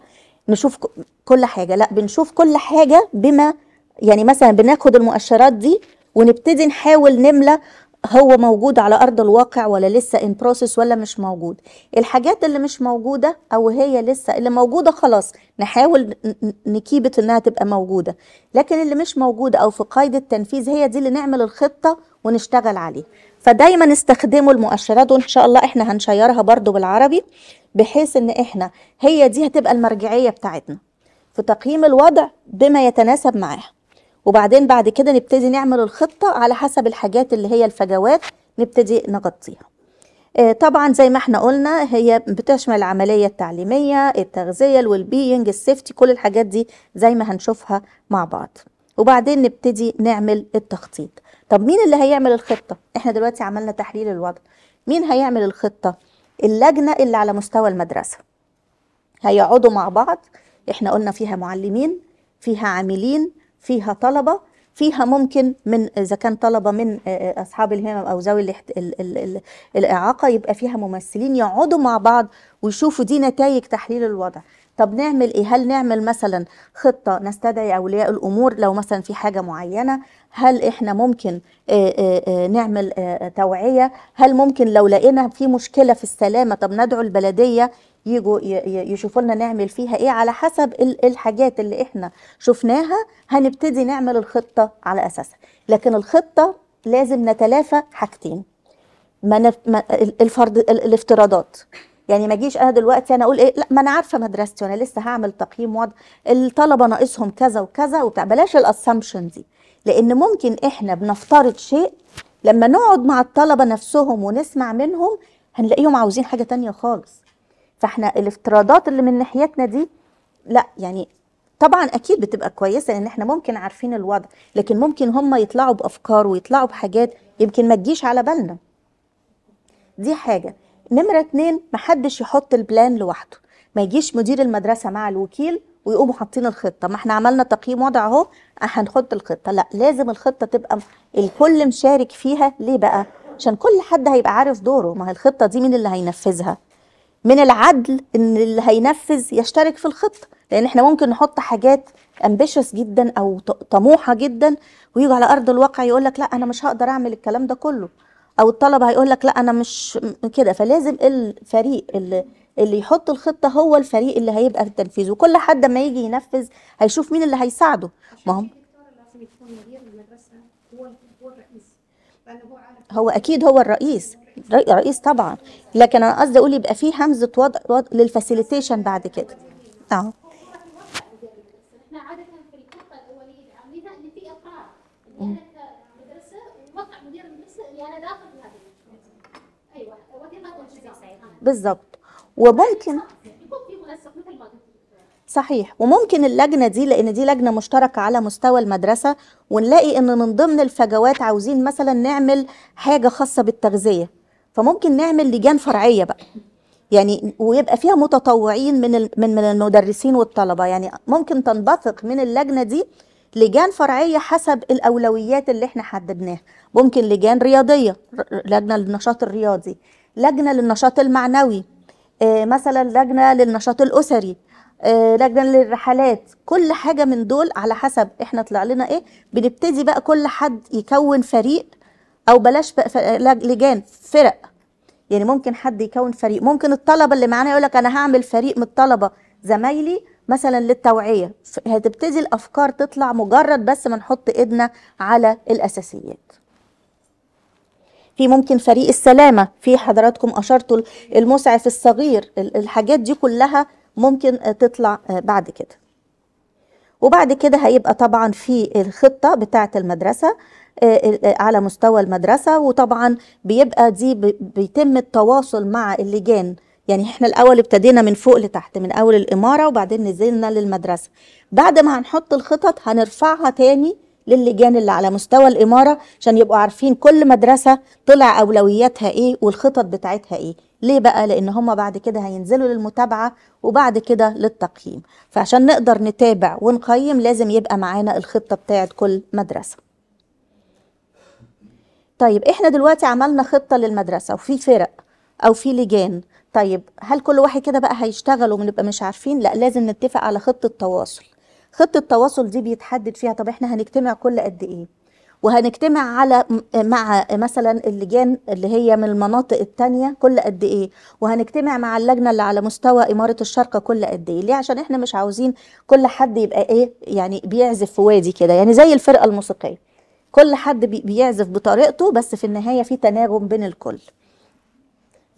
نشوف كل حاجة لا بنشوف كل حاجة بما يعني مثلا بناخد المؤشرات دي ونبتدي نحاول نملى هو موجود على أرض الواقع ولا لسه in process ولا مش موجود. الحاجات اللي مش موجودة أو هي لسه اللي موجودة خلاص نحاول ن keep it إنها تبقى موجودة. لكن اللي مش موجودة أو في قيد التنفيذ هي دي اللي نعمل الخطة ونشتغل عليه فدايما استخدموا المؤشرات وإن شاء الله إحنا هن share ها برضو بالعربي بحيث إن إحنا هي دي هتبقى المرجعية بتاعتنا في تقييم الوضع بما يتناسب معاها. وبعدين بعد كده نبتدي نعمل الخطة على حسب الحاجات اللي هي الفجوات نبتدي نغطيها. آه، طبعا زي ما إحنا قلنا هي بتشمل العملية التعليمية التغذية ال well-being ال safety كل الحاجات دي زي ما هنشوفها مع بعض. وبعدين نبتدي نعمل التخطيط. طب مين اللي هيعمل الخطة؟ إحنا دلوقتي عملنا تحليل الوضع. مين هيعمل الخطة؟ اللجنة اللي على مستوى المدرسة. هيقعدوا مع بعض. إحنا قلنا فيها معلمين فيها عاملين فيها طلبة فيها ممكن من إذا كان طلبة من آه، أصحاب الهمم أو ذوي الإعاقة يبقى فيها ممثلين يقعدوا مع بعض ويشوفوا دي نتائج تحليل الوضع. طب نعمل إيه؟ هل نعمل مثلا خطة نستدعي أولياء الأمور لو مثلا في حاجة معينة؟ هل إحنا ممكن آه، آه، آه، نعمل آه، توعية؟ هل ممكن لو لقينا في مشكلة في السلامة طب ندعو البلدية يجوا يشوفوا لنا نعمل فيها إيه على حسب ال- الحاجات اللي إحنا شفناها هنبتدي نعمل الخطة على أساسها. لكن الخطة لازم نتلافى حاجتين. ما نف... ما ال- الفرض ال- الافتراضات. يعني ما اجيش أنا دلوقتي أنا أقول إيه لأ ما أنا عارفة مدرستي وأنا لسه هعمل تقييم وضع الطلبة ناقصهم كذا وكذا وبتاع. بلاش الاسامبشن دي. لأن ممكن إحنا بنفترض شيء لما نقعد مع الطلبة نفسهم ونسمع منهم هنلاقيهم عاوزين حاجة تانية خالص. فاحنا الافتراضات اللي من ناحيتنا دي لا يعني طبعا أكيد بتبقى كويسة لأن إحنا ممكن عارفين الوضع لكن ممكن هم يطلعوا بأفكار ويطلعوا بحاجات يمكن ما تجيش على بالنا. دي حاجة. نمرة اتنين محدش يحط البلان لوحده. ما يجيش مدير المدرسة مع الوكيل ويقوموا حاطين الخطة. ما إحنا عملنا تقييم وضع أهو هنحط الخطة. لا لازم الخطة تبقى الكل مشارك فيها. ليه بقى؟ عشان كل حد هيبقى عارف دوره. ما هي الخطة دي مين اللي هينفذها؟ من العدل إن اللي هينفذ يشترك في الخطة. لأن إحنا ممكن نحط حاجات امبيشس جدا أو طموحة جدا ويجي على أرض الواقع يقول لك لا أنا مش هقدر أعمل الكلام ده كله. أو الطلبة هيقول لك لا أنا مش كده. فلازم الفريق اللي اللي يحط الخطة هو الفريق اللي هيبقى في التنفيذ. وكل حد ما يجي ينفذ هيشوف مين اللي هيساعده. ما هم؟ هو أكيد هو الرئيس. رئي- رئيس طبعا. لكن أنا قصدي أقول يبقى في همزة وضع, وضع للفاسيليتيشن بعد كده. آه إن المدرسة. أيوه. وثيقة انشغال بالظبط وممكن صحيح. وممكن اللجنة دي لأن دي لجنة مشتركة على مستوى المدرسة ونلاقي إن من ضمن الفجوات عاوزين مثلا نعمل حاجة خاصة بالتغذية. فممكن نعمل لجان فرعية بقى. يعني ويبقى فيها متطوعين من من من المدرسين والطلبة. يعني ممكن تنبثق من اللجنة دي لجان فرعية حسب الأولويات اللي إحنا حددناها. ممكن لجان رياضية لجنة للنشاط الرياضي. لجنة للنشاط المعنوي. آه، مثلا لجنة للنشاط الأسري. آه، لجنة للرحلات. كل حاجة من دول على حسب إحنا طلع لنا إيه. بنبتدي بقى كل حد يكون فريق أو بلاش لجان فرق. يعني ممكن حد يكون فريق. ممكن الطلبة اللي معانا يقول لك أنا هعمل فريق من الطلبة. زمايلي مثلا للتوعية. هتبتدي الأفكار تطلع مجرد بس ما نحط إيدنا على الأساسيات. في ممكن فريق السلامة. في حضراتكم أشرتوا المسعف الصغير. ال- الحاجات دي كلها ممكن آه، تطلع آه، بعد كده. وبعد كده هيبقى طبعا في المدرسة آه، آه، على مستوى المدرسة وطبعا بيبقى دي بيتم التواصل مع اللجان. يعني إحنا الأول ابتدينا من فوق لتحت من أول الإمارة وبعدين نزلنا للمدرسة. بعد ما هنحط الخطط هنرفعها تاني للجان اللي على مستوى الإمارة عشان يبقوا عارفين كل مدرسة طلع أولوياتها إيه والخطط بتاعتها إيه. ليه بقى؟ لأن هم بعد كده هينزلوا للمتابعة وبعد كده للتقييم. فعشان نقدر نتابع ونقيم لازم يبقى معانا الخطة بتاعت كل مدرسة. طيب إحنا دلوقتي عملنا خطة للمدرسة وفي فرق أو في لجان. طيب هل كل واحد كده بقى هيشتغل ونبقى مش عارفين؟ لأ لازم نتفق على خطة تواصل. خطة التواصل دي بيتحدد فيها طب إحنا هنجتمع كل قد إيه؟ وهنجتمع على مع مثلا اللجان اللي هي من المناطق التانية كل قد إيه؟ وهنجتمع مع اللجنة اللي على مستوى إمارة الشرق كل قد إيه؟ ليه؟ عشان إحنا مش عاوزين كل حد يبقى إيه؟ يعني بيعزف في وادي كده يعني زي الفرقة الموسيقية. كل حد بي- بيعزف بطريقته بس في النهاية في تناغم بين الكل.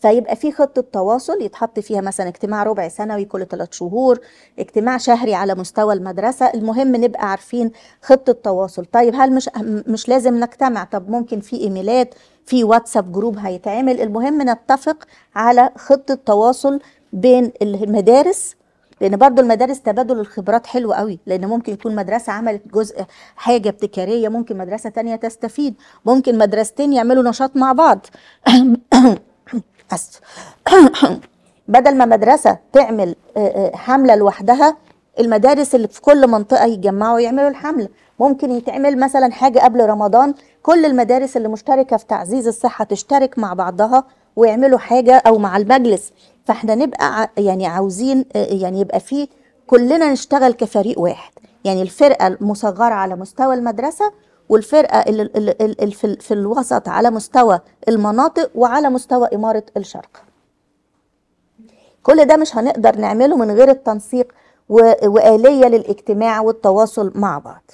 فيبقى في خطة تواصل يتحط فيها مثلا اجتماع ربع سنوي كل ثلاث شهور اجتماع شهري على مستوى المدرسة. المهم نبقى عارفين خطة تواصل. طيب هل مش مش لازم نجتمع؟ طب ممكن في إيميلات في واتساب جروب هيتعمل. المهم نتفق على خطة تواصل بين المدارس لأن برضو المدارس تبادل الخبرات حلو قوي لأن ممكن يكون مدرسة عملت جزء حاجة ابتكارية ممكن مدرسة تانية تستفيد ممكن مدرستين يعملوا نشاط مع بعض. بدل ما مدرسة تعمل آه، آه، حملة لوحدها المدارس اللي في كل منطقة يتجمعوا يعملوا الحمله ممكن يتعمل مثلا حاجة قبل رمضان كل المدارس اللي مشتركة في تعزيز الصحة تشترك مع بعضها ويعملوا حاجة أو مع المجلس. فاحنا نبقى يعني عاوزين آه، يعني يبقى في كلنا نشتغل كفريق واحد. يعني الفرقة المصغرة على مستوى المدرسة والفرقة اللي في ال- في الوسط على مستوى المناطق وعلى مستوى إمارة الشرق. كل ده مش هنقدر نعمله من غير التنسيق وآلية للاجتماع والتواصل مع بعض.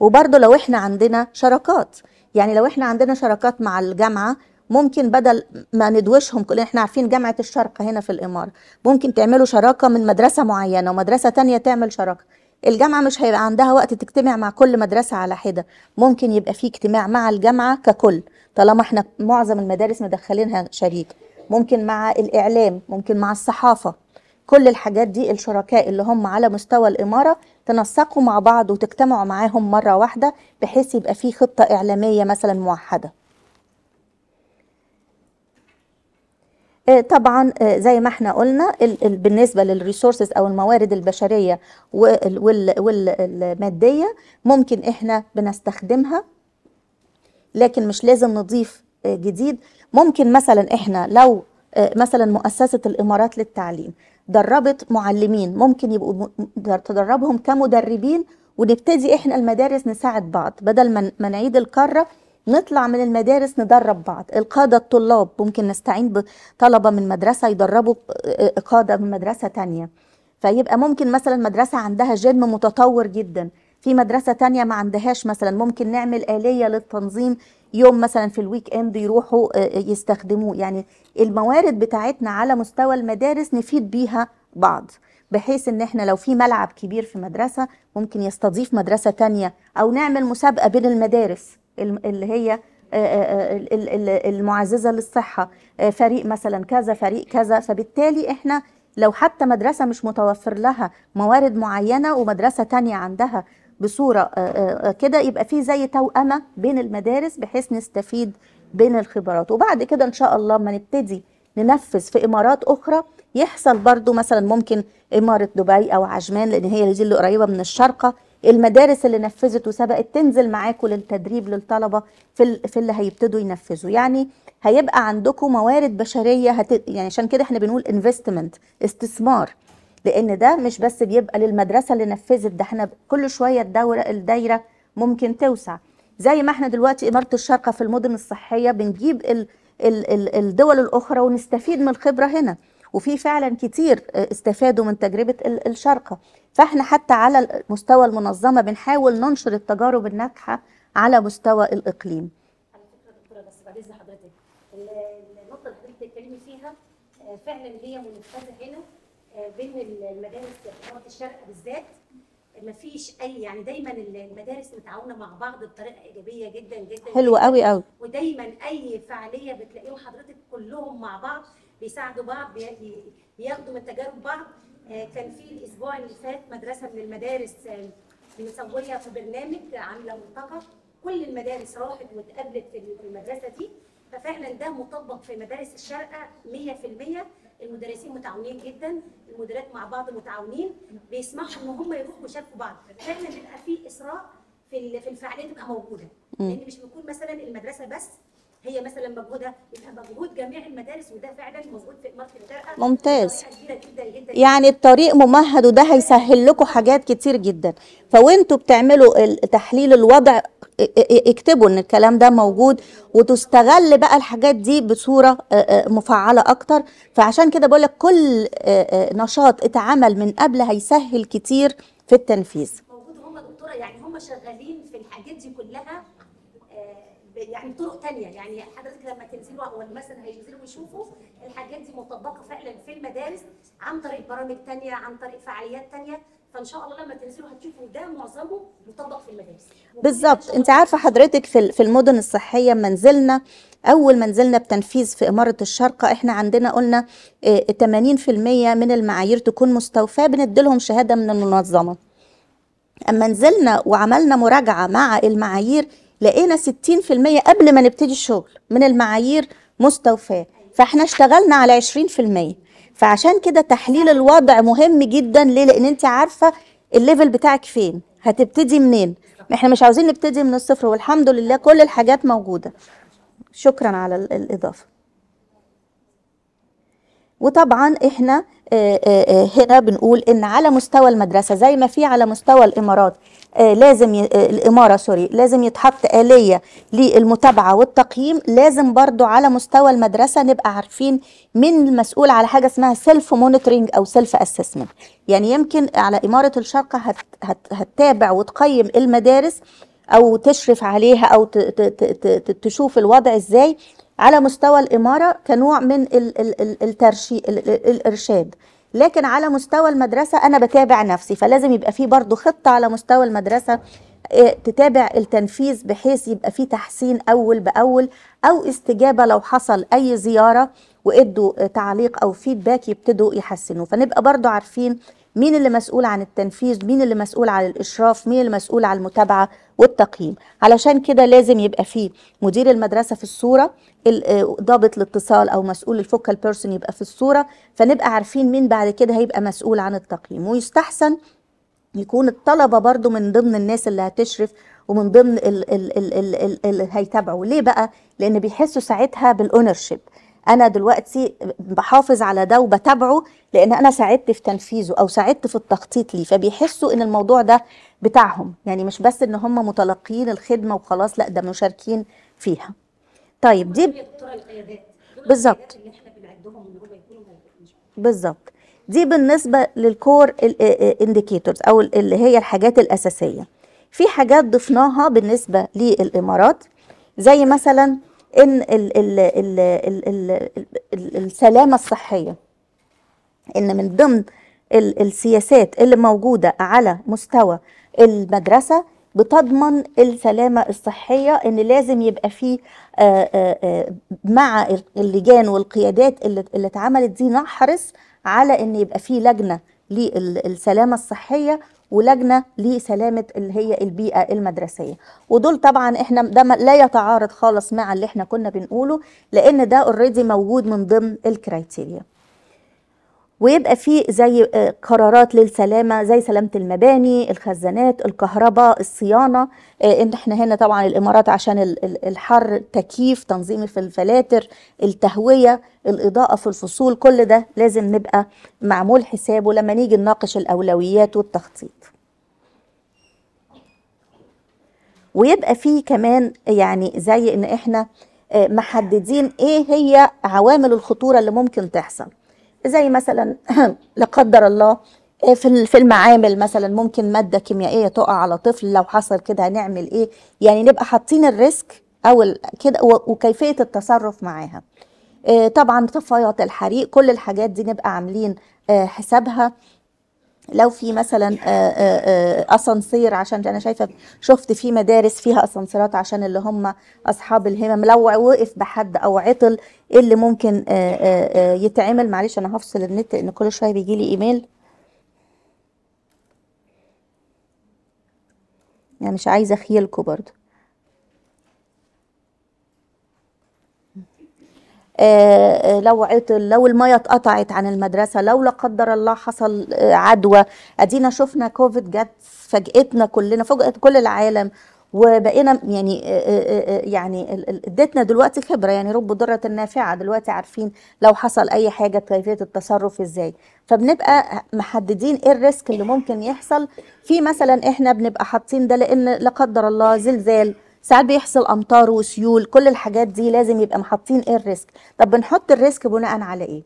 وبرضه لو إحنا عندنا شراكات يعني لو إحنا عندنا شراكات مع الجامعة ممكن بدل ما ندوشهم كلنا إحنا عارفين جامعة الشرق هنا في الإمارة. ممكن تعملوا شراكة من مدرسة معينة ومدرسة تانية تعمل شراكة. الجامعة مش هيبقى عندها وقت تجتمع مع كل مدرسة على حدة. ممكن يبقى في اجتماع مع الجامعة ككل طالما إحنا معظم المدارس مدخلينها شريك. ممكن مع الإعلام ممكن مع الصحافة. كل الحاجات دي الشركاء اللي هم على مستوى الإمارة تنسقوا مع بعض وتجتمعوا معاهم مرة واحدة بحيث يبقى في خطة إعلامية مثلا موحدة. طبعا آه، زي ما إحنا قلنا ال- ال- بالنسبة للريسورسز أو الموارد البشرية وال- وال- والمادية ممكن إحنا بنستخدمها لكن مش لازم نضيف آه، جديد. ممكن مثلا إحنا لو آه، مثلا مؤسسة الإمارات للتعليم دربت معلمين ممكن يبقوا تدربهم كمدربين ونبتدي إحنا المدارس نساعد بعض بدل ما نعيد الكره نطلع من المدارس ندرب بعض. القادة الطلاب ممكن نستعين بطلبة من مدرسة يدربوا آه، آه، قادة من مدرسة تانية. فيبقى ممكن مثلا مدرسة عندها جيم متطور جدا. في مدرسة تانية ما عندهاش مثلا. ممكن نعمل آلية للتنظيم يوم مثلا في الويك إند يروحوا آه، يستخدموه. يعني الموارد بتاعتنا على مستوى المدارس نفيد بيها بعض. بحيث إن إحنا لو في ملعب كبير في مدرسة ممكن يستضيف مدرسة تانية أو نعمل مسابقة بين المدارس. الم- اللي هي آه، آه، ال- ال- ال- المعززة للصحة آه، فريق مثلا كذا فريق كذا. فبالتالي إحنا لو حتى مدرسة مش متوفر لها موارد معينة ومدرسة تانية عندها آه، آه، آه، كده يبقى في زي توأمة بين المدارس بحيث نستفيد بين الخبرات. وبعد كده إن شاء الله ما نبتدي ننفذ في إمارات أخرى يحصل برضو مثلا ممكن إمارة دبي أو عجمان لأن هي اللي قريبة من الشارقة المدارس اللي نفذت وسبقت تنزل معاكم للتدريب للطلبة في في اللي هيبتدوا ينفذوا. يعني هيبقى عندكم موارد بشرية هت... يعني عشان كده إحنا بنقول انفستمنت استثمار. لأن ده مش بس بيبقى للمدرسة اللي نفذت ده إحنا كل شوية الدوره الدايرة ممكن توسع. زي ما إحنا دلوقتي إمارة الشارقة في المدن الصحية بنجيب ال ال ال الدول الأخرى ونستفيد من الخبرة هنا. وفي فعلا كتير استفادوا من تجربة ال- الشارقة. فإحنا حتى على مستوى المنظمة بنحاول ننشر التجارب الناجحة على مستوى الإقليم. على فكره دكتورة بس إذن حضرتك ال- النقطة اللي حضرتك بتتكلمي فيها آه، فعلا هي منفذه هنا آه، بين المدارس في إمارة الشرق بالذات. ما فيش أي يعني دايما المدارس متعاونة مع بعض بطريقة إيجابية جدا جدا حلو. قوي قوي ودايما أي فعالية بتلاقيهم حضرتك كلهم مع بعض. بيساعدوا بعض بي- بياخدوا من تجارب بعض. آه، كان في الأسبوع اللي فات مدرسة من المدارس آه، مسويه في برنامج عاملة ملتقى كل المدارس راحت واتقابلت في المدرسة دي. ففعلا ده مطبق في مدارس الشارقة 100% المدرسين متعاونين جدا المديرات مع بعض متعاونين. بيسمحوا إن هم يروحوا يشاركوا بعض. فعلا بيبقى في إسراء في الفعالية تبقى موجودة. لأن مش بيكون مثلا المدرسة بس هي مثلا مجهودها يبقى مجهود جميع المدارس وده فعلا موجود في اماره الشارقه ممتاز. جدا جدا يعني الطريق ممهد وده هيسهل لكم حاجات كتير جدا. فوانتوا بتعملوا تحليل الوضع اكتبوا إن الكلام ده موجود وتستغل بقى الحاجات دي إ- مفعلة أكتر. فعشان كده بقولك كل إ- ا- نشاط اتعمل من قبل هيسهل كتير في التنفيذ. موجود هم دكتورة يعني هم شغالين في الحاجات دي كلها يعني طرق تانية. يعني حضرتك لما تنزلوا أو مثلا هينزلوا يشوفوا الحاجات دي مطبقة فعلا في المدارس عن طريق برامج تانية عن طريق فعاليات تانية. فإن شاء الله لما تنزلوا هتشوفوا ده معظمه مطبق في المدارس. بالظبط. انت عارفة حضرتك في في المدن الصحية ما نزلنا أول ما نزلنا بتنفيذ في إمارة الشارقه إحنا عندنا قلنا آه، 80% من المعايير تكون مستوفاة بنديلهم شهادة من المنظمة. أما نزلنا وعملنا مراجعة مع المعايير لقينا 60% قبل ما نبتدي الشغل من المعايير مستوفاة. فاحنا اشتغلنا على 20% فعشان كده تحليل الوضع مهم جدا. ليه؟ لأن أنت عارفة ال level بتاعك فين. هتبتدي منين. إحنا مش عاوزين نبتدي من الصفر والحمد لله كل الحاجات موجودة. شكرا على ال- الإضافة. وطبعا إحنا آه، آه، آه، هنا بنقول إن على مستوى المدرسة زي ما في على مستوى الإمارات لازم الإمارة sorry لازم يتحط آلية للمتابعة والتقييم لازم برضو على مستوى المدرسة نبقى عارفين مين المسؤول على حاجة اسمها self monitoring أو self assessment يعني يمكن على إمارة. هت... هتتابع وتقيم المدارس أو تشرف عليها أو. تشوف الوضع إزاي على مستوى الإمارة كنوع من ال- ال- ال- الترشي ال- ال- الإرشاد. لكن على مستوى المدرسة أنا بتابع نفسي فلازم يبقى في برضو خطة على مستوى المدرسة آه، تتابع التنفيذ بحيث يبقى في تحسين أول بأول أو استجابة لو حصل أي زيارة وإدوا آه، تعليق أو feedback يبتدوا يحسنوا. فنبقى برضو عارفين مين اللي مسؤول عن التنفيذ؟ مين اللي مسؤول عن الإشراف؟ مين اللي مسؤول عن المتابعة والتقييم؟ علشان كده لازم يبقى في مدير المدرسة في الصورة ال- آه، ضابط الاتصال أو مسؤول ال focal person يبقى في الصورة فنبقى عارفين مين بعد كده هيبقى مسؤول عن التقييم. ويستحسن يكون الطلبة برضو من ضمن الناس اللي هتشرف ومن ضمن ال- ال- ال- ال- ال- اللي هيتابعوا. ليه بقى؟ لأن بيحسوا ساعتها بالاونرشيب أنا دلوقتي بحافظ على ده وبتابعه لأن أنا ساعدت في تنفيذه أو ساعدت في التخطيط ليه. فبيحسوا إن الموضوع ده بتاعهم. يعني مش بس إن هم متلقيين الخدمة وخلاص لأ ده مشاركين فيها. طيب دي بالظبط. بالظبط. دي بالنسبة للكور انديكيتورز أو ال- اللي هي الحاجات الأساسية. في حاجات ضفناها بالنسبة للإمارات زي مثلا إن ال ال ال ال ال ال السلامة الصحية. إن من ضمن ال- السياسات اللي موجودة على مستوى المدرسة بتضمن السلامة الصحية إن لازم يبقى فيه آه، آه، آه، مع اللجان والقيادات اللي اتعملت دي نحرص على إن يبقى فيه لجنة للسلامة الصحية ولجنة لسلامة اللي هي البيئة المدرسية. ودول طبعا إحنا ده لا يتعارض خالص مع اللي إحنا كنا بنقوله لأن ده already موجود من ضمن ال criteria ويبقى في زي آه، قرارات للسلامة زي سلامة المباني الخزانات الكهرباء الصيانة. آه، إن إحنا هنا طبعا الإمارات عشان ال- ال- الحر تكييف تنظيم في الفلاتر التهوية الإضاءة في الفصول كل ده لازم نبقى معمول حسابه لما نيجي نناقش الأولويات والتخطيط. ويبقى في كمان يعني زي إن إحنا آه، محددين إيه هي عوامل الخطورة اللي ممكن تحصل. زي مثلا لا قدر الله آه، في في المعامل مثلا ممكن مادة كيميائية تقع على طفل لو حصل كده هنعمل إيه؟ يعني نبقى حاطين الريسك أو كده وكيفية التصرف معاها. آه، طبعا طفايات الحريق كل الحاجات دي نبقى عاملين آه، حسابها. لو في مثلا آه، آه، آه، أسانسير عشان أنا شايفة شفت في مدارس فيها أسانسيرات عشان اللي هم أصحاب الهمم. لو وقف بحد أو عطل إيه اللي ممكن يتعمل؟ معلش أنا هفصل النت لأن كل شوية بيجي لي إيميل. يعني مش عايزة أخيلكوا برضو آه، آه، لو عطل لو المية اتقطعت عن المدرسة لو لا قدر الله حصل آه، عدوى ادينا شفنا كوفيد جت فاجئتنا كلنا فاجأت كل العالم وبقينا يعني آه، آه، آه، يعني ادتنا دلوقتي خبرة يعني رب ضارة نافعة دلوقتي عارفين لو حصل أي حاجة كيفية التصرف إزاي. فبنبقى محددين إيه ال risk اللي ممكن يحصل. في مثلا إحنا بنبقى حاطين ده لأن لا قدر الله زلزال ساعات بيحصل أمطار وسيول كل الحاجات دي لازم يبقى محطين إيه ال risk؟ طب بنحط ال risk بناء على إيه؟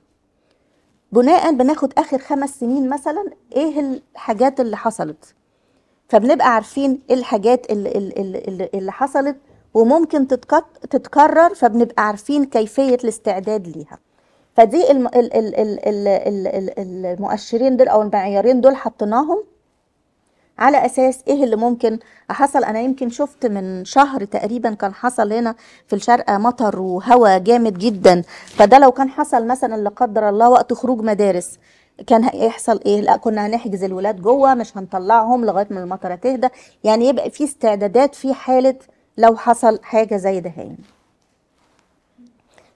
بناء بناخد آخر خمس سنين مثلا إيه الحاجات اللي حصلت. فبنبقى عارفين إيه الحاجات اللي, اللي, اللي, حصلت وممكن تتكرر فبنبقى عارفين كيفية الاستعداد ليها. فدي الم... ال... ال... ال... ال... ال... ال- المؤشرين دول أو المعيارين دول حطيناهم على أساس إيه اللي ممكن حصل؟ أنا يمكن شفت من شهر تقريبا كان حصل هنا في الشارقة مطر وهواء جامد جدا. فده لو كان حصل مثلا لا قدر الله وقت خروج مدارس كان هيحصل إيه؟ لا كنا هنحجز الولاد جوه مش هنطلعهم لغاية ما المطره تهدى. يعني يبقى في استعدادات في حالة لو حصل حاجة زي ده هين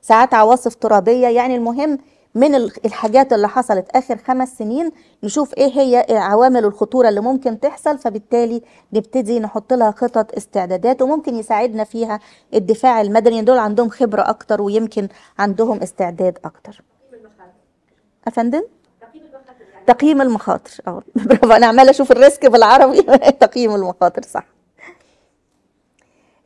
ساعات عواصف ترابية يعني المهم من ال- الحاجات اللي حصلت آخر خمس سنين نشوف إيه هي عوامل الخطوره اللي ممكن تحصل فبالتالي نبتدي نحط لها خطط استعدادات وممكن يساعدنا فيها الدفاع المدني. دول عندهم خبرة أكتر ويمكن عندهم استعداد أكتر. أفندم؟ تقييم المخاطر. أه. برافو أنا عمالة أشوف ال risk بالعربي. تقييم المخاطر صح.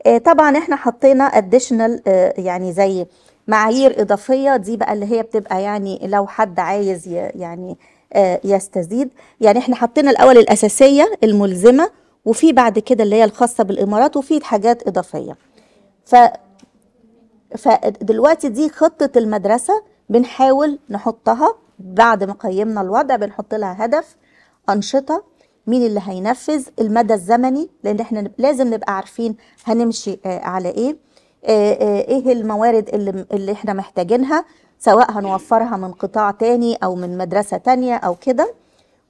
آه، طبعا إحنا حطينا additional يعني زي معايير إضافية دي بقى اللي هي بتبقى يعني لو حد عايز يعني آه، يستزيد. يعني إحنا حطينا الأول الأساسية الملزمة وفي بعد كده اللي هي الخاصة بالإمارات وفي حاجات إضافية. ف فدلوقتي دي خطة المدرسة بنحاول نحطها بعد ما قيمنا الوضع بنحط لها هدف أنشطة مين اللي هينفذ المدى الزمني لأن إحنا لازم نبقى عارفين هنمشي آه، على إيه. إيه الموارد اللي, اللي إحنا محتاجينها سواء هنوفرها من قطاع تاني أو من مدرسة تانية أو كده.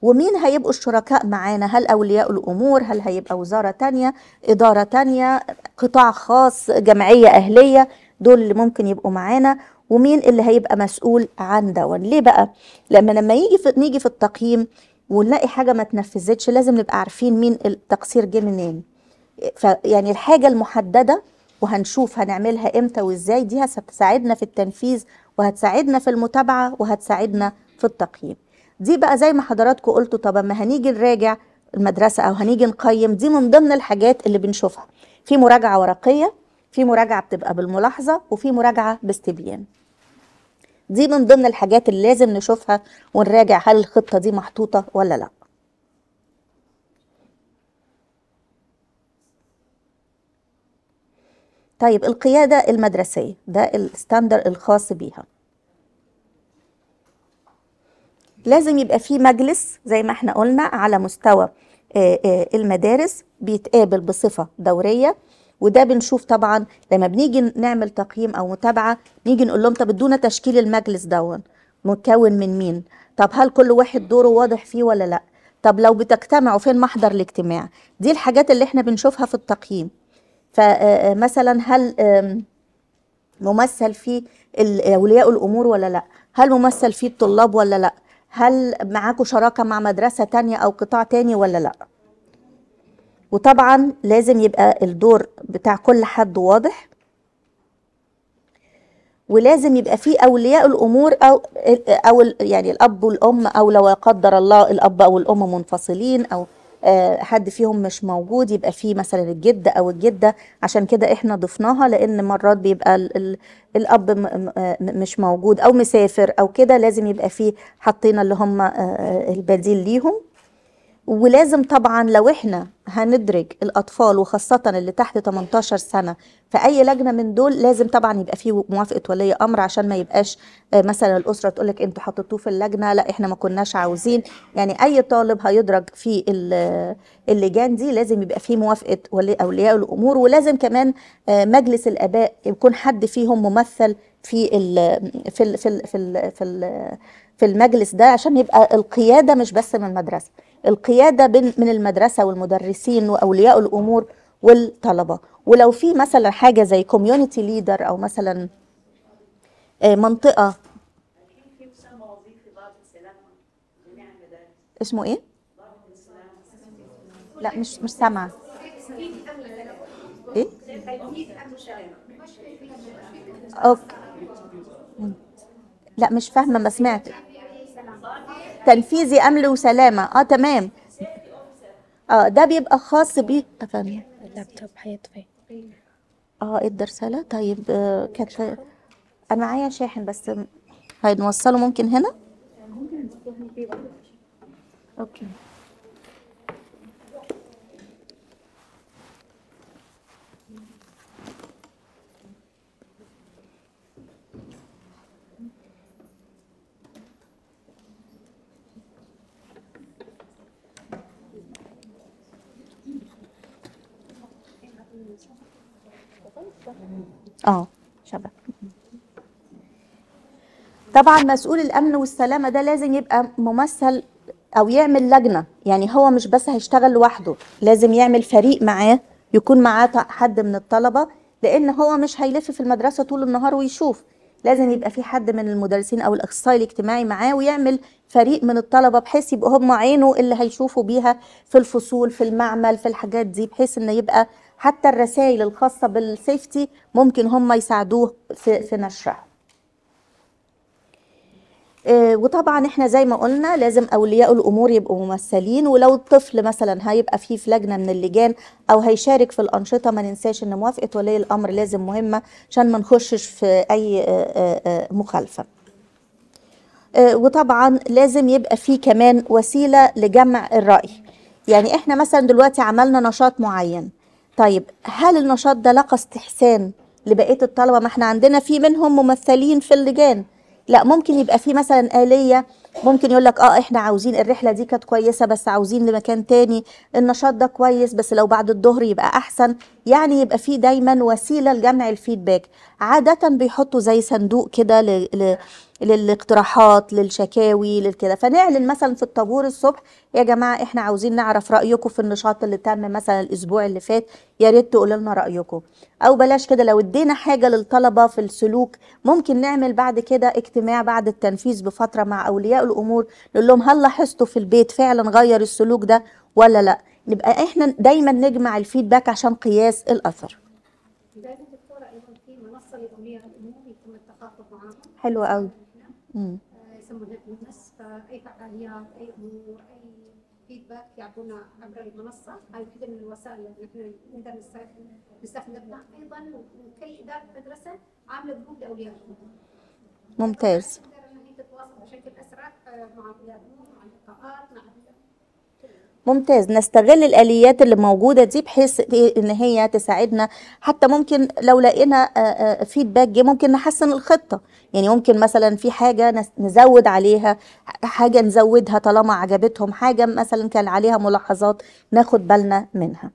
ومين هيبقوا الشركاء معانا؟ هل أولياء الأمور؟ هل هيبقى وزارة تانية؟ إدارة تانية؟ قطاع خاص؟ جمعية أهلية؟ دول اللي ممكن يبقوا معانا. ومين اللي هيبقى مسؤول عن دون؟ ليه بقى؟ لما لما يجي في نيجي في التقييم ونلاقي حاجة ما تنفذتش لازم نبقى عارفين مين التقصير جه منين. فيعني الحاجة المحددة وهنشوف هنعملها إمتى وإزاي دي هتساعدنا في التنفيذ وهتساعدنا في المتابعة وهتساعدنا في التقييم. دي بقى زي ما حضراتكم قلتوا طب أما هنيجي نراجع المدرسة أو هنيجي نقيم دي من ضمن الحاجات اللي بنشوفها. في مراجعة ورقية في مراجعة بتبقى بالملاحظة وفي مراجعة باستبيان. دي من ضمن الحاجات اللي لازم نشوفها ونراجع هل الخطة دي محطوطة ولا لأ. طيب القيادة المدرسية ده الستاندر الخاص بيها. لازم يبقى في مجلس زي ما إحنا قلنا على مستوى آه، آه، المدارس بيتقابل بصفة دورية وده بنشوف طبعا لما بنيجي نعمل تقييم أو متابعة نيجي نقول لهم طب ادونا تشكيل المجلس دون مكون من مين؟ طب هل كل واحد دوره واضح فيه ولا لا؟ طب لو بتجتمعوا فين محضر الاجتماع؟ دي الحاجات اللي إحنا بنشوفها في التقييم. فمثلا هل آم، ممثل فيه ال- أولياء الأمور ولا لأ؟ هل ممثل فيه الطلاب ولا لأ؟ هل معاكم شراكة مع مدرسة تانية أو قطاع تاني ولا لأ؟ وطبعا لازم يبقى الدور بتاع كل حد واضح. ولازم يبقى فيه أولياء الأمور أو أو يعني الأب والأم أو لو قدر الله الأب أو الأم منفصلين أو آه، حد فيهم مش موجود يبقى فيه مثلا الجد أو الجدة. عشان كده إحنا ضفناها لأن مرات بيبقى ال ال الأب آه، مش موجود أو مسافر أو كده لازم يبقى فيه حطينا اللي هم آه، البديل ليهم. ولازم طبعا لو إحنا هندرج الأطفال وخاصة اللي تحت 18 سنة في أي لجنة من دول لازم طبعا يبقى فيه موافقة ولي أمر عشان ما يبقاش آه، مثلا الأسرة تقول لك أنتوا حطيتوه في اللجنة لا إحنا ما كناش عاوزين. يعني أي طالب هيدرج في ال- اللجان دي لازم يبقى فيه موافقة ولي أولياء الأمور ولازم كمان آه، مجلس الآباء يكون حد فيهم ممثل في ال في ال في ال في ال في, ال في المجلس ده عشان يبقى القيادة مش بس من المدرسة. القيادة بين من المدرسة والمدرسين وأولياء الأمور والطلبة. ولو في مثلا حاجة زي community leader أو مثلا آه، المدارس اسمه إيه؟ لا مش مش سامعة. إيه؟ أوكي. لا مش فاهمة ما سمعت تنفيذي امن وسلامه آه تمام. آه ده بيبقى خاص بيه تفهم اللابتوب هيطفي. آه ادى رساله طيب آه كانت أنا معايا شاحن بس هنوصله ممكن هنا؟ أوكي. آه شبه طبعا مسؤول الأمن والسلامة ده لازم يبقى ممثل أو يعمل لجنة. يعني هو مش بس هيشتغل لوحده لازم يعمل فريق معاه يكون معاه حد من الطلبة لأن هو مش هيلف في المدرسة طول النهار ويشوف. لازم يبقى في حد من المدرسين أو الأخصائي الاجتماعي معاه ويعمل فريق من الطلبة بحيث يبقوا هم عينه اللي هيشوفوا بيها في الفصول في المعمل في الحاجات دي بحيث ان يبقى حتى الرسائل الخاصة بالسيفتي ممكن هم يساعدوه في, في نشرها. آه، وطبعا إحنا زي ما قلنا لازم أولياء الأمور يبقوا ممثلين ولو الطفل مثلا هيبقى فيه في لجنه من اللجان أو هيشارك في الأنشطة ما ننساش إن موافقة ولي الأمر لازم مهمة عشان ما نخشش في أي آه، آه، مخالفة. وطبعا لازم يبقى فيه كمان وسيلة لجمع الرأي. يعني إحنا مثلا دلوقتي عملنا نشاط معين. طيب هل النشاط ده لقى استحسان لبقية الطلبة؟ ما إحنا عندنا في منهم ممثلين في اللجان. لا ممكن يبقى في مثلا آلية ممكن يقول لك آه إحنا عاوزين الرحلة دي كانت كويسة بس عاوزين لمكان تاني. النشاط ده كويس بس لو بعد الظهر يبقى أحسن. يعني يبقى في دايما وسيلة لجمع الفيدباك. عادة بيحطوا زي صندوق كده ل... ل... للاقتراحات للشكاوي للكده. فنعلن مثلا في الطابور الصبح يا جماعة إحنا عاوزين نعرف رأيكم في النشاط اللي تم مثلا الأسبوع اللي فات يا ريت تقولوا لنا رأيكم. أو بلاش كده لو ادينا حاجة للطلبة في السلوك ممكن نعمل بعد كده اجتماع بعد التنفيذ بفترة مع أولياء الأمور نقول لهم هل لاحظتوا في البيت فعلا غير السلوك ده ولا لأ؟ نبقى إحنا دايما نجمع الفيدباك عشان قياس الأثر. حلو قوي يسمونها بنس فأي فعاليات أي أمور أي feedback يعطونا عبر المنصة. هاي واحدة من الوسائل اللي نحن نقدر نستخدم- نستخدمها. أيضا وكي إدارة المدرسة عاملة group الأمور ممتاز. تقدر إن هي تتواصل بشكل أسرع آه، مع الأمور مع اللقاءات مع ممتاز. نستغل الآليات اللي موجودة دي بحيث إن هي تساعدنا. حتى ممكن لو لقينا feedback جه ممكن نحسن الخطة. يعني ممكن مثلا في حاجة نس- نزود عليها حاجة نزودها طالما عجبتهم حاجة مثلا كان عليها ملاحظات ناخد بالنا منها.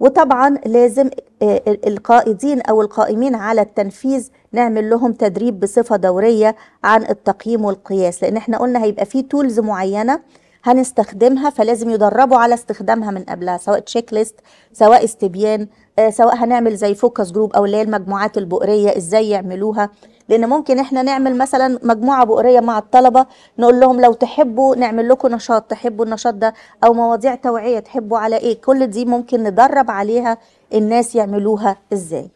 وطبعا لازم آه، القائدين أو القائمين على التنفيذ نعمل لهم تدريب بصفة دورية عن التقييم والقياس. لأن إحنا قلنا هيبقى في tools معينة هنستخدمها فلازم يدربوا على استخدامها من قبلها سواء checklist سواء استبيان آه، سواء هنعمل زي focus group أو اللي هي المجموعات البؤرية إزاي يعملوها. لأن ممكن إحنا نعمل مثلا مجموعة بؤرية مع الطلبة نقول لهم لو تحبوا نعمل لكم نشاط تحبوا النشاط ده أو مواضيع توعية تحبوا على إيه. كل دي ممكن ندرب عليها الناس يعملوها إزاي.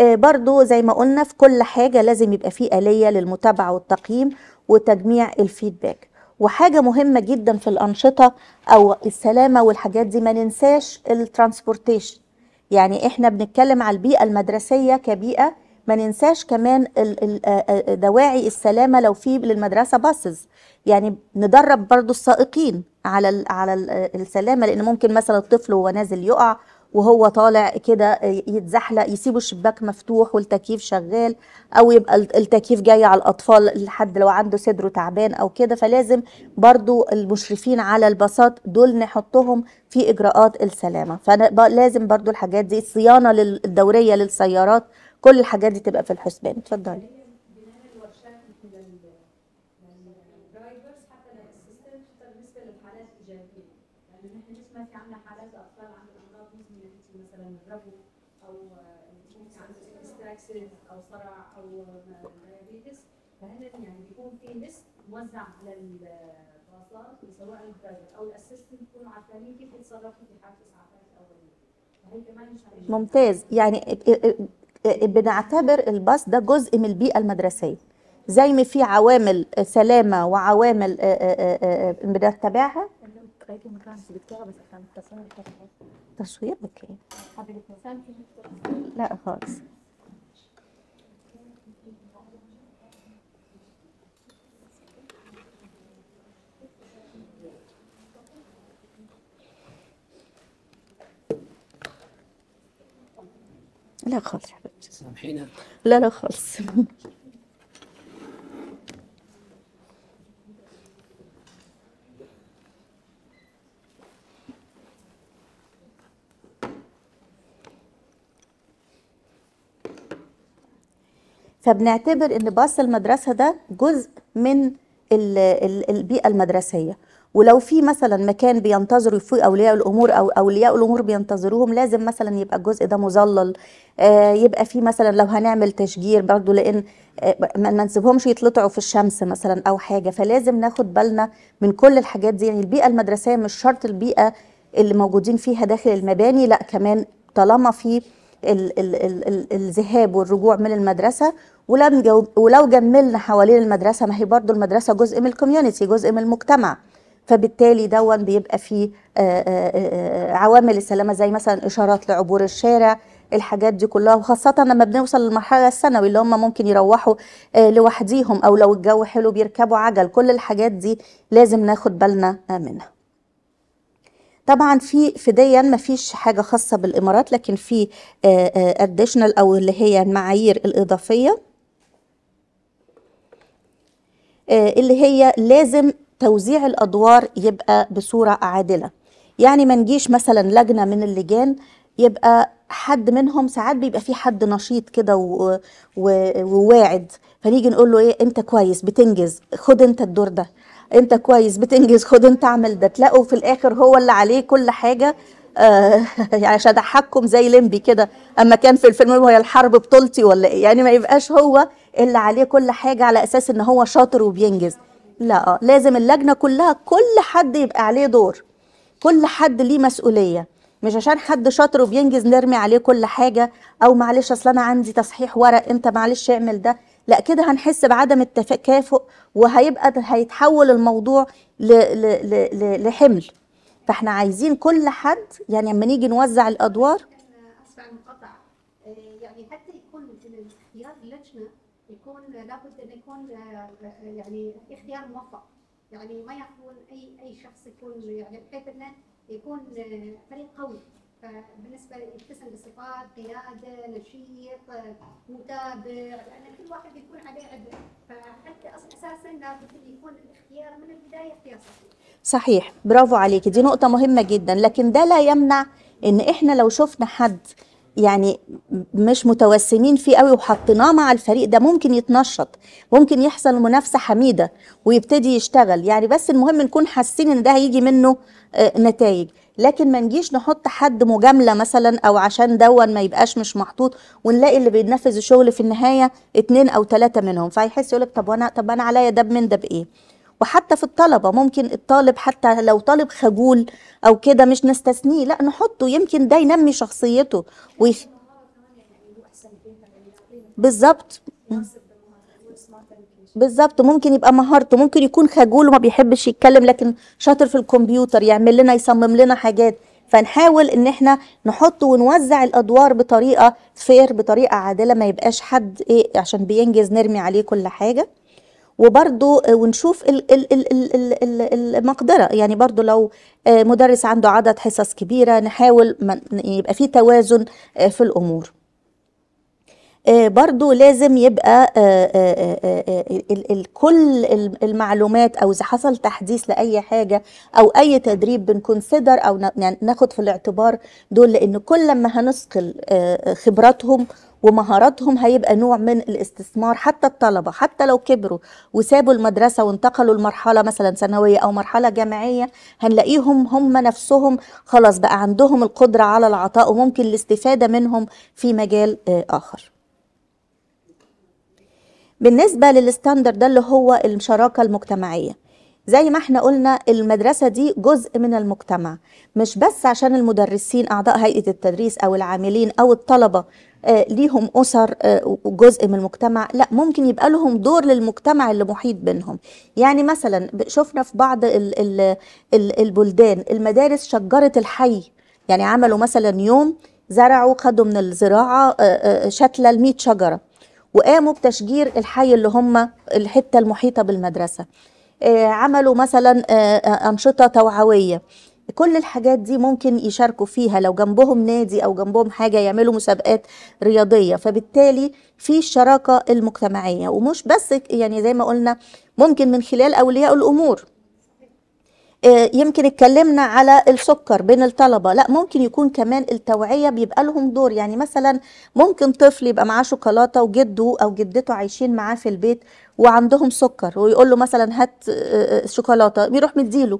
آه، برضو زي ما قلنا في كل حاجة لازم يبقى في آلية للمتابعة والتقييم. وتجميع ال feedback. وحاجة مهمة جدا في الأنشطة أو السلامة والحاجات دي ما ننساش ال transportation. يعني إحنا بنتكلم على البيئة المدرسية كبيئة ما ننساش كمان دواعي السلامة لو في للمدرسة buses يعني ندرب برضو السائقين على على ال- السلامة لأن ممكن مثلا الطفل وهو نازل يقع وهو طالع كده يتزحلق يسيبوا الشباك مفتوح والتكييف شغال أو يبقى التكييف جاي على الأطفال لحد لو عنده صدره تعبان أو كده. فلازم برضو المشرفين على الباصات دول نحطهم في إجراءات السلامة. فلازم برضو الحاجات دي الصيانة الدورية للسيارات كل الحاجات دي تبقى في الحسبان. اتفضلي بنعمل ورشات مثل لل drivers حتى لل assistant حتى بالنسبة للحالات الايجابيه لأنه نحن نسمع في عندنا حالات اطفال عندهم امراض مزمنه مثل مثلا الربو أو آه، ممكن عندهم strokes أو صرع أو diabetes فهنا يعني بيكون في list موزع على الباصات سواء ال driver أو ال assistant يكونوا عارفين كيف يتصرفوا في حالة اسعافات اوليه فهي كمان شغله ممتاز. يعني بنعتبر الباص ده جزء من البيئة المدرسية. زي ما في عوامل سلامة وعوامل بنتبعها. تصوير في لا خالص. لا خالص حبيبتي. سامحينا لا لا خالص. فبنعتبر إن باص المدرسة ده جزء من البيئة المدرسية. ولو في مثلا مكان بينتظروا فيه أولياء الأمور أو أولياء الأمور بينتظروهم لازم مثلا يبقى الجزء ده مظلل. آه، يبقى في مثلا لو هنعمل تشجير برضو لأن آه، ما نسيبهمش يتلطعوا في الشمس مثلا أو حاجة. فلازم ناخد بالنا من كل الحاجات دي. يعني البيئة المدرسية مش شرط البيئة اللي موجودين فيها داخل المباني لأ كمان طالما في ال- ال- ال- ال- الذهاب والرجوع من المدرسة. ولم جو- ولو جينا حوالين المدرسة ما هي برضو المدرسة جزء من ال community جزء من المجتمع. فبالتالي دون بيبقى فيه آه، آه، آه، عوامل السلامة زي مثلا إشارات لعبور الشارع الحاجات دي كلها وخاصة لما بنوصل للمرحلة الثانوي اللي هم ممكن يروحوا لوحديهم أو لو الجو حلو بيركبوا عجل كل الحاجات دي لازم ناخد بالنا منها. طبعا في فديا ما فيش حاجة خاصة بالإمارات لكن في اديشنال أو اللي هي المعايير الإضافية اللي هي لازم توزيع الأدوار يبقى بصورة عادلة. يعني ما نجيش مثلا لجنة من اللجان يبقى حد منهم ساعات بيبقى في حد نشيط كده وواعد. فنيجي نقول له إيه؟ أنت كويس بتنجز خد أنت الدور ده. أنت كويس بتنجز خد أنت اعمل ده. تلاقوا في الآخر هو اللي عليه كل حاجة. آه يعني عشان أضحككم زي لمبي كده. أما كان في الفيلم وهي الحرب بطولتي ولا إيه؟ يعني ما يبقاش هو اللي عليه كل حاجة على أساس إن هو شاطر وبينجز. لا آه، لازم اللجنة كلها كل حد يبقى عليه دور. كل حد ليه مسؤولية. مش عشان حد شاطر وبينجز نرمي عليه كل حاجة أو معلش أصل أنا عندي تصحيح ورق أنت معلش اعمل ده. لا كده هنحس بعدم التكافؤ وهيبقى هيتحول الموضوع ل ل ل لحمل. فإحنا عايزين كل حد يعني لما نيجي نوزع الأدوار اسف على المقاطعه آه، يعني حتى يكون من اختيار اللجنه لابد إن يكون يعني اختيار موفق. يعني ما يكون أي أي شخص يكون يعني بحيث إنه يكون فريق قوي. فبالنسبة يتسم بصفات قيادة نشيط متابع لأن كل واحد يكون عليه عبء فحتى أساسا لابد ان يكون الاختيار من البداية اختيار صحيح. صحيح. برافو عليكي. دي نقطة مهمة جدا. لكن ده لا يمنع إن إحنا لو شفنا حد يعني مش متوسمين فيه قوي وحطيناه مع الفريق ده ممكن يتنشط ممكن يحصل منافسة حميدة ويبتدي يشتغل. يعني بس المهم نكون حاسين إن ده هيجي منه نتائج. لكن ما نجيش نحط حد مجاملة مثلا أو عشان دون ما يبقاش مش محطوط ونلاقي اللي بينفذ الشغل في النهاية اتنين أو تلاتة منهم. فيحس يقولك طب وأنا طب أنا عليا ده من ده بايه وحتى في الطلبة ممكن الطالب حتى لو طالب خجول أو كده مش نستثنيه لا نحطه يمكن ده ينمي شخصيته ويخ... بالظبط. بالظبط. ممكن يبقى مهارته ممكن يكون خجول وما بيحبش يتكلم لكن شاطر في الكمبيوتر يعمل لنا يصمم لنا حاجات. فنحاول إن إحنا نحط ونوزع الأدوار بطريقة فير بطريقة عادلة ما يبقاش حد إيه عشان بينجز نرمي عليه كل حاجة. وبرضو ونشوف ال- ال- ال- ال- ال- ال- المقدرة. يعني برضو لو آه، مدرس عنده عدد حصص كبيرة نحاول يبقى في توازن آه، في الأمور. آه، برضو لازم يبقى آه، آه، آه، آه، كل ال- المعلومات أو إذا حصل تحديث لأي حاجة أو أي تدريب بنكونسيدر أو يعني ناخد في الاعتبار دول لأن كل لما هنثقل آه، خبراتهم ومهاراتهم هيبقى نوع من الاستثمار حتى الطلبة حتى لو كبروا وسابوا المدرسة وانتقلوا لمرحلة مثلا ثانوية أو مرحلة جامعية هنلاقيهم هم نفسهم خلاص بقى عندهم القدرة على العطاء وممكن الاستفادة منهم في مجال آه، آخر. بالنسبة للستاندرد ده اللي هو الشراكة المجتمعية زي ما إحنا قلنا المدرسة دي جزء من المجتمع مش بس عشان المدرسين أعضاء هيئة التدريس أو العاملين أو الطلبة ليهم أسر آه جزء من المجتمع. لا ممكن يبقى لهم دور للمجتمع اللي محيط بينهم. يعني مثلا شفنا في بعض ال ال ال البلدان المدارس شجرت الحي. يعني عملوا مثلا يوم زرعوا خدوا من الزراعة آه، آه، شتلة ل 100 شجرة وقاموا بتشجير الحي اللي هم الحتة المحيطة بالمدرسة. آه، عملوا مثلا آه، آه، أنشطة توعوية. كل الحاجات دي ممكن يشاركوا فيها لو جنبهم نادي أو جنبهم حاجة يعملوا مسابقات رياضية. فبالتالي في الشراكة المجتمعية. ومش بس يعني زي ما قلنا ممكن من خلال أولياء الأمور. آه، يمكن اتكلمنا على السكر بين الطلبة. لا ممكن يكون كمان التوعية بيبقى لهم دور. يعني مثلا ممكن طفل يبقى معاه شوكولاتة وجده أو جدته عايشين معاه في البيت وعندهم سكر ويقول له مثلا هات آه، آه، شوكولاتة بيروح مديله.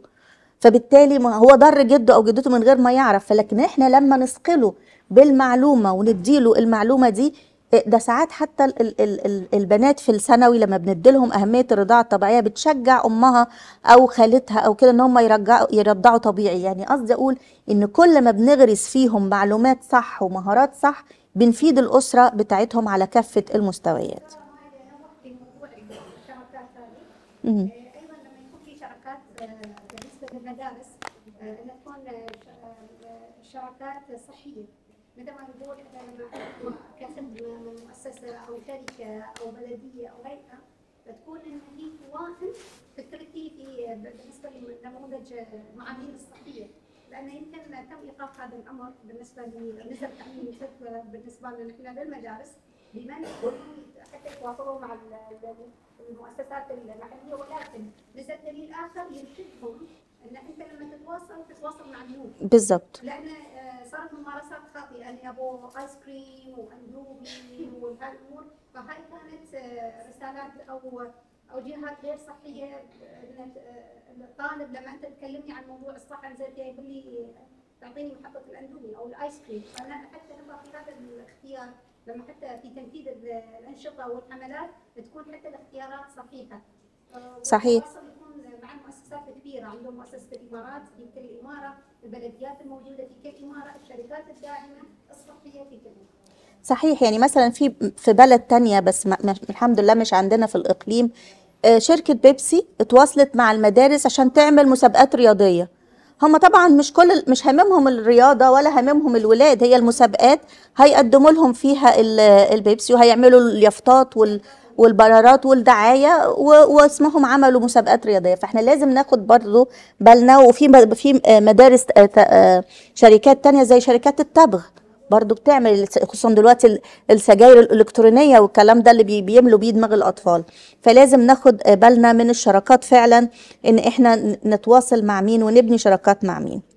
فبالتالي ما هو ضر جده أو جدته من غير ما يعرف. فلكن إحنا لما نثقله بالمعلومة ونديله المعلومة دي ده ساعات حتى ال ال ال ال البنات في الثانوي لما بنديلهم أهمية الرضاعة الطبيعية بتشجع أمها أو خالتها أو كده إن هم يرجعوا يرضعوا طبيعي. يعني قصدي أقول إن كل ما بنغرس فيهم معلومات صح ومهارات صح بنفيد الأسرة بتاعتهم على كافة المستويات في موضوع الشراكات هذه مهم. أيضا لما يكون في شراكات آه، بالنسبة للمدارس آه، انها تكون آه، ش- آه، شراكات صحيه مثل ما نقول إحنا لما كاسم من مؤسسه أو أو بلدية أو هيئة تكون ان هي توائم فكرتي في بالنسبة لنموذج المعاملين الصحية. لأن يمكن تم إيقاف هذا الأمر بالنسبة لنسب الطب بالنسبة لنا إحنا للمدارس بمنع حتى يتواصلوا مع ال- ال- المؤسسات المحلية ولكن لسه دليل آخر يرشدهم إن أنت لما تتواصل تتواصل مع النور بالظبط لأن آه، صارت ممارسات خاطئة ان يبوا ايس كريم واندومي وهاي الأمور فهاي كانت آه، رسالات أو جهات غير صحية ان آه، الطالب لما أنت تكلمني عن موضوع الصحة نزلت يقول لي تعطيني محطة الاندومي أو الايس كريم فأنا حتى نبغى في هذا الاختيار لما حتى في تنفيذ ال- الأنشطة والحملات تكون حتى الاختيارات صحيحة. صحيح. مع المؤسسات الكبيره عندهم مؤسسة الإمارات في كل إمارة البلديات الموجودة في كل إمارة الشركات الداعمة الصحية في كل صحيح يعني مثلا في في بلد تانية بس ما الحمد لله مش عندنا في الإقليم آه، شركة بيبسي اتواصلت مع المدارس عشان تعمل مسابقات رياضية. هم طبعا مش كل مش هاممهم الرياضة ولا هاممهم الولاد هي المسابقات هيقدموا لهم فيها ال- البيبسي وهيعملوا اليافطات وال والبرارات والدعاية و- واسمهم عملوا مسابقات رياضية. فاحنا لازم ناخد برضو بالنا وفي في مدارس آه، شركات تانية زي شركات التبغ برضو بتعمل خصوصا دلوقتي ال- السجاير الإلكترونية والكلام ده اللي بي- بيملوا بيه دماغ الأطفال. فلازم ناخد بالنا من الشراكات فعلا إن إحنا نتواصل مع مين ونبني شراكات مع مين.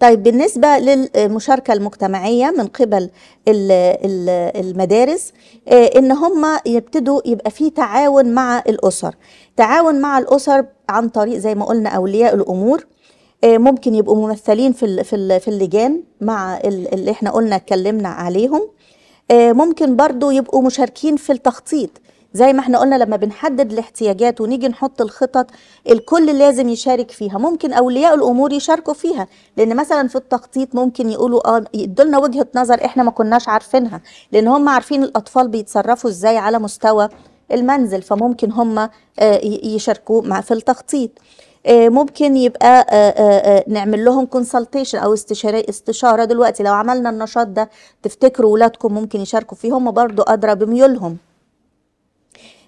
طيب بالنسبة للمشاركة المجتمعية من قبل ال- ال- المدارس آه، إن هم يبتدوا يبقى في تعاون مع الأسر. تعاون مع الأسر عن طريق زي ما قلنا أولياء الأمور آه، ممكن يبقوا ممثلين في في ال- في اللجان مع ال- اللي إحنا قلنا اتكلمنا عليهم آه، ممكن برضو يبقوا مشاركين في التخطيط. زي ما إحنا قلنا لما بنحدد الاحتياجات ونيجي نحط الخطط الكل لازم يشارك فيها. ممكن أولياء الأمور يشاركوا فيها. لأن مثلا في التخطيط ممكن يقولوا آه يدوا لنا وجهة نظر إحنا ما كناش عارفينها. لأن هم عارفين الأطفال بيتصرفوا إزاي على مستوى المنزل فممكن هم آه، يشاركوا مع في التخطيط. آه، ممكن يبقى آه، نعمل لهم كونسلتيشن أو استشاره استشارة. دلوقتي لو عملنا النشاط ده تفتكروا ولادكم ممكن يشاركوا فيه؟ هم برضو أدرى بميولهم.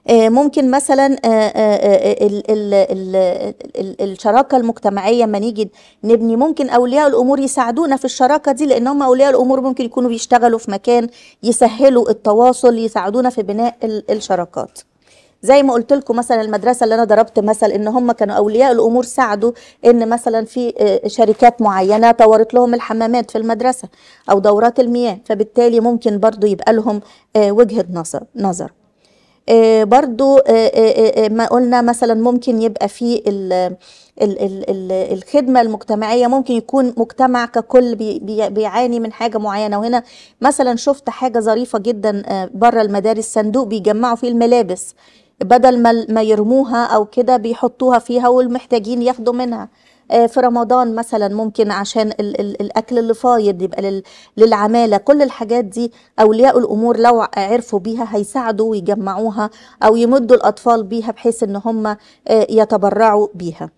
ممكن مثلا آه، آه، آه، ال- ال- ال- ال- الشراكة المجتمعية لما نيجي نبني ممكن أولياء الأمور يساعدونا في الشراكة دي لأن هم أولياء الأمور ممكن يكونوا بيشتغلوا في مكان يسهلوا التواصل يساعدونا في بناء ال- الشراكات. زي ما قلت لكم مثلا المدرسة اللي أنا ضربت مثل إن هم كانوا أولياء الأمور ساعدوا إن مثلا في آه، شركات معينة طورت لهم الحمامات في المدرسة أو دورات المياه فبالتالي ممكن برضو يبقى لهم آه، وجهة نظر نظر. آه، برضو آه، آه، آه، ما قلنا مثلا ممكن يبقى في ال- ال- ال- ال- الخدمة المجتمعية ممكن يكون مجتمع ككل بي- بي- بيعاني من حاجة معينة. وهنا مثلا شفت حاجة ظريفة جدا آه، بره المدارس. صندوق بيجمعوا فيه الملابس بدل ما يرموها أو كده بيحطوها فيها والمحتاجين ياخدوا منها. آه، في رمضان مثلا ممكن عشان ال ال الأكل اللي فايض يبقى لل للعمالة. كل الحاجات دي أولياء الأمور لو عرفوا بيها هيساعدوا ويجمعوها أو يمدوا الأطفال بيها بحيث إن هم آه، يتبرعوا بيها.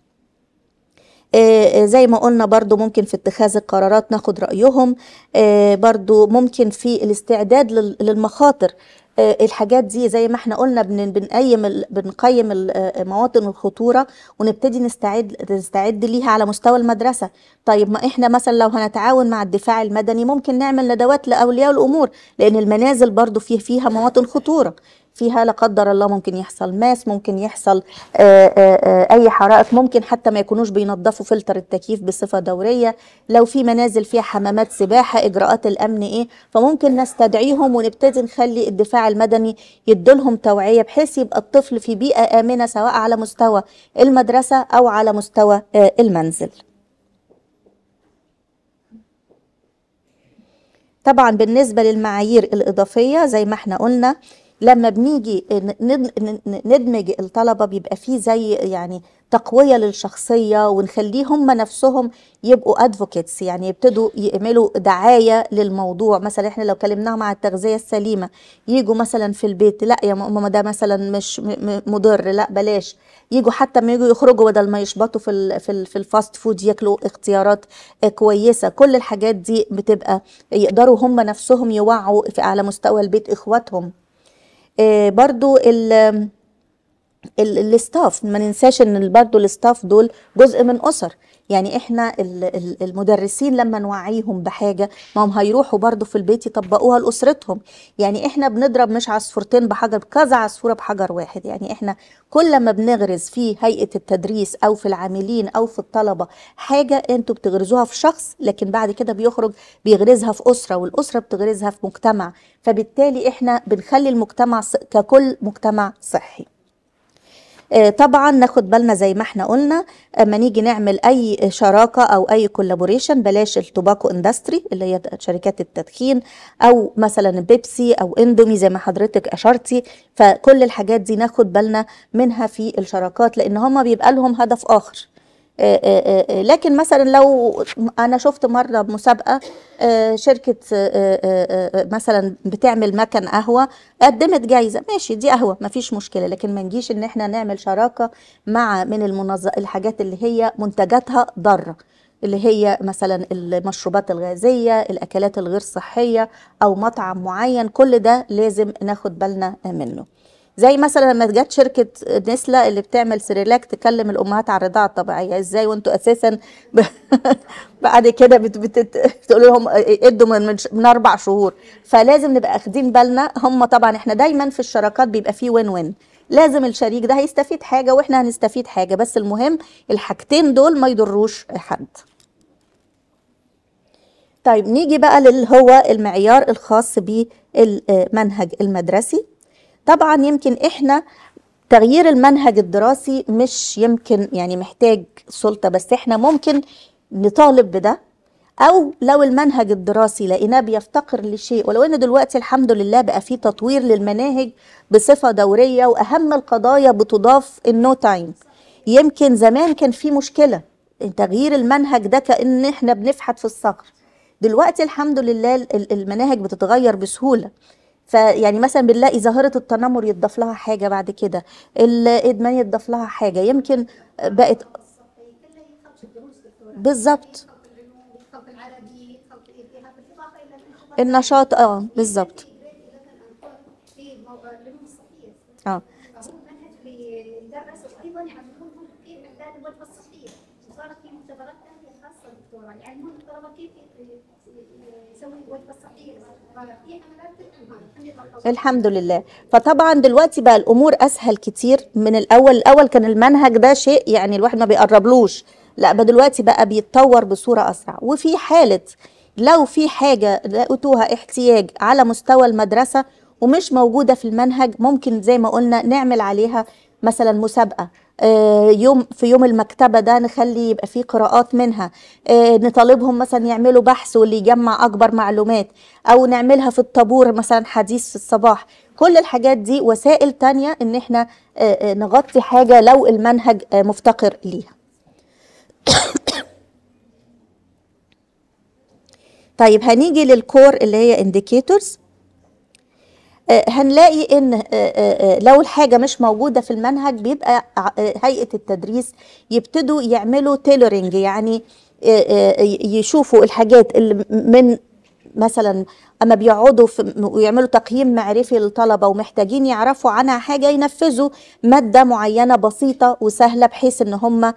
آه، زي ما قلنا برضو ممكن في اتخاذ القرارات ناخد رأيهم. آه، برضو ممكن في الاستعداد لل- للمخاطر آه، الحاجات دي زي ما إحنا قلنا بن- بنقيم بنقيم ال- آه، مواطن الخطورة ونبتدي نستعد نستعد ليها على مستوى المدرسة. طيب ما إحنا مثلا لو هنتعاون مع الدفاع المدني ممكن نعمل ندوات لأولياء الأمور لأن المنازل برضو فيه فيها مواطن خطورة. فيها لا قدر الله ممكن يحصل ماس ممكن يحصل آه، آه، آه، أي حرائق ممكن حتى ما يكونوش بينظفوا فلتر التكييف بصفة دورية. لو في منازل فيها حمامات سباحة إجراءات الأمن إيه؟ فممكن نستدعيهم ونبتدي نخلي الدفاع المدني يدولهم توعية بحيث يبقى الطفل في بيئة آمنة سواء على مستوى المدرسة أو على مستوى المنزل. طبعا بالنسبة للمعايير الإضافية زي ما إحنا قلنا لما بنيجي ندمج الطلبة بيبقى فيه زي يعني تقوية للشخصية ونخليه هم نفسهم يبقوا advocates يعني يبتدوا يعملوا دعاية للموضوع. مثلا إحنا لو كلمناهم عن التغذية السليمة يجوا مثلا في البيت لأ يا ماما ده مثلا مش مضر لأ بلاش. يجوا حتى ما يجوا يخرجوا بدل ما يشبطوا في في ال في ال fast food ياكلوا اختيارات كويسة. كل الحاجات دي بتبقى يقدروا هم نفسهم يوعوا على مستوى البيت إخواتهم. برضو ال ال- الاستاف ما ننساش إن برضو الاستاف دول جزء من أسر. يعني إحنا ال- ال- المدرسين لما نوعيهم بحاجة ما هم هيروحوا برضو في البيت يطبقوها لأسرتهم. يعني إحنا بنضرب مش عصفورتين بحجر كذا عصفورة بحجر واحد. يعني إحنا كل ما بنغرز في هيئة التدريس أو في العاملين أو في الطلبة حاجة أنتوا بتغرزوها في شخص لكن بعد كده بيخرج بيغرزها في أسرة والأسرة بتغرزها في مجتمع. فبالتالي إحنا بنخلي المجتمع ككل مجتمع صحي. طبعا ناخد بالنا زي ما إحنا قلنا اما نيجي نعمل أي شراكة أو أي collaboration بلاش ال tobacco industry اللي هي شركات التدخين أو مثلا بيبسي أو إندومي زي ما حضرتك أشرتي. فكل الحاجات دي ناخد بالنا منها في الشراكات لأن هما بيبقى لهم هدف آخر. آه، آه، آه، لكن مثلا لو أنا شفت مرة مسابقة آه، شركة آه، آه، آه، مثلا بتعمل مكن قهوة قدمت جايزة ماشي دي قهوة مفيش مشكلة. لكن ما نجيش إن إحنا نعمل شراكة مع من المنظ... الحاجات اللي هي منتجاتها ضارة اللي هي مثلا المشروبات الغازية الأكلات الغير صحية أو مطعم معين. كل ده لازم ناخد بالنا منه. زي مثلا لما جت شركة نسلة اللي بتعمل سيريلاك تكلم الأمهات على الرضاعة الطبيعية. إزاي وأنتوا أساسا ب... بعد كده بت... بت... بتقولوا لهم ادوا من, من, أربع شهور. فلازم نبقى أخدين بالنا. هم طبعا إحنا دايما في الشراكات بيبقى فيه وين وين لازم الشريك ده هيستفيد حاجة وإحنا هنستفيد حاجة. بس المهم الحاجتين دول ما يضروش حد. طيب نيجي بقى اللي هو المعيار الخاص بالمنهج المدرسي. طبعا يمكن إحنا تغيير المنهج الدراسي مش يمكن يعني محتاج سلطة بس إحنا ممكن نطالب بده. أو لو المنهج الدراسي لقيناه بيفتقر لشيء ولو ان دلوقتي الحمد لله بقى في تطوير للمناهج بصفة دورية وأهم القضايا بتضاف النو تايم يمكن زمان كان في مشكلة. تغيير المنهج ده كأن إحنا بنفحت في الصخر. دلوقتي الحمد لله ال- المناهج بتتغير بسهولة. فيعني مثلا بنلاقي ظاهرة التنمر يضاف لها حاجة بعد كده الإدمان يضاف لها حاجة يمكن بقت بالظبط. النشاط آه بالظبط. آه فهو منهج بيدرس وأيضا يعلمونهم كيف إعداد الوجبة الصحية وصارت في مختبرات ثانية خاصة دكتورة يعلمون الطلبة كيف يسوي الوجبة الصحية في حملات تدعم الحمد لله. فطبعا دلوقتي بقى الأمور أسهل كتير من الأول. الأول كان المنهج ده شيء يعني الواحد ما بيقربلوش. لا بقى دلوقتي بقى بيتطور بصورة أسرع. وفي حالة لو في حاجة لقيتوها احتياج على مستوى المدرسة ومش موجودة في المنهج ممكن زي ما قلنا نعمل عليها مثلا مسابقة. يوم في يوم المكتبة ده نخلي يبقى فيه قراءات منها. آه، نطالبهم مثلا يعملوا بحث واللي يجمع أكبر معلومات أو نعملها في الطابور مثلا حديث في الصباح. كل الحاجات دي وسائل تانية إن إحنا آه، آه، نغطي حاجة لو المنهج آه، مفتقر ليها. طيب هنيجي لل core اللي هي indicators هنلاقي إن آه، آه، آه، لو الحاجة مش موجودة في المنهج بيبقى آه، هيئة التدريس يبتدوا يعملوا tailoring يعني آه، آه، يشوفوا الحاجات اللي من مثلا أما بيقعدوا ويعملوا تقييم معرفي للطلبة ومحتاجين يعرفوا عنها حاجة ينفذوا مادة معينة بسيطة وسهلة بحيث إن هم آه،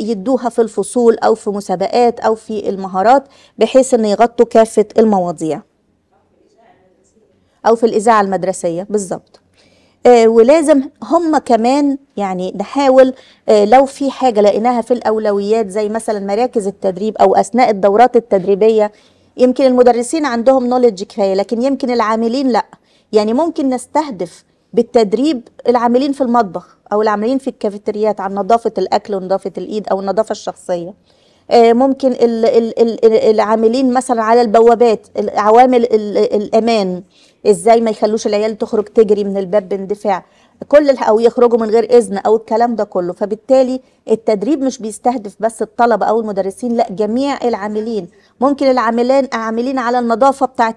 يدوها في الفصول أو في مسابقات أو في المهارات بحيث إن يغطوا كافة المواضيع. أو في الإذاعة المدرسية بالظبط آه، ولازم هم كمان يعني نحاول آه، لو في حاجة لقيناها في الأولويات زي مثلا مراكز التدريب أو أثناء الدورات التدريبية يمكن المدرسين عندهم نولج كفاية لكن يمكن العاملين لأ. يعني ممكن نستهدف بالتدريب العاملين في المطبخ أو العاملين في الكافيتريات عن نظافة الأكل ونظافة الإيد أو النظافة الشخصية. آه، ممكن ال- ال- ال- العاملين مثلا على البوابات عوامل ال- الأمان. إزاي ما يخلوش العيال تخرج تجري من الباب باندفاع؟ كل أو يخرجوا من غير إذن أو الكلام ده كله. فبالتالي التدريب مش بيستهدف بس الطلبة أو المدرسين لأ جميع العاملين. ممكن العاملين عاملين على النظافة بتاعة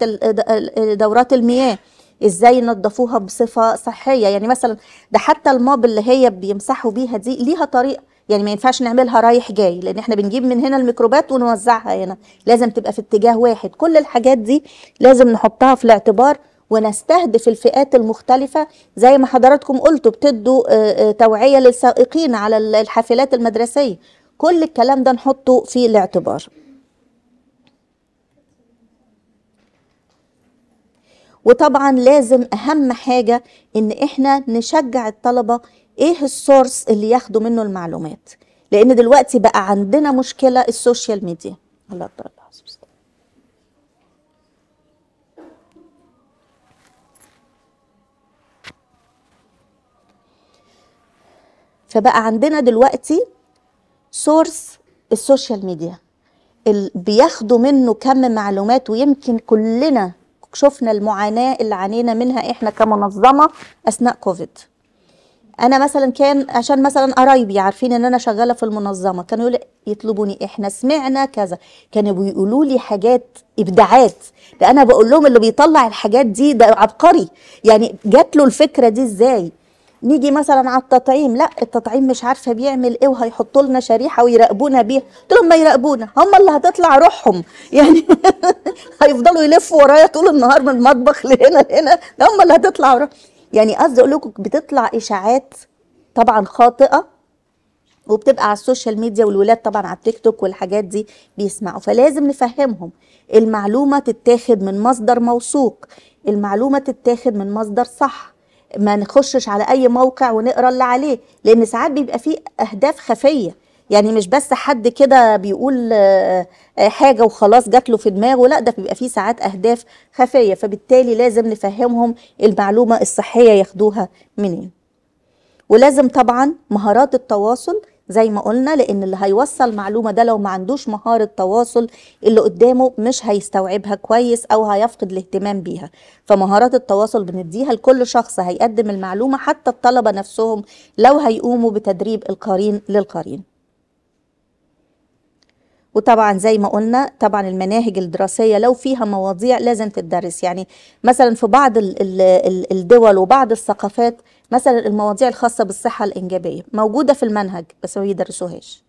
دورات المياه. إزاي ينظفوها بصفة صحية؟ يعني مثلا ده حتى الماب اللي هي بيمسحوا بيها دي ليها طريقه يعني ما ينفعش نعملها رايح جاي لأن إحنا بنجيب من هنا الميكروبات ونوزعها هنا. لازم تبقى في اتجاه واحد. كل الحاجات دي لازم نحطها في الاعتبار ونستهدف الفئات المختلفة. زي ما حضراتكم قلتوا بتدوا آه، آه، توعية للسائقين على ال- الحافلات المدرسية. كل الكلام ده نحطه في الاعتبار. وطبعا لازم أهم حاجة إن إحنا نشجع الطلبة إيه ال source اللي ياخدوا منه المعلومات. لأن دلوقتي بقى عندنا مشكلة ال social media. الله فبقى عندنا دلوقتي source ال social media. بياخدوا منه كم معلومات ويمكن كلنا شفنا المعاناة اللي عانينا منها إحنا كمنظمة أثناء كوفيد أنا مثلا كان عشان مثلا قرايبي عارفين إن أنا شغالة في المنظمة كانوا يطلبوني إحنا سمعنا كذا. كانوا بيقولوا لي حاجات إبداعات. ده أنا بقول لهم اللي بيطلع الحاجات دي ده عبقري. يعني جات له الفكرة دي إزاي؟ نيجي مثلا على التطعيم لا التطعيم مش عارفة بيعمل إيه وهيحطوا لنا شريحة ويراقبونا بيها. قلت لهم ما يراقبونا هم اللي هتطلع روحهم. يعني هيفضلوا يلفوا ورايا طول النهار من المطبخ لهنا لهنا هم اللي هتطلع روح يعني قصدي أقول لكم بتطلع إشاعات طبعا خاطئة وبتبقى على ال social media والولاد طبعا على التيك توك والحاجات دي بيسمعوا. فلازم نفهمهم. المعلومة تتاخد من مصدر موثوق المعلومة تتاخد من مصدر صح. ما نخشش على أي موقع ونقرا اللي عليه لأن ساعات بيبقى فيه أهداف خفية. يعني مش بس حد كده بيقول آه، آه، حاجة وخلاص جات له في دماغه لا ده بيبقى فيه ساعات أهداف خفية. فبالتالي لازم نفهمهم المعلومة الصحية ياخدوها منين. ولازم طبعا مهارات التواصل زي ما قلنا لأن اللي هيوصل معلومة ده لو ما عندوش مهارة تواصل اللي قدامه مش هيستوعبها كويس أو هيفقد الاهتمام بيها. فمهارات التواصل بنديها لكل شخص هيقدم المعلومة حتى الطلبة نفسهم لو هيقوموا بتدريب القرين للقرين. وطبعا زي ما قلنا طبعا المناهج الدراسية لو فيها مواضيع لازم تدرس. يعني مثلا في بعض ال- ال- ال- الدول وبعض الثقافات مثلا المواضيع الخاصة بالصحة الإنجابية موجودة في المنهج بس ما بيدرسوهاش.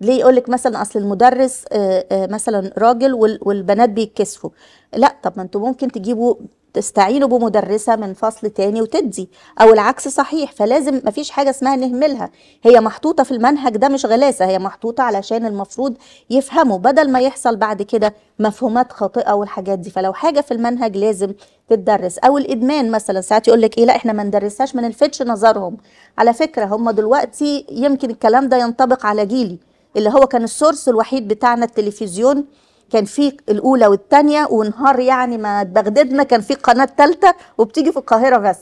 ليه يقول لك مثلا أصل المدرس آه، آه، مثلا راجل وال- والبنات بيتكسفوا؟ لا طب ما أنتوا ممكن تجيبوا تستعينوا بمدرسة من فصل تاني وتدي أو العكس صحيح فلازم مفيش حاجة اسمها نهملها. هي محطوطة في المنهج ده مش غلاسة هي محطوطة علشان المفروض يفهموا بدل ما يحصل بعد كده مفهومات خاطئة والحاجات دي. فلو حاجة في المنهج لازم تتدرس. أو الإدمان مثلا ساعات يقول لك إيه لا إحنا ما ندرسهاش ما نلفتش نظرهم. على فكرة هم دلوقتي يمكن الكلام ده ينطبق على جيلي اللي هو كان السورس الوحيد بتاعنا التلفزيون كان في الأولى والثانيه ونهار يعني ما اتبغددنا كان في قناة ثالثه وبتيجي في القاهرة بس.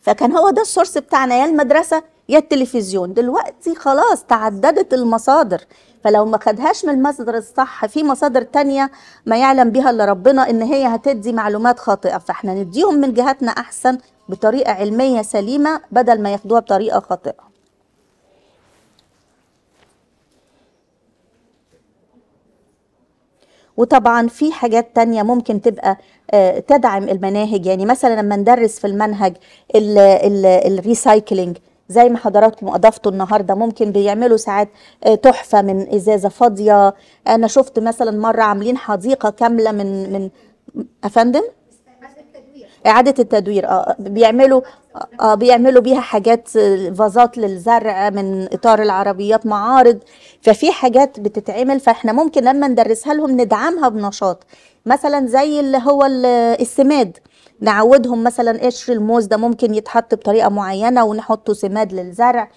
فكان هو ده السورس بتاعنا يا المدرسة يا التلفزيون. دلوقتي خلاص تعددت المصادر. فلو ما خدهاش من المصدر الصح في مصادر تانية ما يعلم بها إلا ربنا إن هي هتدي معلومات خاطئة. فإحنا نديهم من جهاتنا أحسن بطريقة علمية سليمة بدل ما ياخدوها بطريقة خاطئة. وطبعا في حاجات تانية ممكن تبقى آه، تدعم المناهج. يعني مثلا لما ندرس في المنهج الريسايكلينج زي ما حضراتكم أضفتوا النهارده ممكن بيعملوا ساعات آه، تحفة من إزازة فاضية. أنا شفت مثلا مرة عاملين حديقة كاملة من من أفندم؟ إعادة التدوير. آه بيعملوا آه بيعملوا بيها حاجات آه، فازات للزرع من إطار العربيات معارض. ففي حاجات بتتعمل فإحنا ممكن لما ندرسها لهم ندعمها بنشاط. مثلا زي اللي هو ال- السماد. نعودهم مثلا قشر الموز ده ممكن يتحط بطريقة معينة ونحطه سماد للزرع.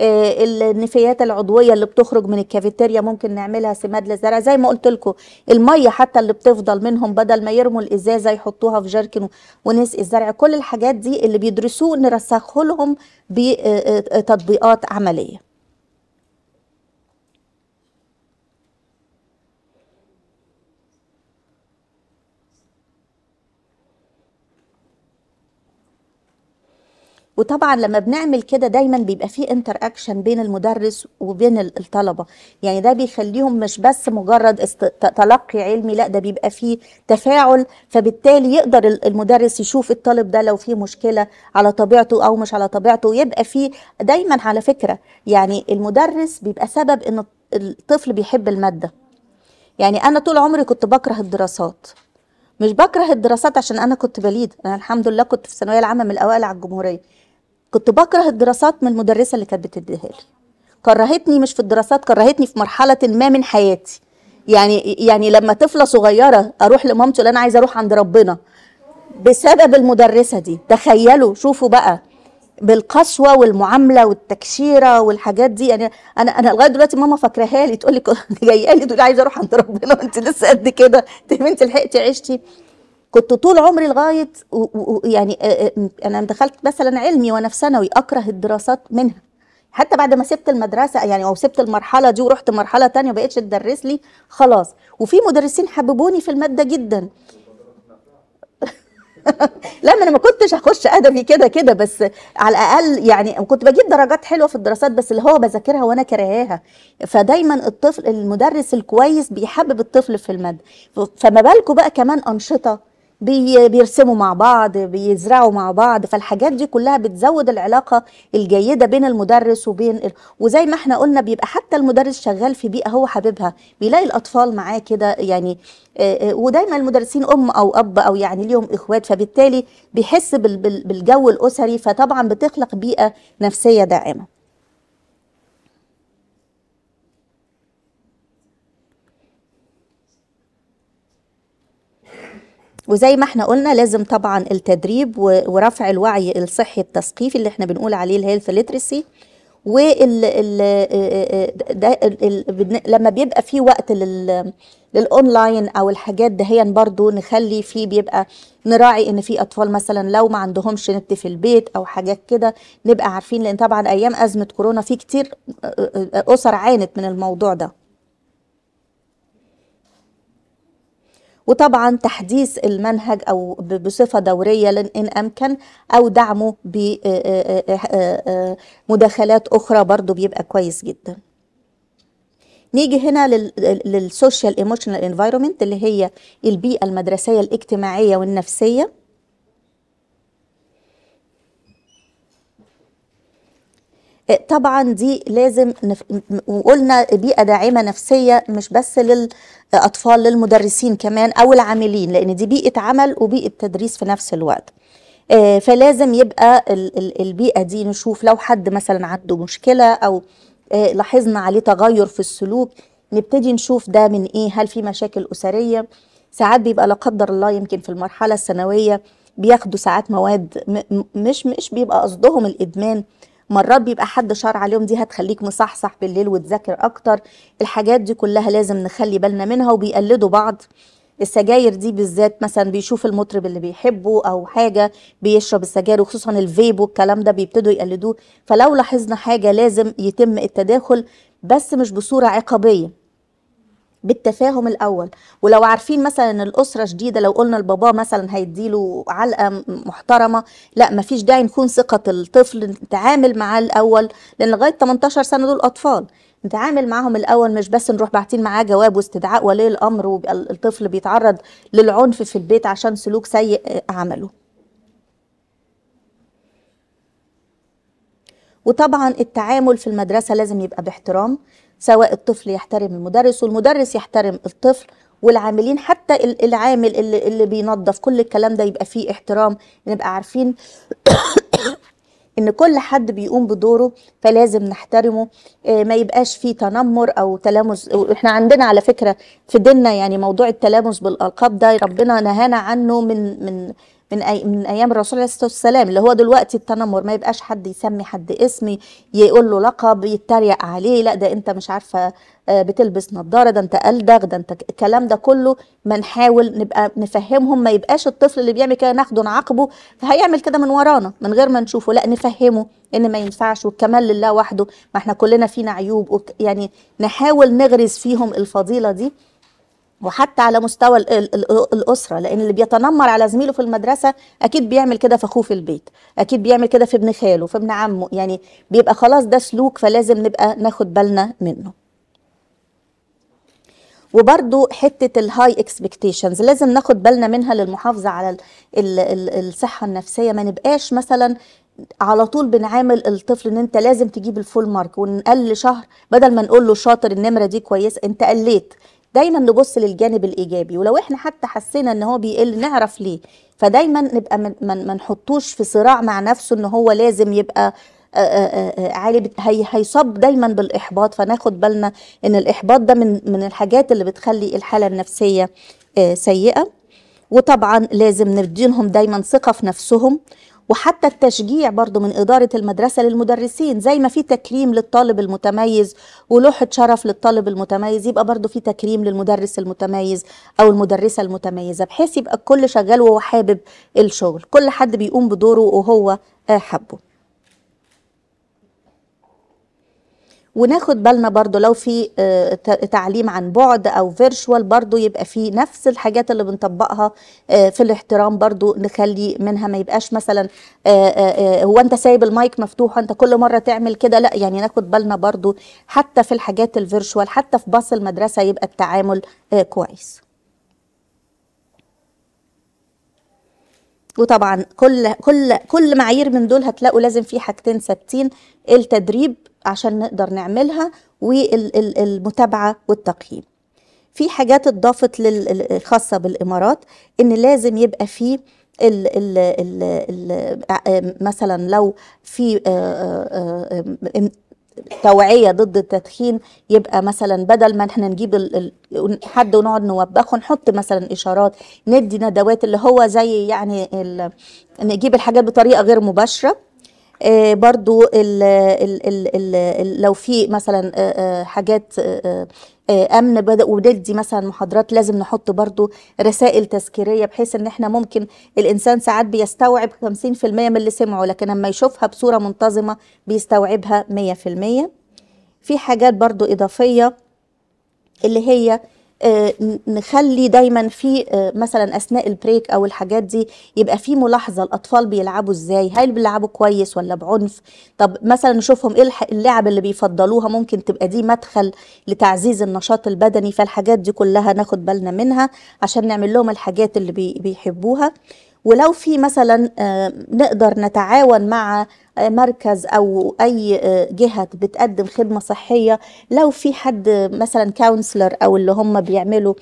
النفايات العضوية اللي بتخرج من الكافيتيريا ممكن نعملها سماد للزرع. زي ما قلت لكم المية حتى اللي بتفضل منهم بدل ما يرموا الازازه يحطوها في جركن ونسقي الزرع. كل الحاجات دي اللي بيدرسوه نرسخه لهم بتطبيقات عملية. وطبعا لما بنعمل كده دايما بيبقى في انتر اكشن بين المدرس وبين ال- الطلبة. يعني ده بيخليهم مش بس مجرد تلقي علمي لا ده بيبقى فيه تفاعل. فبالتالي يقدر ال- المدرس يشوف الطالب ده لو فيه مشكلة على طبيعته أو مش على طبيعته. ويبقى فيه دايما على فكرة يعني المدرس بيبقى سبب إن الطفل بيحب المادة. يعني أنا طول عمري كنت بكره الدراسات. مش بكره الدراسات عشان أنا كنت بليد. أنا الحمد لله كنت في الثانوية العامة من الأوائل على الجمهورية. كنت بكره الدراسات من المدرسة اللي كانت بتديها لي. كرهتني مش في الدراسات كرهتني في مرحلة ما من حياتي. يعني يعني لما طفلة صغيرة أروح لمامتي أقول أنا عايزة أروح عند ربنا. بسبب المدرسة دي تخيلوا شوفوا بقى بالقسوة والمعاملة والتكشيرة والحاجات دي. يعني أنا أنا لغاية دلوقتي ماما فاكراها لي تقول لي جاية لي تقول عايزة أروح عند ربنا وأنت لسه قد كده أنت لحقتي عشتي كنت طول عمري لغاية يعني آه، آه، أنا دخلت مثلا علمي وأنا في ثانوي أكره الدراسات منها. حتى بعد ما سبت المدرسة يعني أو سبت المرحلة دي ورحت مرحلة تانية وبقيتش تدرس لي خلاص. وفي مدرسين حببوني في المادة جدا. لا ما أنا ما كنتش هخش أدبي كده كده بس على الأقل يعني كنت بجيب درجات حلوة في الدراسات بس اللي هو بذاكرها وأنا كرهاها. فدايما الطفل المدرس الكويس بيحبب الطفل في المادة. فما بالكم بقى كمان أنشطة بي بيرسموا مع بعض بيزرعوا مع بعض فالحاجات دي كلها بتزود العلاقة الجيدة بين المدرس وبين ال... وزي ما إحنا قلنا بيبقى حتى المدرس شغال في بيئة هو حاببها بيلاقي الأطفال معاه كده يعني آه، آه، ودايما المدرسين أم أو أب أو يعني ليهم إخوات فبالتالي بيحس بال- بال- بالجو الأسري فطبعا بتخلق بيئة نفسية داعمة. وزي ما إحنا قلنا لازم طبعا التدريب ورفع الوعي الصحي التثقيفي اللي إحنا بنقول عليه ال health literacy وال لما بيبقى في وقت لل للاونلاين أو الحاجات دهيا برضو نخلي فيه بيبقى نراعي إن في أطفال مثلا لو ما عندهمش نت في البيت أو حاجات كده نبقى عارفين لأن طبعا أيام أزمة كورونا في كتير أسر عانت من الموضوع ده. وطبعا تحديث المنهج أو ب- بصفة دورية لن- إن أمكن أو دعمه بمداخلات أخرى برضو بيبقى كويس جدا. نيجي هنا لل social emotional environment اللي هي البيئة المدرسية الاجتماعية والنفسية. طبعا دي لازم نف... وقلنا بيئة داعمة نفسية مش بس للأطفال للمدرسين كمان أو العاملين لأن دي بيئة عمل وبيئة تدريس في نفس الوقت. آه، فلازم يبقى ال- ال- البيئة دي نشوف لو حد مثلا عنده مشكلة أو آه، لاحظنا عليه تغير في السلوك نبتدي نشوف ده من إيه هل في مشاكل أسرية؟ ساعات بيبقى لا قدر الله يمكن في المرحلة الثانوية بياخدوا ساعات مواد مش مش بيبقى قصدهم الإدمان مرات بيبقى حد شار عليهم دي هتخليك مصحصح بالليل وتذاكر أكتر. الحاجات دي كلها لازم نخلي بالنا منها وبيقلدوا بعض. السجاير دي بالذات مثلا بيشوف المطرب اللي بيحبه أو حاجة بيشرب السجاير وخصوصا الفيب والكلام ده بيبتدوا يقلدوه. فلو لاحظنا حاجة لازم يتم التداخل بس مش بصورة عقابية. بالتفاهم الأول. ولو عارفين مثلا إن الأسرة شديدة لو قلنا لباباه مثلا هيديله علقة محترمة لا مفيش داعي نكون ثقة الطفل نتعامل معاه الأول لأن لغاية 18 سنة دول أطفال. نتعامل معاهم الأول مش بس نروح باعتين معاه جواب واستدعاء ولي الأمر ويبقى الطفل بيتعرض للعنف في البيت عشان سلوك سيء عمله. وطبعا التعامل في المدرسة لازم يبقى باحترام. سواء الطفل يحترم المدرس والمدرس يحترم الطفل والعاملين حتى ال- العامل اللي, اللي بينظف كل الكلام ده يبقى فيه احترام نبقى عارفين إن كل حد بيقوم بدوره فلازم نحترمه. آه، ما يبقاش فيه تنمر أو تلامس. إحنا عندنا على فكرة في ديننا يعني موضوع التلامس بالألقاب ده ربنا نهانا عنه من من من أي من أيام الرسول عليه الصلاة والسلام اللي هو دلوقتي التنمر ما يبقاش حد يسمي حد اسم يقول له لقب يتريق عليه لا ده أنت مش عارفة آه، بتلبس نظاره ده أنت ألدغ ده أنت الكلام ده كله ما نحاول نبقى نفهمهم ما يبقاش الطفل اللي بيعمل كده ناخده نعاقبه فهيعمل كده من ورانا من غير ما نشوفه لا نفهمه إن ما ينفعش والكمال لله وحده ما إحنا كلنا فينا عيوب يعني نحاول نغرز فيهم الفضيلة دي. وحتى على مستوى ال- ال- ال- الأسرة لأن اللي بيتنمر على زميله في المدرسة أكيد بيعمل كده في أخوه في البيت أكيد بيعمل كده في ابن خاله في ابن عمه يعني بيبقى خلاص ده سلوك فلازم نبقى ناخد بالنا منه. وبرضو حتة ال high expectations لازم ناخد بالنا منها للمحافظة على ال ال ال الصحة النفسية ما نبقاش مثلا على طول بنعامل الطفل إن أنت لازم تجيب ال full mark ونقل شهر بدل ما نقول له شاطر النمرة دي كويسة أنت قليت. دايما نبص للجانب الإيجابي ولو إحنا حتى حسينا إن هو بيقل نعرف ليه. فدايما نبقى ما نحطوش في صراع مع نفسه إن هو لازم يبقى آه، آه، آه، عالي. هي هيصاب دايما بالإحباط فناخد بالنا إن الإحباط ده من من الحاجات اللي بتخلي الحالة النفسية سيئة. وطبعا لازم ندينهم دايما ثقة في نفسهم. وحتى التشجيع برضو من إدارة المدرسة للمدرسين زي ما في تكريم للطالب المتميز ولوحة شرف للطالب المتميز يبقى برضو في تكريم للمدرس المتميز أو المدرسة المتميزة بحيث يبقى الكل شغال وهو حابب الشغل كل حد بيقوم بدوره وهو آه، حبه. وناخد بالنا برضو لو في آه، تعليم عن بعد أو virtual برضو يبقى في نفس الحاجات اللي بنطبقها آه، في الاحترام برضو نخلي منها ما يبقاش مثلا آه، هو أنت سايب المايك مفتوح وأنت كل مرة تعمل كده؟ لا يعني ناخد بالنا برضو حتى في الحاجات الفيرشوال حتى في باص المدرسة يبقى التعامل كويس. وطبعا كل كل كل معايير من دول هتلاقوا لازم في حاجتين ثابتين التدريب عشان نقدر نعملها والمتابعه والتقييم. في حاجات اتضافت خاصة بالإمارات إن لازم يبقى في ال ال ال ال آه، مثلا لو في توعية ضد التدخين يبقى مثلا بدل ما إحنا نجيب ال- حد ونقعد نوبخه نحط مثلا إشارات ندي ندوات اللي هو زي يعني ال- نجيب الحاجات بطريقة غير مباشرة. آه، برضو ال ال ال ال ال لو في مثلا آه، آه، حاجات آه، آه، أمن بدأ وندي مثلا محاضرات لازم نحط برضو رسائل تذكيرية بحيث إن إحنا ممكن الإنسان ساعات بيستوعب 50% من اللي سمعه لكن لما يشوفها بصورة منتظمة بيستوعبها 100% في حاجات برضو إضافية اللي هي نخلي دايما في آه، مثلا أثناء البريك أو الحاجات دي يبقى في ملاحظة الأطفال بيلعبوا إزاي؟ هل بيلعبوا كويس ولا بعنف؟ طب مثلا نشوفهم إيه اللعب اللي بيفضلوها؟ ممكن تبقى دي مدخل لتعزيز النشاط البدني فالحاجات دي كلها ناخد بالنا منها عشان نعمل لهم الحاجات اللي بي- بيحبوها. ولو في مثلا آه، نقدر نتعاون مع آه، مركز أو أي آه، جهة بتقدم خدمة صحية لو في حد مثلا counselor أو اللي هم بيعملوا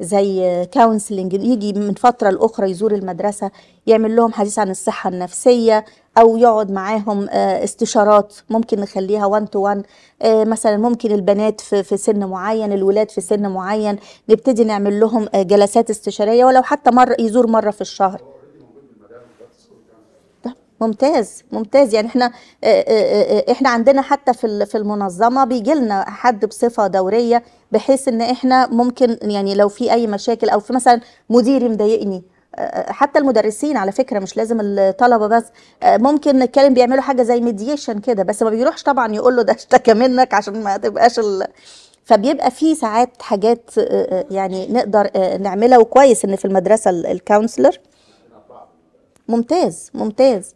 زي counseling يجي من فترة لأخرى يزور المدرسة يعمل لهم حديث عن الصحة النفسية أو يقعد معاهم آه، استشارات ممكن نخليها 1 to 1 مثلا ممكن البنات في في سن معين الولاد في سن معين نبتدي نعمل لهم آه، جلسات استشارية ولو حتى مرة يزور مرة في الشهر. ممتاز ممتاز. يعني إحنا آه، آه، آه، إحنا عندنا حتى في في المنظمة بيجي لنا حد بصفة دورية بحيث ان إحنا ممكن يعني لو في أي مشاكل أو في مثلا مديري مضايقني حتى المدرسين على فكرة مش لازم الطلبة بس ممكن نتكلم بيعملوا حاجة زي ميديشن كده. بس ما بيروحش طبعا يقول له ده اشتكى منك عشان ما تبقاش ال... فبيبقى في ساعات حاجات يعني نقدر نعملها. وكويس إن في المدرسة ال counselor ممتاز ممتاز. آه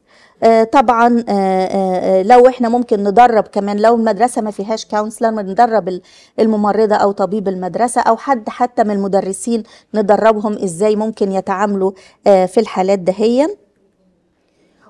طبعا آه آه لو إحنا ممكن ندرب كمان لو المدرسة ما فيهاش counselor ندرب ال- الممرضة أو طبيب المدرسة أو حد حتى من المدرسين ندربهم إزاي ممكن يتعاملوا آه في الحالات دهيا.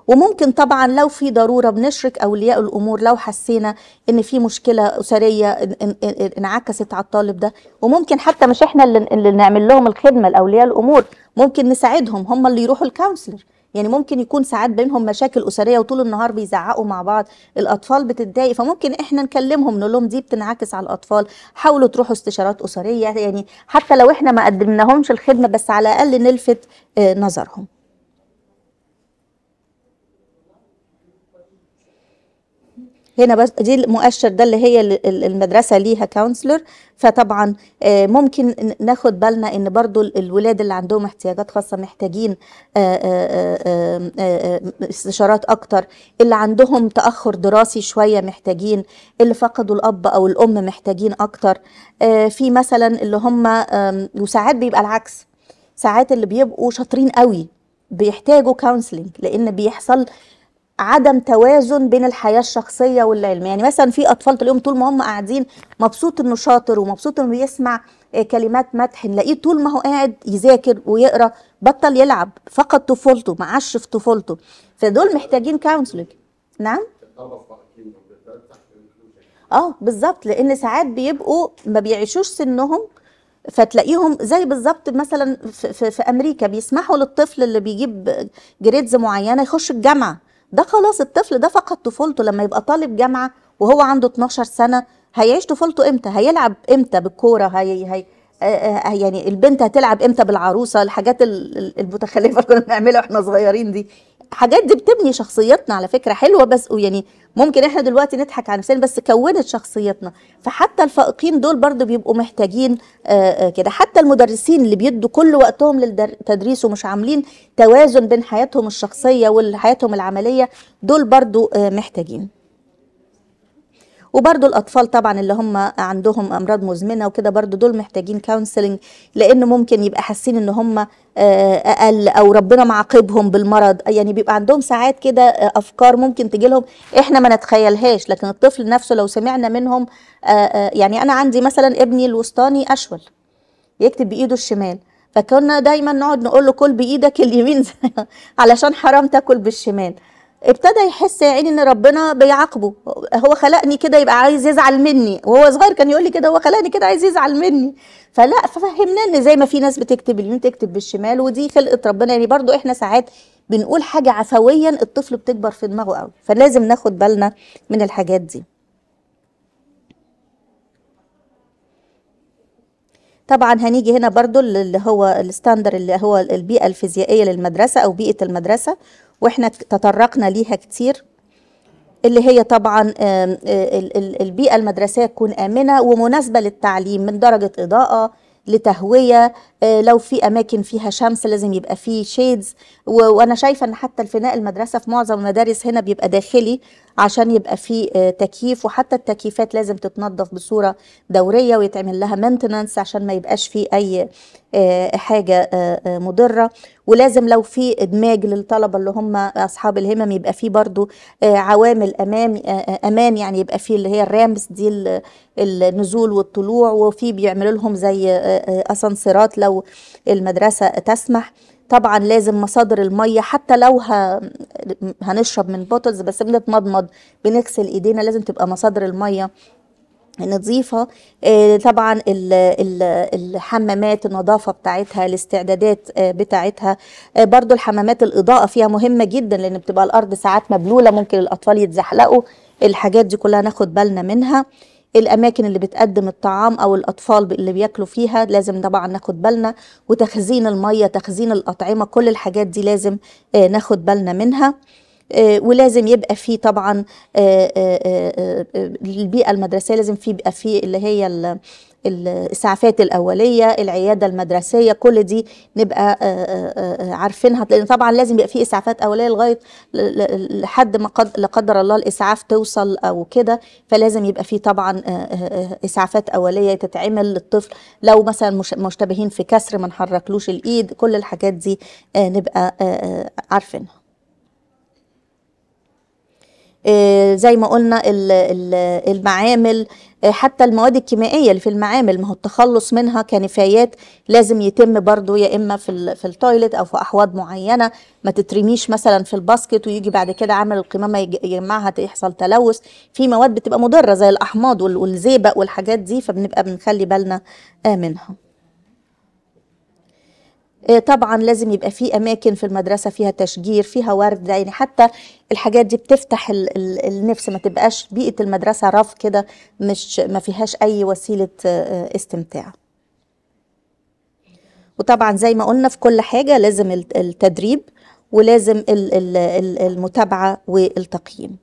وممكن طبعا لو في ضرورة بنشرك أولياء الأمور لو حسينا إن في مشكلة أسرية إن- إن- إن- انعكست على الطالب ده. وممكن حتى مش إحنا اللي نعمل لهم الخدمة لأولياء الأمور ممكن نساعدهم هم اللي يروحوا الكونسلر يعني ممكن يكون ساعات بينهم مشاكل أسرية وطول النهار بيزعقوا مع بعض الأطفال بتتضايق فممكن إحنا نكلمهم نقول لهم دي بتنعكس على الأطفال حاولوا تروحوا استشارات أسرية يعني حتى لو إحنا ما قدمناهمش الخدمة بس على الأقل نلفت آه، نظرهم. هنا بس دي المؤشر ده اللي هي ال- ال- المدرسة ليها counselor فطبعا آه، ممكن ناخد بالنا إن برضو ال- الولاد اللي عندهم احتياجات خاصة محتاجين آه، آه، استشارات أكتر. اللي عندهم تأخر دراسي شوية محتاجين اللي فقدوا الأب أو الأم محتاجين أكتر. في مثلا اللي هم وساعات بيبقى العكس. ساعات اللي بيبقوا شاطرين قوي بيحتاجوا counseling لأن بيحصل عدم توازن بين الحياة الشخصية والعلم. يعني مثلا في أطفال تلاقيهم طول ما هم قاعدين مبسوط إنه شاطر ومبسوط إنه بيسمع آه، كلمات مدح نلاقيه طول ما هو قاعد يذاكر ويقرأ بطل يلعب فقد طفولته ما عاش في طفولته. فدول محتاجين كونسلنج نعم؟ آه بالظبط. لأن ساعات بيبقوا ما بيعيشوش سنهم فتلاقيهم زي بالظبط مثلا في, في, في أمريكا بيسمحوا للطفل اللي بيجيب grades معينة يخش الجامعة. ده خلاص الطفل ده فقد طفولته. لما يبقى طالب جامعة وهو عنده 12 سنة هيعيش طفولته إمتى؟ هيلعب إمتى بالكورة؟ هي هي آه، آه، يعني البنت هتلعب إمتى بالعروسة؟ الحاجات ال- ال- المتخلفة اللي كنا بنعملها وإحنا صغيرين دي. حاجات دي بتبني شخصيتنا على فكرة حلوة بس يعني ممكن إحنا دلوقتي نضحك على نفسنا بس كونت شخصيتنا. فحتى الفائقين دول برضو بيبقوا محتاجين آه، آه، كده. حتى المدرسين اللي بيدوا كل وقتهم للتدريس ومش عاملين توازن بين حياتهم الشخصية وحياتهم العملية دول برضو آه، محتاجين. وبرضو الأطفال طبعا اللي هم عندهم أمراض مزمنة وكده برضو دول محتاجين كونسلنج لأن ممكن يبقى حاسين إن هم آه، أقل أو ربنا معاقبهم بالمرض. يعني بيبقى عندهم ساعات كده آه، أفكار ممكن تجيلهم إحنا ما نتخيلهاش لكن الطفل نفسه لو سمعنا منهم آه، يعني أنا عندي مثلا ابني الوسطاني أشول يكتب بإيده الشمال فكنا دايما نقعد نقول له كل بإيدك اليمين علشان حرام تاكل بالشمال. ابتدى يحس يا عيني إن ربنا بيعاقبه. هو خلقني كده يبقى عايز يزعل مني. وهو صغير كان يقول لي كده هو خلقني كده عايز يزعل مني. فلا ففهمنا إن زي ما في ناس بتكتب باليمين تكتب بالشمال ودي خلقه ربنا. يعني برضو إحنا ساعات بنقول حاجة عفويا الطفل بتكبر في دماغه قوي فلازم ناخد بالنا من الحاجات دي. طبعا هنيجي هنا برضو اللي هو الستاندر اللي هو البيئة الفيزيائية للمدرسة أو بيئة المدرسة. وإحنا تطرقنا ليها كتير اللي هي طبعا البيئة المدرسية تكون آمنة ومناسبة للتعليم من درجة إضاءة لتهوية لو في أماكن فيها شمس لازم يبقى فيه شيدز وأنا شايفة إن حتى الفناء المدرسة في معظم المدارس هنا بيبقى داخلي. عشان يبقى فيه آه، تكييف وحتى التكييفات لازم تتنظف بصورة دورية ويتعمل لها maintenance عشان ما يبقاش فيه أي آه، حاجة آه، مضرة. ولازم لو في إدماج للطلبة اللي هم أصحاب الهمم يبقى فيه برضو آه، عوامل أمام آه، أمان يعني يبقى فيه اللي هي ال ramps دي ال- النزول والطلوع وفي بيعملوا لهم زي أسانسيرات لو المدرسة تسمح. طبعا لازم مصادر المية حتى لو ه... هنشرب من bottles بس بنتمضمض بنغسل إيدينا لازم تبقى مصادر المية نظيفة. آه، طبعا ال- ال- الحمامات النظافة بتاعتها الاستعدادات آه، بتاعتها. آه، برضو الحمامات الإضاءة فيها مهمة جدا لأن بتبقى الأرض ساعات مبلولة ممكن الأطفال يتزحلقوا. الحاجات دي كلها ناخد بالنا منها. الأماكن اللي بتقدم الطعام أو الأطفال اللي بياكلوا فيها لازم طبعا ناخد بالنا وتخزين المية تخزين الأطعمة كل الحاجات دي لازم آه، ناخد بالنا منها. آه، ولازم يبقى فيه طبعا آه، البيئة المدرسية لازم في يبقى فيه اللي هي ال- الإسعافات الأولية العيادة المدرسية كل دي نبقى آه، آه، آه، عارفينها. لأن طبعا لازم يبقى فيه إسعافات أولية لغاية ل- ل- لحد ما قد لا قدر الله الإسعاف توصل أو كده. فلازم يبقى فيه طبعا إسعافات أولية تتعمل للطفل. لو مثلا مش- مشتبهين في كسر ما نحركلوش الإيد كل الحاجات دي نبقى عارفينها. زي ما قلنا ال- ال- المعامل آه، حتى المواد الكيميائية اللي في المعامل ما هو التخلص منها كنفايات لازم يتم برضو يا إما في في ال toilet أو في أحواض معينة ما تترميش مثلا في ال basket ويجي بعد كده عامل القمامة يج- يجمعها يحصل تلوث. في مواد بتبقى مضرة زي الأحماض وال- والزئبق والحاجات دي فبنبقى بنخلي بالنا آه، منها. آه، طبعا لازم يبقى في أماكن في المدرسة فيها تشجير فيها ورد يعني حتى الحاجات دي بتفتح ال- ال- النفس. ما تبقاش بيئة المدرسة رف كده مش ما فيهاش أي وسيلة آه، استمتاع. وطبعا زي ما قلنا في كل حاجة لازم الت- التدريب ولازم ال- ال- ال- المتابعة والتقييم.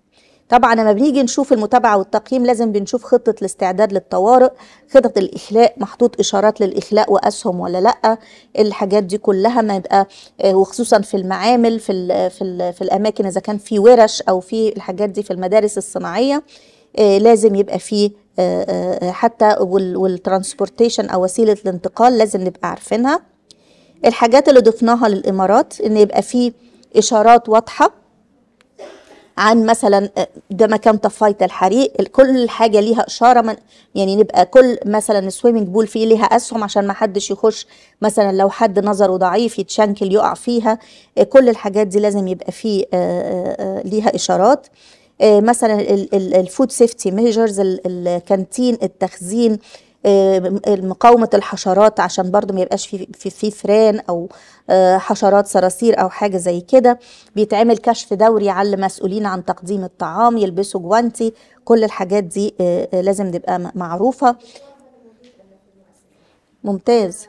طبعا لما بنيجي نشوف المتابعة والتقييم لازم بنشوف خطة الاستعداد للطوارئ خطط الإخلاء محطوط إشارات للإخلاء وأسهم ولا لأ؟ الحاجات دي كلها ما يبقى آه، وخصوصا في المعامل في ال في ال في الأماكن إذا كان في ورش أو في الحاجات دي في المدارس الصناعية آه، لازم يبقى فيه آه، حتى والترانسبورتيشن أو وسيلة الانتقال لازم نبقى عارفينها. الحاجات اللي ضفناها للإمارات إن يبقى فيه إشارات واضحة عن مثلا ده مكان طفايه الحريق كل حاجة ليها إشارة من يعني نبقى كل مثلا ال swimming pool فيه ليها أسهم عشان ما حدش يخش مثلا لو حد نظره ضعيف يتشنكل يقع فيها كل الحاجات دي لازم يبقى فيه آه، آه، آه، ليها إشارات. آه، مثلا ال food safety measures ال canteen التخزين آه، مقاومة الحشرات عشان برضو ما يبقاش في في, فران أو آه، حشرات صراصير أو حاجة زي كده. بيتعمل كشف دوري على المسؤولين عن تقديم الطعام يلبسوا جوانتي. كل الحاجات دي آه، آه، لازم تبقى م- معروفة. ممتاز.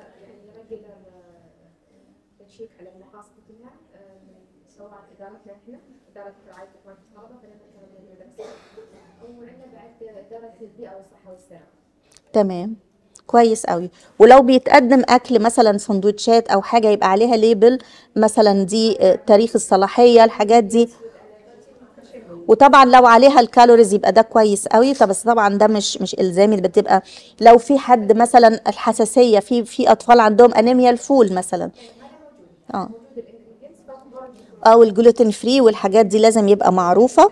تمام. كويس قوي ولو بيتقدم أكل مثلا سندوتشات أو حاجة يبقى عليها ليبل مثلا دي آه، تاريخ الصلاحية الحاجات دي. وطبعا لو عليها ال calories يبقى ده كويس قوي طب بس طبعا ده مش مش إلزامي بتبقى لو في حد مثلا الحساسية في في أطفال عندهم انيميا الفول مثلا. آه. أو ال gluten free والحاجات دي لازم يبقى معروفة.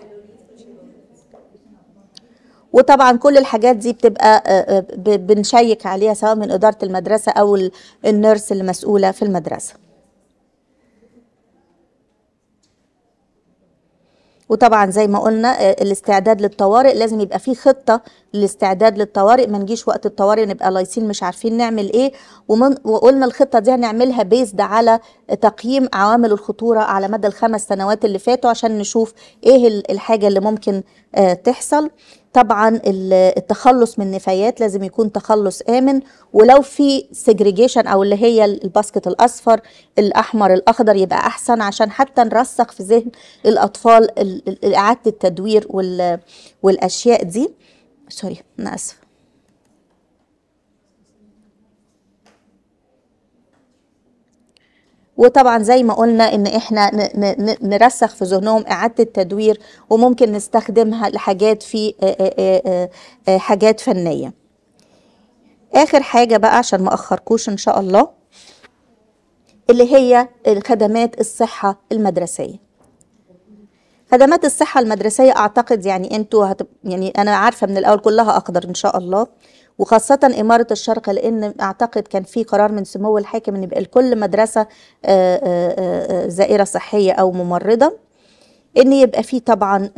وطبعا كل الحاجات دي بتبقى آه، آه، بنشيك عليها سواء من إدارة المدرسة أو ال- النيرس اللي مسؤولة في المدرسة. وطبعا زي ما قلنا آه، الاستعداد للطوارئ لازم يبقى فيه خطة للاستعداد للطوارئ. ما نجيش وقت الطوارئ نبقى لايصين مش عارفين نعمل إيه. ومن وقلنا الخطة دي هنعملها بيزد على تقييم عوامل الخطورة على مدى الخمس سنوات اللي فاتوا عشان نشوف إيه ال- الحاجة اللي ممكن تحصل. طبعا ال- التخلص من النفايات لازم يكون تخلص آمن ولو في segregation أو اللي هي ال basket الأصفر الأحمر الأخضر يبقى أحسن عشان حتى نرسخ في ذهن الأطفال ال- ال- إعادة التدوير وال- والأشياء دي. sorry أنا آسفة. وطبعا زي ما قلنا إن إحنا نرسخ في ذهنهم إعادة التدوير وممكن نستخدمها لحاجات في حاجات فنية آخر حاجة بقى عشان ما أخركوش إن شاء الله اللي هي خدمات الصحة المدرسية خدمات الصحة المدرسية أعتقد يعني أنتوا. يعني أنا عارفة من الأول كلها أقدر إن شاء الله وخاصة إمارة الشرق لأن أعتقد كان في قرار من سمو الحاكم إن يبقى لكل مدرسة آه، آه، آه، زائرة صحية أو ممرضة. إن يبقى في طبعا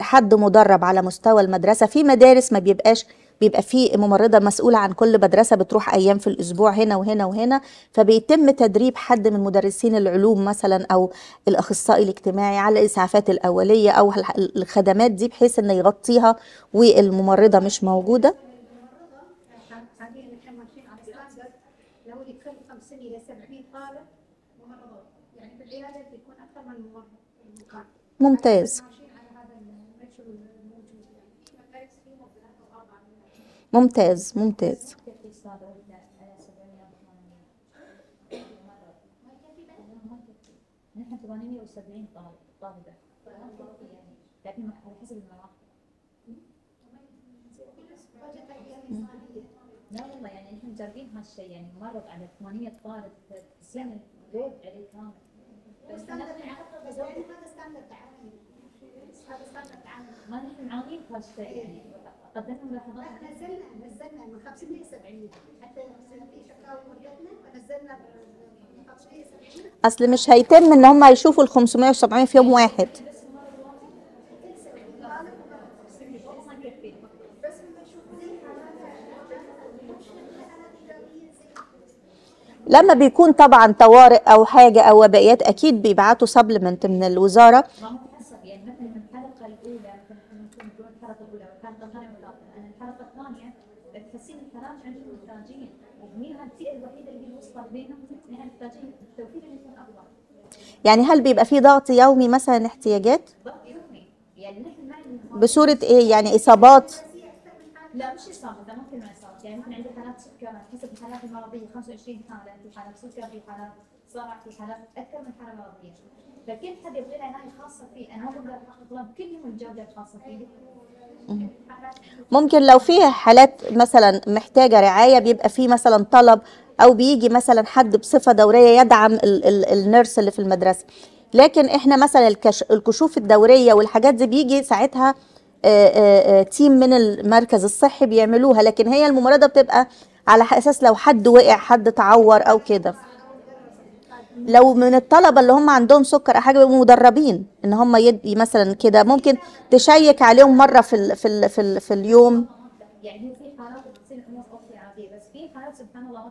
حد مدرب على مستوى المدرسة. في مدارس ما بيبقاش بيبقى في ممرضة مسؤولة عن كل مدرسة بتروح أيام في الأسبوع هنا وهنا وهنا فبيتم تدريب حد من مدرسين العلوم مثلا أو الأخصائي الاجتماعي على الإسعافات الأولية أو الخدمات دي بحيث إنه يغطيها والممرضة مش موجودة. حاليا نحن ماشيين على ستاندرد لو لكل 50 إلى 70 طالب ممرضات يعني في العياده بيكون أكثر من ممرض المكان ممتاز ماشيين على هذا الريتشو الموجود يعني مدارس فيه ثلاثة واربعه ممتاز ممتاز. نحن 870 طالب طالبة لكن على حسب المراحل لا والله يعني نحن مجربين هالشيء يعني مرت على 800 طالب في يعني هذا ستاندرد هذا ستاندرد ما نحن معانين يعني قدمنا ملاحظات لا نزلنا نزلنا من 50 ل 70 حتى في فنزلنا من 50 ل 70 أصل مش هيتم إن هم يشوفوا ال 500 و 700 في يوم واحد. لما بيكون طبعا طوارئ أو حاجة أو وبائيات أكيد بيبعتوا سبلمنت من الوزارة ما هو حسب يعني مثلا من الحلقة الأولى مثلا ممكن نقول الحلقة الأولى والحلقة الثانية والثالثة أنا الحلقة الثانية تحسين الخراج عندهم محتاجين ومين هالفئة الوحيدة اللي الوسطى بينهم نحن محتاجين التوفير اللي يكون أفضل يعني هل بيبقى في ضغط يومي مثلا احتياجات؟ ضغط يومي بصورة إيه؟ يعني إصابات؟ لا مش إصابة ده ممكن ما اصابه يعني ممكن عندي حالات سكر حسب الحالات المرضية 25 حالة في حالات سكر في حالات صرع في حالات أكثر من حالة مرضية. فكل حد يبغى له عنايه خاصة فيه أنا ما بقدر اطلب كلهم الجودة الخاصة فيه. ممكن لو في حالات مثلا محتاجة رعاية بيبقى في مثلا طلب أو بيجي مثلا حد بصفة دورية يدعم ال ال النيرس اللي في المدرسة. لكن إحنا مثلا الكش الكشوف الدورية والحاجات دي بيجي ساعتها تيم من المركز الصحي بيعملوها. لكن هي الممرضة بتبقى على أساس لو حد وقع حد تعور أو كده. لو من الطلبة اللي هم عندهم سكر أو حاجة بيبقوا مدربين إن هم يدي مثلا كده. ممكن تشيك عليهم مرة في ال في ال في, ال في اليوم. يعني في حالات بتصير بس في حالات سبحان الله ما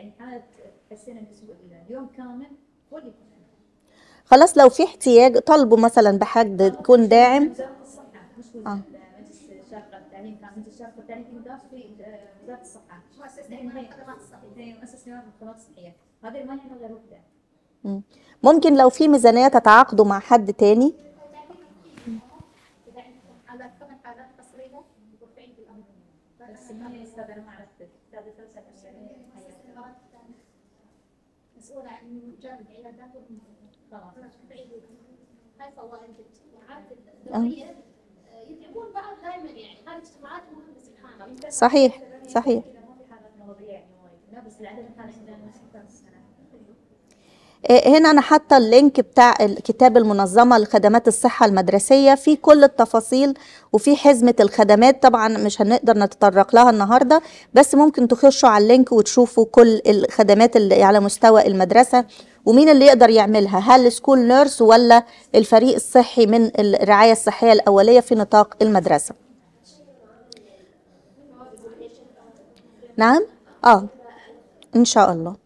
يعني حالات تحسين الأسبوع اليوم كامل هو خلاص لو في احتياج طالبوا مثلا بحد يكون داعم. آه. آه،. ممكن لو في ميزانية تتعاقدوا مع حد تاني إذا عندكم حالات كمان حالات قصرية مرتفعين بالأمر بس ما هي أستاذ أنا ما عرفت أستاذ فلسفه مسؤولة عن جانب عيادات خلاص هاي فوائد آه، يتعبون بعض دائما يعني هذه اجتماعات مهمة سبحان الله صحيح صحيح. يعني آه، هنا أنا حاطة اللينك بتاع الكتاب المنظمة لخدمات الصحة المدرسية في كل التفاصيل وفي حزمة الخدمات طبعا مش هنقدر نتطرق لها النهارده بس ممكن تخشوا على ال link وتشوفوا كل الخدمات اللي على مستوى المدرسة. ومين اللي يقدر يعملها؟ هل school nurse ولا الفريق الصحي من الرعاية الصحية الأولية في نطاق المدرسة؟ نعم؟ آه. إن شاء الله.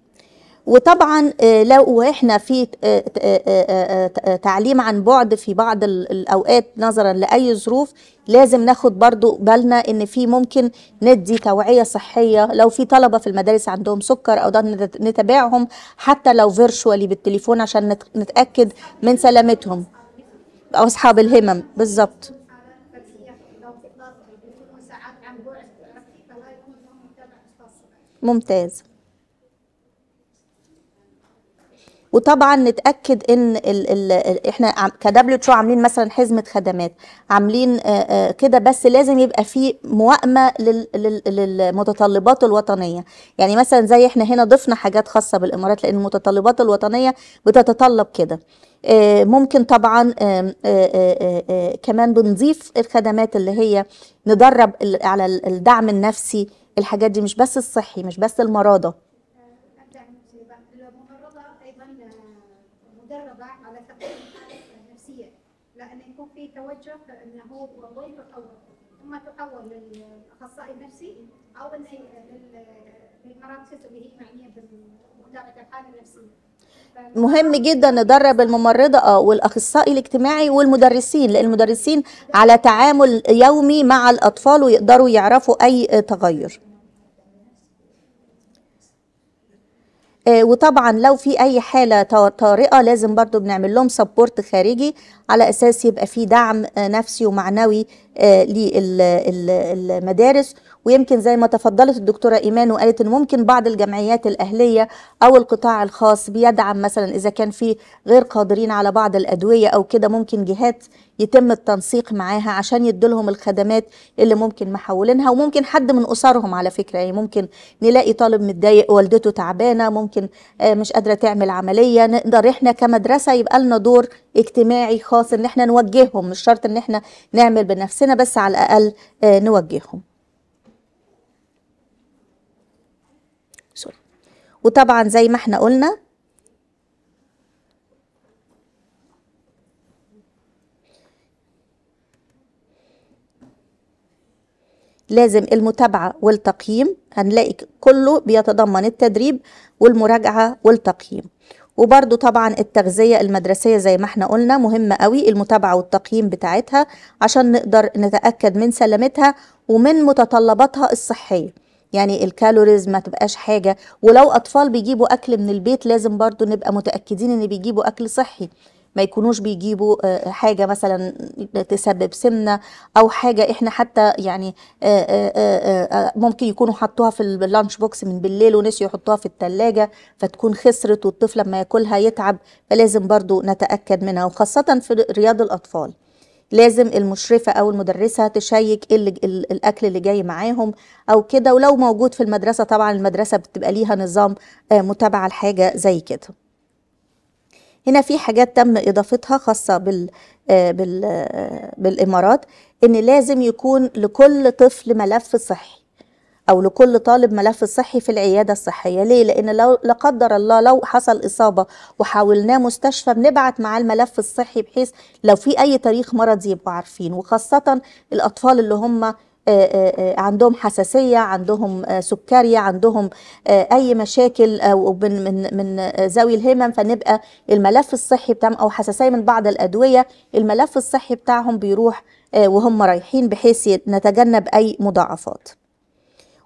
وطبعا آه، لو إحنا في آه، آه، تعليم عن بعد في بعض ال- الأوقات نظرا لأي ظروف لازم ناخد برضو بالنا إن في ممكن ندي توعية صحية. لو في طلبة في المدارس عندهم سكر أو ده نت- نتابعهم حتى لو virtually بالتليفون عشان نت- نتأكد من سلامتهم أو أصحاب الهمم. بالظبط. ممتاز. وطبعا نتأكد إن ال ال إحنا ك WH عاملين مثلا حزمة خدمات عاملين كده بس لازم يبقى في موائمه لل- لل- للمتطلبات الوطنية. يعني مثلا زي إحنا هنا ضفنا حاجات خاصة بالإمارات لأن المتطلبات الوطنية بتتطلب كده. ممكن طبعا كمان بنضيف الخدمات اللي هي ندرب على ال- الدعم النفسي الحاجات دي مش بس الصحي مش بس المرضى الممرضة أيضا مدربة على تقييم الحالة النفسية لأن يكون في توجه أنه وين تحول إما تحول للأخصائي النفسي إنه لل- للمراكز اللي هي معنية بمتابعة الحالة النفسية. مهم جدا ندرب الممرضة آه والأخصائي الاجتماعي والمدرسين لأن المدرسين على تعامل يومي مع الأطفال ويقدروا يعرفوا أي تغير. وطبعا لو في أي حالة طا- طارئة لازم برضو بنعمل لهم سبورت خارجي على أساس يبقى في دعم آه، نفسي ومعنوي للمدارس ويمكن زي ما تفضلت الدكتورة إيمان وقالت إن ممكن بعض الجمعيات الأهلية أو القطاع الخاص بيدعم مثلا إذا كان في غير قادرين على بعض الأدوية أو كده ممكن جهات يتم التنسيق معاها عشان يدولهم الخدمات اللي ممكن محولينها وممكن حد من أسرهم على فكرة. يعني ممكن نلاقي طالب متضايق والدته تعبانة ممكن آه، مش قادرة تعمل عملية نقدر إحنا كمدرسة يبقى لنا دور اجتماعي خاص إن إحنا نوجههم مش شرط إن إحنا نعمل بنفسنا بس على الأقل آه، نوجههم سوري وطبعا زي ما إحنا قلنا لازم المتابعة والتقييم هنلاقي كله بيتضمن التدريب والمراجعة والتقييم. وبرضو طبعا التغذية المدرسية زي ما إحنا قلنا مهمة قوي المتابعة والتقييم بتاعتها عشان نقدر نتأكد من سلامتها ومن متطلباتها الصحية. يعني الكالوريز ما تبقاش حاجة. ولو أطفال بيجيبوا أكل من البيت لازم برضو نبقى متأكدين إن بيجيبوا أكل صحي. ما يكونوش بيجيبوا آه، حاجة مثلا تسبب سمنة أو حاجة. إحنا حتى يعني آه، آه، ممكن يكونوا حطوها في ال lunch box من بالليل ونسيوا يحطوها في التلاجة فتكون خسرت والطفل لما ياكلها يتعب فلازم برضو نتأكد منها. وخاصة في رياض الأطفال. لازم المشرفة أو المدرسة تشيك إيه اللي جاي معاهم أو كده. ولو موجود في المدرسة طبعا المدرسة بتبقى ليها نظام آه، متابعة لحاجة زي كده. هنا في حاجات تم إضافتها خاصة بال آه، آه، بالإمارات إن لازم يكون لكل طفل ملف صحي. أو لكل طالب ملف صحي في العيادة الصحية. ليه؟ لأن لو لا قدر الله لو حصل إصابة وحاولناه مستشفى بنبعت معاه الملف الصحي بحيث لو في أي تاريخ مرض يبقوا عارفين. وخاصة الأطفال اللي هم آه، آه، آه، عندهم حساسية عندهم آه، سكري عندهم أي مشاكل أو من من من ذوي الهمم فنبقى الملف الصحي بتاعهم أو حساسية من بعض الأدوية الملف الصحي بتاعهم بيروح وهم رايحين بحيث نتجنب أي مضاعفات.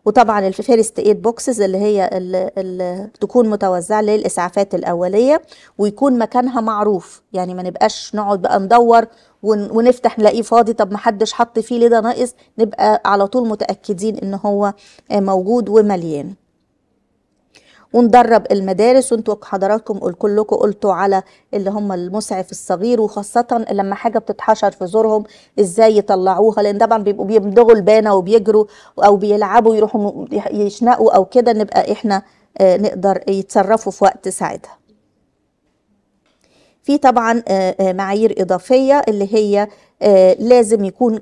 وطبعا ال first aid boxes اللي هي اللي تكون متوزعة للإسعافات الأولية ويكون مكانها معروف. يعني ما نبقاش نقعد بقى ندور ون- ونفتح نلاقيه فاضي. طب ما حدش حط فيه ليه ده ناقص؟ نبقى على طول متأكدين إن هو موجود ومليان. وندرب المدارس. وانتوا حضراتكم كلكم قلتوا على اللي هم المسعف الصغير وخاصة لما حاجة بتتحشر في زورهم إزاي يطلعوها؟ لأن طبعا بيبقوا بيمضغوا البانة وبيجروا أو بيلعبوا يروحوا يشنقوا أو كده نبقى إحنا آه، نقدر يتصرفوا في وقت ساعتها. في طبعا آه، آه، معايير إضافية اللي هي لازم يكون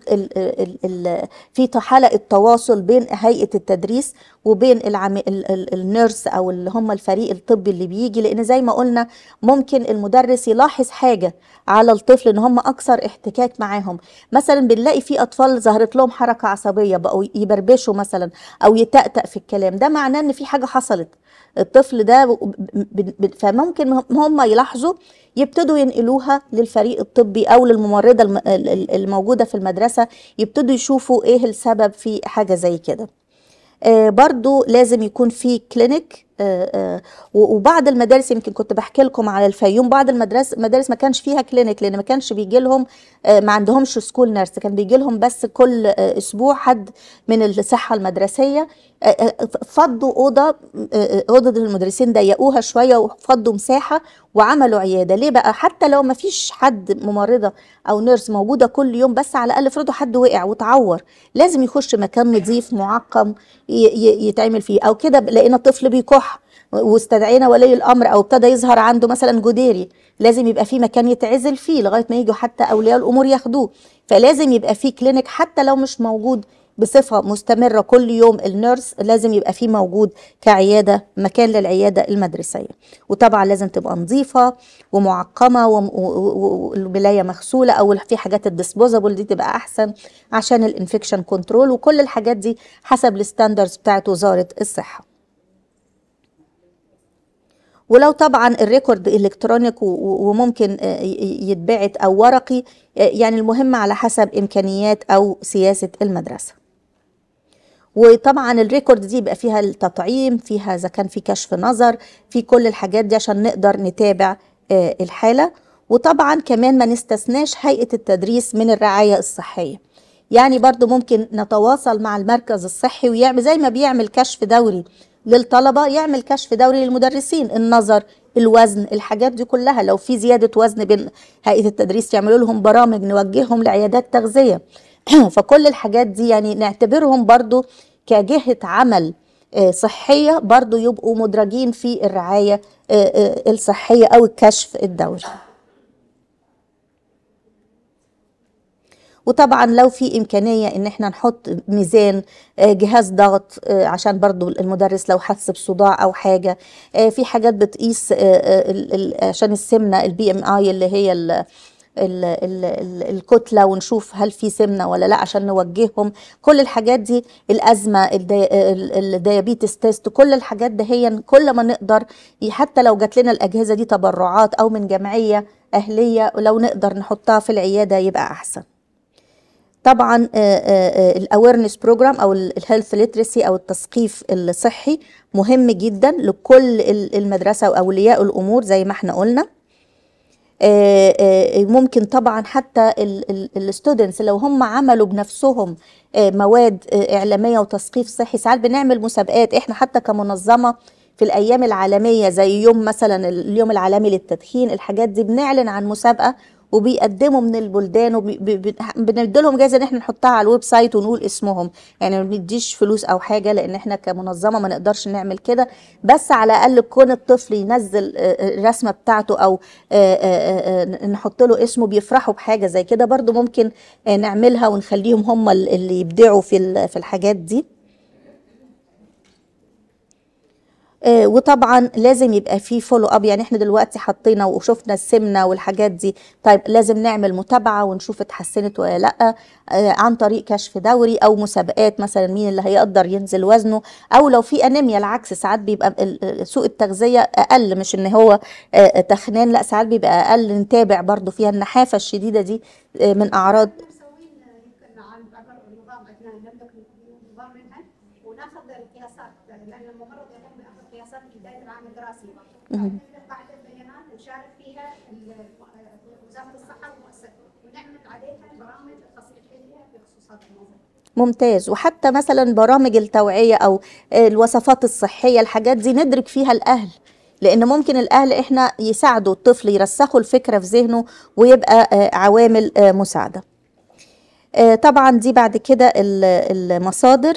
في حلقة تواصل بين هيئة التدريس وبين العم... ال- ال- النيرس أو اللي هم الفريق الطبي اللي بيجي. لأن زي ما قلنا ممكن المدرس يلاحظ حاجة على الطفل إن هم أكثر احتكاك معاهم. مثلا بنلاقي في أطفال ظهرت لهم حركة عصبية بقوا يبربشوا مثلا أو يتأتأ في الكلام. ده معناه إن في حاجة حصلت. الطفل ده فممكن هم يلاحظوا يبتدوا ينقلوها للفريق الطبي أو للممرضة الم- ال- ال- الموجودة في المدرسة. يبتدوا يشوفوا إيه السبب في حاجة زي كده. برضو لازم يكون في clinic آه، آه، وبعض المدارس يمكن كنت بحكي لكم على الفيوم بعض المدارس مدارس ما كانش فيها clinic لأن ما كانش بيجي لهم آه، ما عندهمش school nurse كان بيجي لهم بس كل آه، أسبوع حد من الصحة المدرسية. آه، آه، فضوا أوضة أوضة المدرسين ضيقوها شوية وفضوا مساحة وعملوا عيادة. ليه بقى؟ حتى لو ما فيش حد ممرضة أو نيرس موجودة كل يوم بس على الأقل افرضوا حد وقع وتعور. لازم يخش مكان نظيف معقم يتعمل فيه أو كده لقينا طفل بيكح. واستدعينا ولي الأمر أو ابتدى يظهر عنده مثلا جديري لازم يبقى في مكان يتعزل فيه لغاية ما يجوا حتى أولياء الأمور ياخدوه. فلازم يبقى في كلينيك حتى لو مش موجود بصفة مستمرة كل يوم ال nurse لازم يبقى فيه موجود كعيادة مكان للعيادة المدرسية. وطبعا لازم تبقى نظيفة ومعقمة وم- و- و- والملايه مغسولة. أو في حاجات ال disposable دي تبقى أحسن عشان ال infection control وكل الحاجات دي حسب ال standards بتاعت وزارة الصحة. ولو طبعا ال record electronic وممكن آه، يتبعت أو ورقي آه، يعني المهم على حسب إمكانيات أو سياسة المدرسة. وطبعا الريكورد دي يبقى فيها التطعيم فيها إذا كان في كشف نظر في كل الحاجات دي عشان نقدر نتابع آه، الحالة. وطبعا كمان ما نستثناش هيئة التدريس من الرعاية الصحية. يعني برضو ممكن نتواصل مع المركز الصحي ويعمل زي ما بيعمل كشف دوري للطلبة يعمل كشف دوري للمدرسين. النظر الوزن الحاجات دي كلها. لو في زيادة وزن بين هيئة التدريس يعملوا لهم برامج نوجههم لعيادات تغذية. فكل الحاجات دي يعني نعتبرهم برضو كجهة عمل آه، صحية برضو يبقوا مدرجين في الرعاية آه، آه، الصحية أو الكشف الدوري. وطبعا لو في إمكانية إن إحنا نحط ميزان جهاز ضغط عشان برضو المدرس لو حس بصداع أو حاجة في حاجات بتقيس عشان السمنة ال BMI اللي هي ال ال ال ال الكتلة ونشوف هل في سمنة ولا لا عشان نوجههم. كل الحاجات دي الأزمة الدي- ال- ال diabetes test كل الحاجات ده هي كل ما نقدر حتى لو جات لنا الأجهزة دي تبرعات أو من جمعية أهلية لو نقدر نحطها في العيادة يبقى أحسن. طبعا ال awareness program أو ال health literacy أو التثقيف الصحي مهم جدا لكل ال- المدرسة وأولياء الأمور زي ما إحنا قلنا. ممكن طبعا حتى ال students لو هم عملوا بنفسهم آه، مواد آه، إعلامية وتثقيف صحي ساعات بنعمل مسابقات. إحنا حتى كمنظمة في الأيام العالمية زي يوم مثلا اليوم العالمي للتدخين الحاجات دي بنعلن عن مسابقة وبيقدموا من البلدان وبنديلهم جايزة إن إحنا نحطها على ال website ونقول اسمهم. يعني ما بنديش فلوس أو حاجة لأن إحنا كمنظمة ما نقدرش نعمل كده. بس على الأقل كون الطفل ينزل آه، آه، الرسمة بتاعته أو آه، نحط له اسمه بيفرحوا بحاجة زي كده. برضو ممكن نعملها ونخليهم هم اللي يبدعوا في في الحاجات دي آه، وطبعا لازم يبقى في follow up يعني إحنا دلوقتي حطينا وشفنا السمنة والحاجات دي. طيب لازم نعمل متابعة ونشوف اتحسنت ولا لأ آه، عن طريق كشف دوري أو مسابقات مثلا مين اللي هيقدر ينزل وزنه. أو لو في انيميا العكس ساعات بيبقى سوء التغذية أقل مش إن هو آه، تخنان لأ ساعات بيبقى أقل. نتابع برضو فيها النحافة الشديدة دي آه، من أعراض يمكن عن بعض النظام عندنا نملك نظام منها وناخذ القياسات لأن الممرض يقوم باخذ قياسات في بدايه العام ممتاز. وحتى مثلا برامج التوعية أو الوصفات الصحية الحاجات دي ندرك فيها الأهل لأن ممكن الأهل إحنا يساعدوا الطفل يرسخوا الفكرة في ذهنه ويبقى آه، عوامل آه، مساعدة. آه، طبعا دي بعد كده ال- المصادر.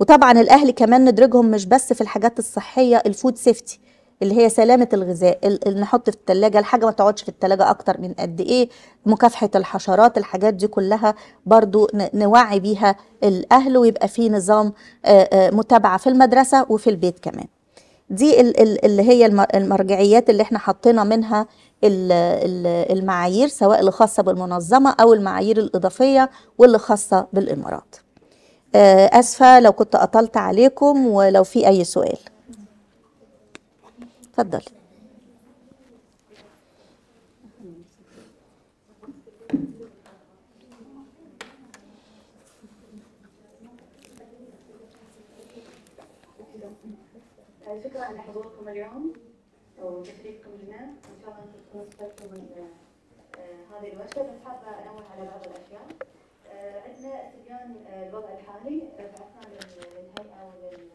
وطبعا الأهل كمان ندرجهم مش بس في الحاجات الصحية الفود سيفتي اللي هي سلامة الغذاء ال- ال- نحط في التلاجة الحاجة ما تقعدش في التلاجة أكتر من قد إيه مكافحة الحشرات الحاجات دي كلها برضو نوعي بيها الأهل ويبقى في نظام متابعة في المدرسة وفي البيت كمان. دي ال- ال- اللي هي الم- المرجعيات اللي إحنا حطينا منها ال- ال- المعايير سواء اللي خاصة بالمنظمة أو المعايير الإضافية واللي خاصة بالإمارات. آه، أسفة لو كنت أطلت عليكم ولو في أي سؤال. اتفضلي شكرا على حضوركم اليوم وتشريفكم لنا إن شاء الله أنتم تكونوا من آه، هذه الورشه بس حابة أنوه على بعض الأشياء. آه، عندنا استبيان آه، الوضع الحالي آه، بعثناه لل- للهيئه ولل-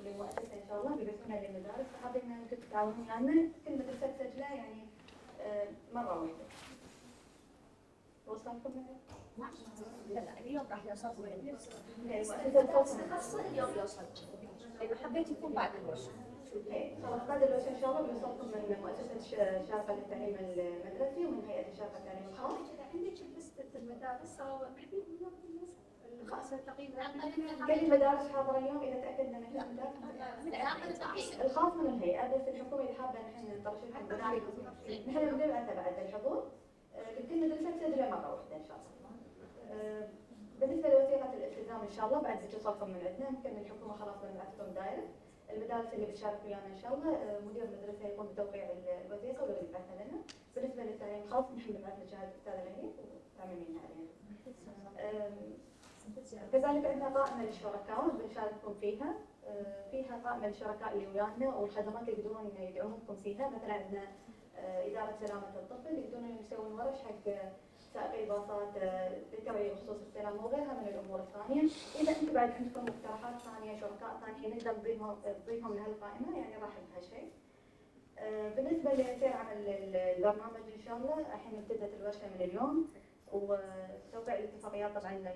وللمؤسسة إن شاء الله بيبعثونها للمدارس. فحابين ان أنتم تتعاونون ويانا كل مدرسه تسجله يعني آه، مرة واحدة. وصلتكم لا لا اليوم راح يوصل. خاصة اليوم يوصل إذا حبيت يكون بعد إيه، خلاص بعد إن شاء الله بنوصلكم من مؤسسة ش- شارقة للتعليم المدرسي ومن هيئة الشارقة للتعليم الخاص. المدارس أو الخاصة تقريبا كل المدارس حاضرة اليوم إذا تأكدنا من كل المدارس الخاص من الهيئة بس الحكومة إذا حابة نحن نطرشها المدارس. نحن بنبعث بعد الحضور. آه، لكل مدرسة تسجله مرة واحدة إن شاء الله. آه، بالنسبة لوثيقة الالتزام إن شاء الله بعد بتوصلكم من عندنا يمكن الحكومة خلاص بنبعث لكم دايركت المدارس اللي بتشارك ويانا إن شاء الله آه، مدير المدرسة يقوم بتوقيع ال- الوثيقه ولا بيبعثها لنا. بالنسبة للتعليم الخاص نحن بنبعث له شهاده أستاذ عليها كذلك عندنا قائمه للشركاء بنشارككم فيها. فيها قائمه للشركاء اللي ويانا والخدمات اللي يقدرون يدعونكم فيها. مثلا عندنا إدارة سلامة الطفل يقدرون يسوون ورش حق سائقي الباصات آه، للتوعيه بخصوص السلامه وغيرها من الأمور الثانية. إذا أنتم بعد عندكم مقترحات ثانية شركاء ثانيين نقدر نضيفهم لهالقائمه يعني راح بهالشيء بالنسبة لسير عمل ال- البرنامج إن شاء الله الحين ابتدت الورشة من اليوم. وتوقيع الاتفاقيات طبعا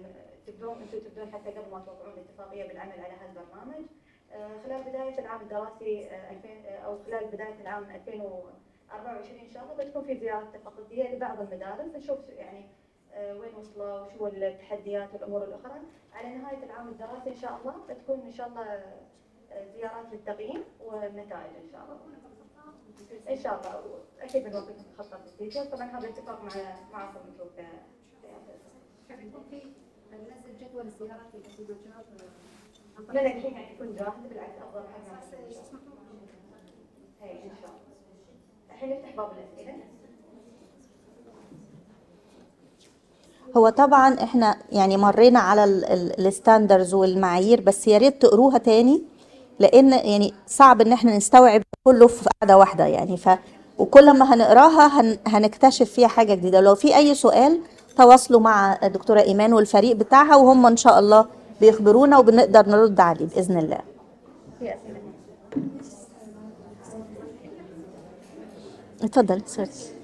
تبدون أنتم تبدون حتى قبل ما توقعون الاتفاقية بالعمل على هالبرنامج آه، خلال بداية العام الدراسي آه، 2000 آه، أو خلال بداية العام 2024 إن شاء الله بتكون في زيارات تفقديه لبعض المدارس نشوف يعني آه، وين وصلوا وشو التحديات والأمور الأخرى. على نهاية العام الدراسي إن شاء الله بتكون إن شاء الله آه، زيارات للتقييم والنتائج إن شاء الله. ان شاء الله أكيد بنوقف خطه ال detail طبعا هذا اتفاق مع في ننزل جدول الزيارات لا لا الحين يعني يكون جاهز بالعكس افضل حاجة هي ان شاء الله الحين نفتح باب الاسئله هو طبعا إحنا يعني مرينا على ال standards والمعايير بس يا ريت تقروها تاني لأن يعني صعب إن إحنا نستوعب كله في قاعدة واحدة يعني. ف وكل ما هنقراها هن... هنكتشف فيها حاجة جديدة. لو في أي سؤال تواصلوا مع الدكتورة إيمان والفريق بتاعها وهم إن شاء الله بيخبرونا وبنقدر نرد عليه بإذن الله. اتفضل سوري.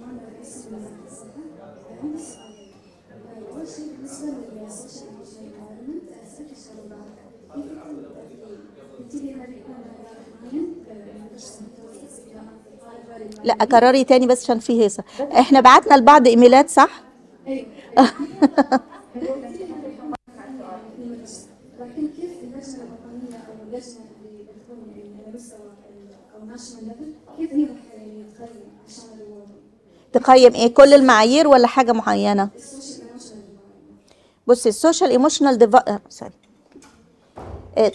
لا كرري تاني بس عشان في هيصة. إحنا بعتنا لبعض إيميلات صح؟ كيف اللجنه الوطنيه أو اللجنه اللي بتكون يعني أو national level كيف هي تقيم تقيم إيه كل المعايير ولا حاجة معينة؟ بصي ال social emotional آه،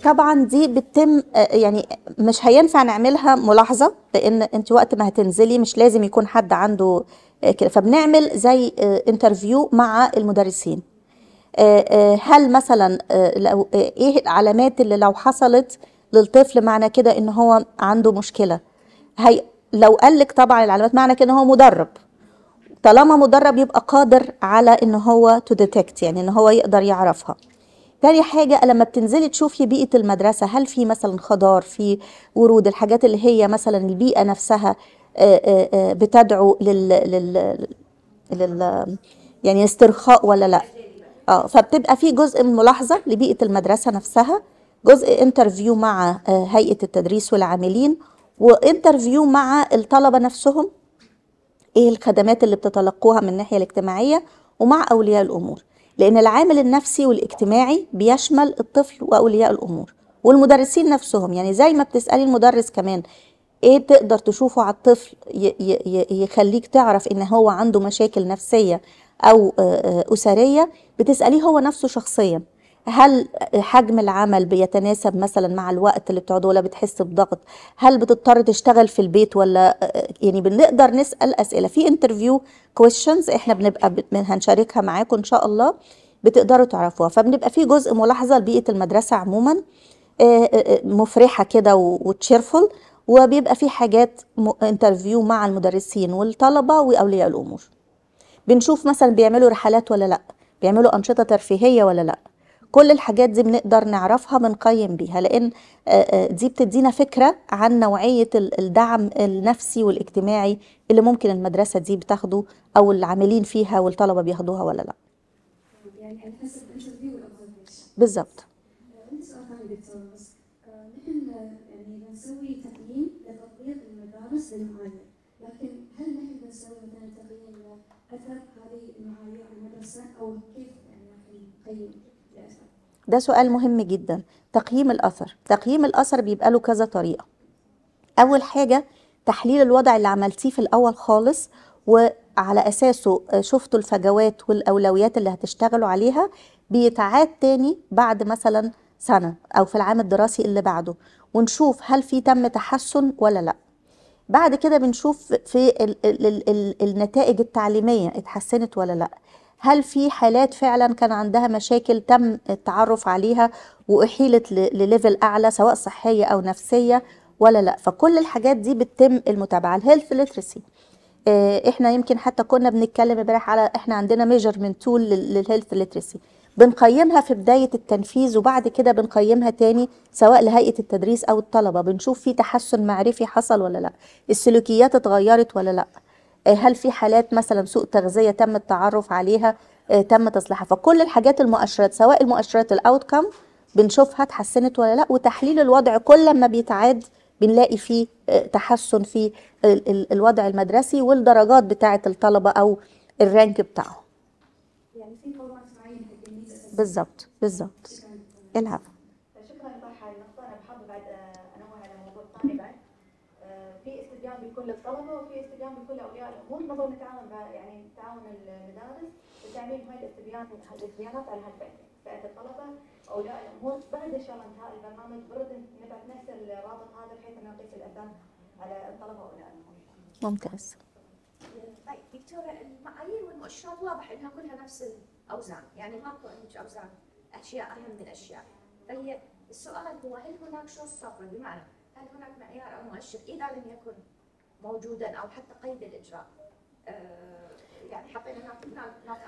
طبعا دي بتتم آه، يعني مش هينفع نعملها ملاحظة لأن أنت وقت ما هتنزلي مش لازم يكون حد عنده آه، كده. فبنعمل زي interview مع المدرسين. آه، آه، هل مثلا آه، لو آه، إيه العلامات اللي لو حصلت للطفل معنى كده إن هو عنده مشكلة؟ هيقولوا لك طبعا العلامات معنى كده إن هو مدرب. طالما مدرب يبقى قادر على إن هو to يعني إن هو يقدر يعرفها. تاني حاجة لما بتنزلي تشوفي بيئة المدرسة هل في مثلا خضار في ورود الحاجات اللي هي مثلا البيئة نفسها آه، آه، آه، بتدعو لل, لل, لل يعني استرخاء ولا لأ؟ آه فبتبقى في جزء من ملاحظة لبيئة المدرسة نفسها جزء interview مع هيئة التدريس والعاملين و interview مع الطلبة نفسهم إيه الخدمات اللي بتتلقوها من الناحية الاجتماعية ومع أولياء الأمور. لأن العامل النفسي والاجتماعي بيشمل الطفل وأولياء الأمور والمدرسين نفسهم. يعني زي ما بتسألي المدرس كمان إيه تقدر تشوفه على الطفل يخليك تعرف إن هو عنده مشاكل نفسية أو أسرية؟ بتسأليه هو نفسه شخصيا. هل حجم العمل بيتناسب مثلا مع الوقت اللي بتقعده ولا بتحس بضغط؟ هل بتضطر تشتغل في البيت ولا يعني بنقدر نسأل أسئلة. في interview questions إحنا بنبقى هنشاركها معاكم إن شاء الله بتقدروا تعرفوها. فبنبقى في جزء ملاحظة لبيئة المدرسة عموما آه، آه، آه، مفرحة كده و cheerful وبيبقى في حاجات interview مع المدرسين والطلبة وأولياء الأمور. بنشوف مثلا بيعملوا رحلات ولا لأ بيعملوا أنشطة ترفيهية ولا لأ. كل الحاجات دي بنقدر نعرفها بنقيم بيها لأن آه، آه، دي بتدينا فكرة عن نوعية ال- الدعم النفسي والاجتماعي اللي ممكن المدرسة دي بتاخده أو العاملين فيها والطلبة بياخدوها ولا لأ. يعني على حسب ال interview وال observation بالظبط. عندي سؤال ثاني دكتور. بس آه، نحن آه، يعني بنسوي تقييم لتطبيق المدارس للمعايير لكن هل نحن بنسوي مثلا تقييم لأثر هذه المعايير المدرسة؟ أو كيف يعني نقيم؟ ده سؤال مهم جدا. تقييم الأثر. تقييم الأثر بيبقى له كذا طريقة. أول حاجة تحليل الوضع اللي عملتيه في الأول خالص وعلى أساسه آه، شفتوا الفجوات والأولويات اللي هتشتغلوا عليها. بيتعاد تاني بعد مثلا سنة أو في العام الدراسي اللي بعده. ونشوف هل في تم تحسن ولا لأ. بعد كده بنشوف في ال ال ال ال النتائج التعليمية اتحسنت ولا لأ. هل في حالات فعلا كان عندها مشاكل تم التعرف عليها وأحيلت ل- ل level أعلى سواء صحية أو نفسية ولا لأ؟ فكل الحاجات دي بتتم المتابعة. ال health literacy إحنا يمكن حتى كنا بنتكلم امبارح على إحنا عندنا measurement tool لل health literacy بنقيمها في بداية التنفيذ وبعد كده بنقيمها تاني سواء لهيئة التدريس أو الطلبة. بنشوف في تحسن معرفي حصل ولا لأ. السلوكيات اتغيرت ولا لأ. آه، هل في حالات مثلا سوء تغذية تم التعرف عليها آه، تم تصليحها؟ فكل الحاجات المؤشرات سواء المؤشرات الاوتكم بنشوفها اتحسنت ولا لأ وتحليل الوضع كل ما بيتعاد بنلاقي فيه آه، تحسن في ال- ال- الوضع المدرسي والدرجات بتاعة الطلبة أو الرانك بتاعهم. يعني في بالظبط بالظبط. العفو شكرا لطرح هاي النقطة أنا بحب بعد آه، أنوه على موضوع ثاني بعد آه، في بيكون للطلبة وفي استبيان بيكون لأولياء الأمور. نظل نتعاون مع- يعني تعاون المدارس لتعميم هاي الاستبيان الاستبيانات على هالفئتين فئة الطلبة وأولياء الأمور. بعد إن شاء الله انتهاء البرنامج برد نبعث نفس الرابط هذا بحيث إنه نقيس الأذان على الطلبة وأولياء الأمور. ممتاز. طيب دكتورة المعايير والمؤشرات واضح إنها كلها نفس الأوزان، يعني ماكو عندك أوزان أشياء أهم من أشياء، فهي السؤال هو هل هناك show stopper بمعنى هل هناك معيار أو مؤشر؟ إذا لم يكن موجودا أو حتى قيد الإجراء. آه، يعني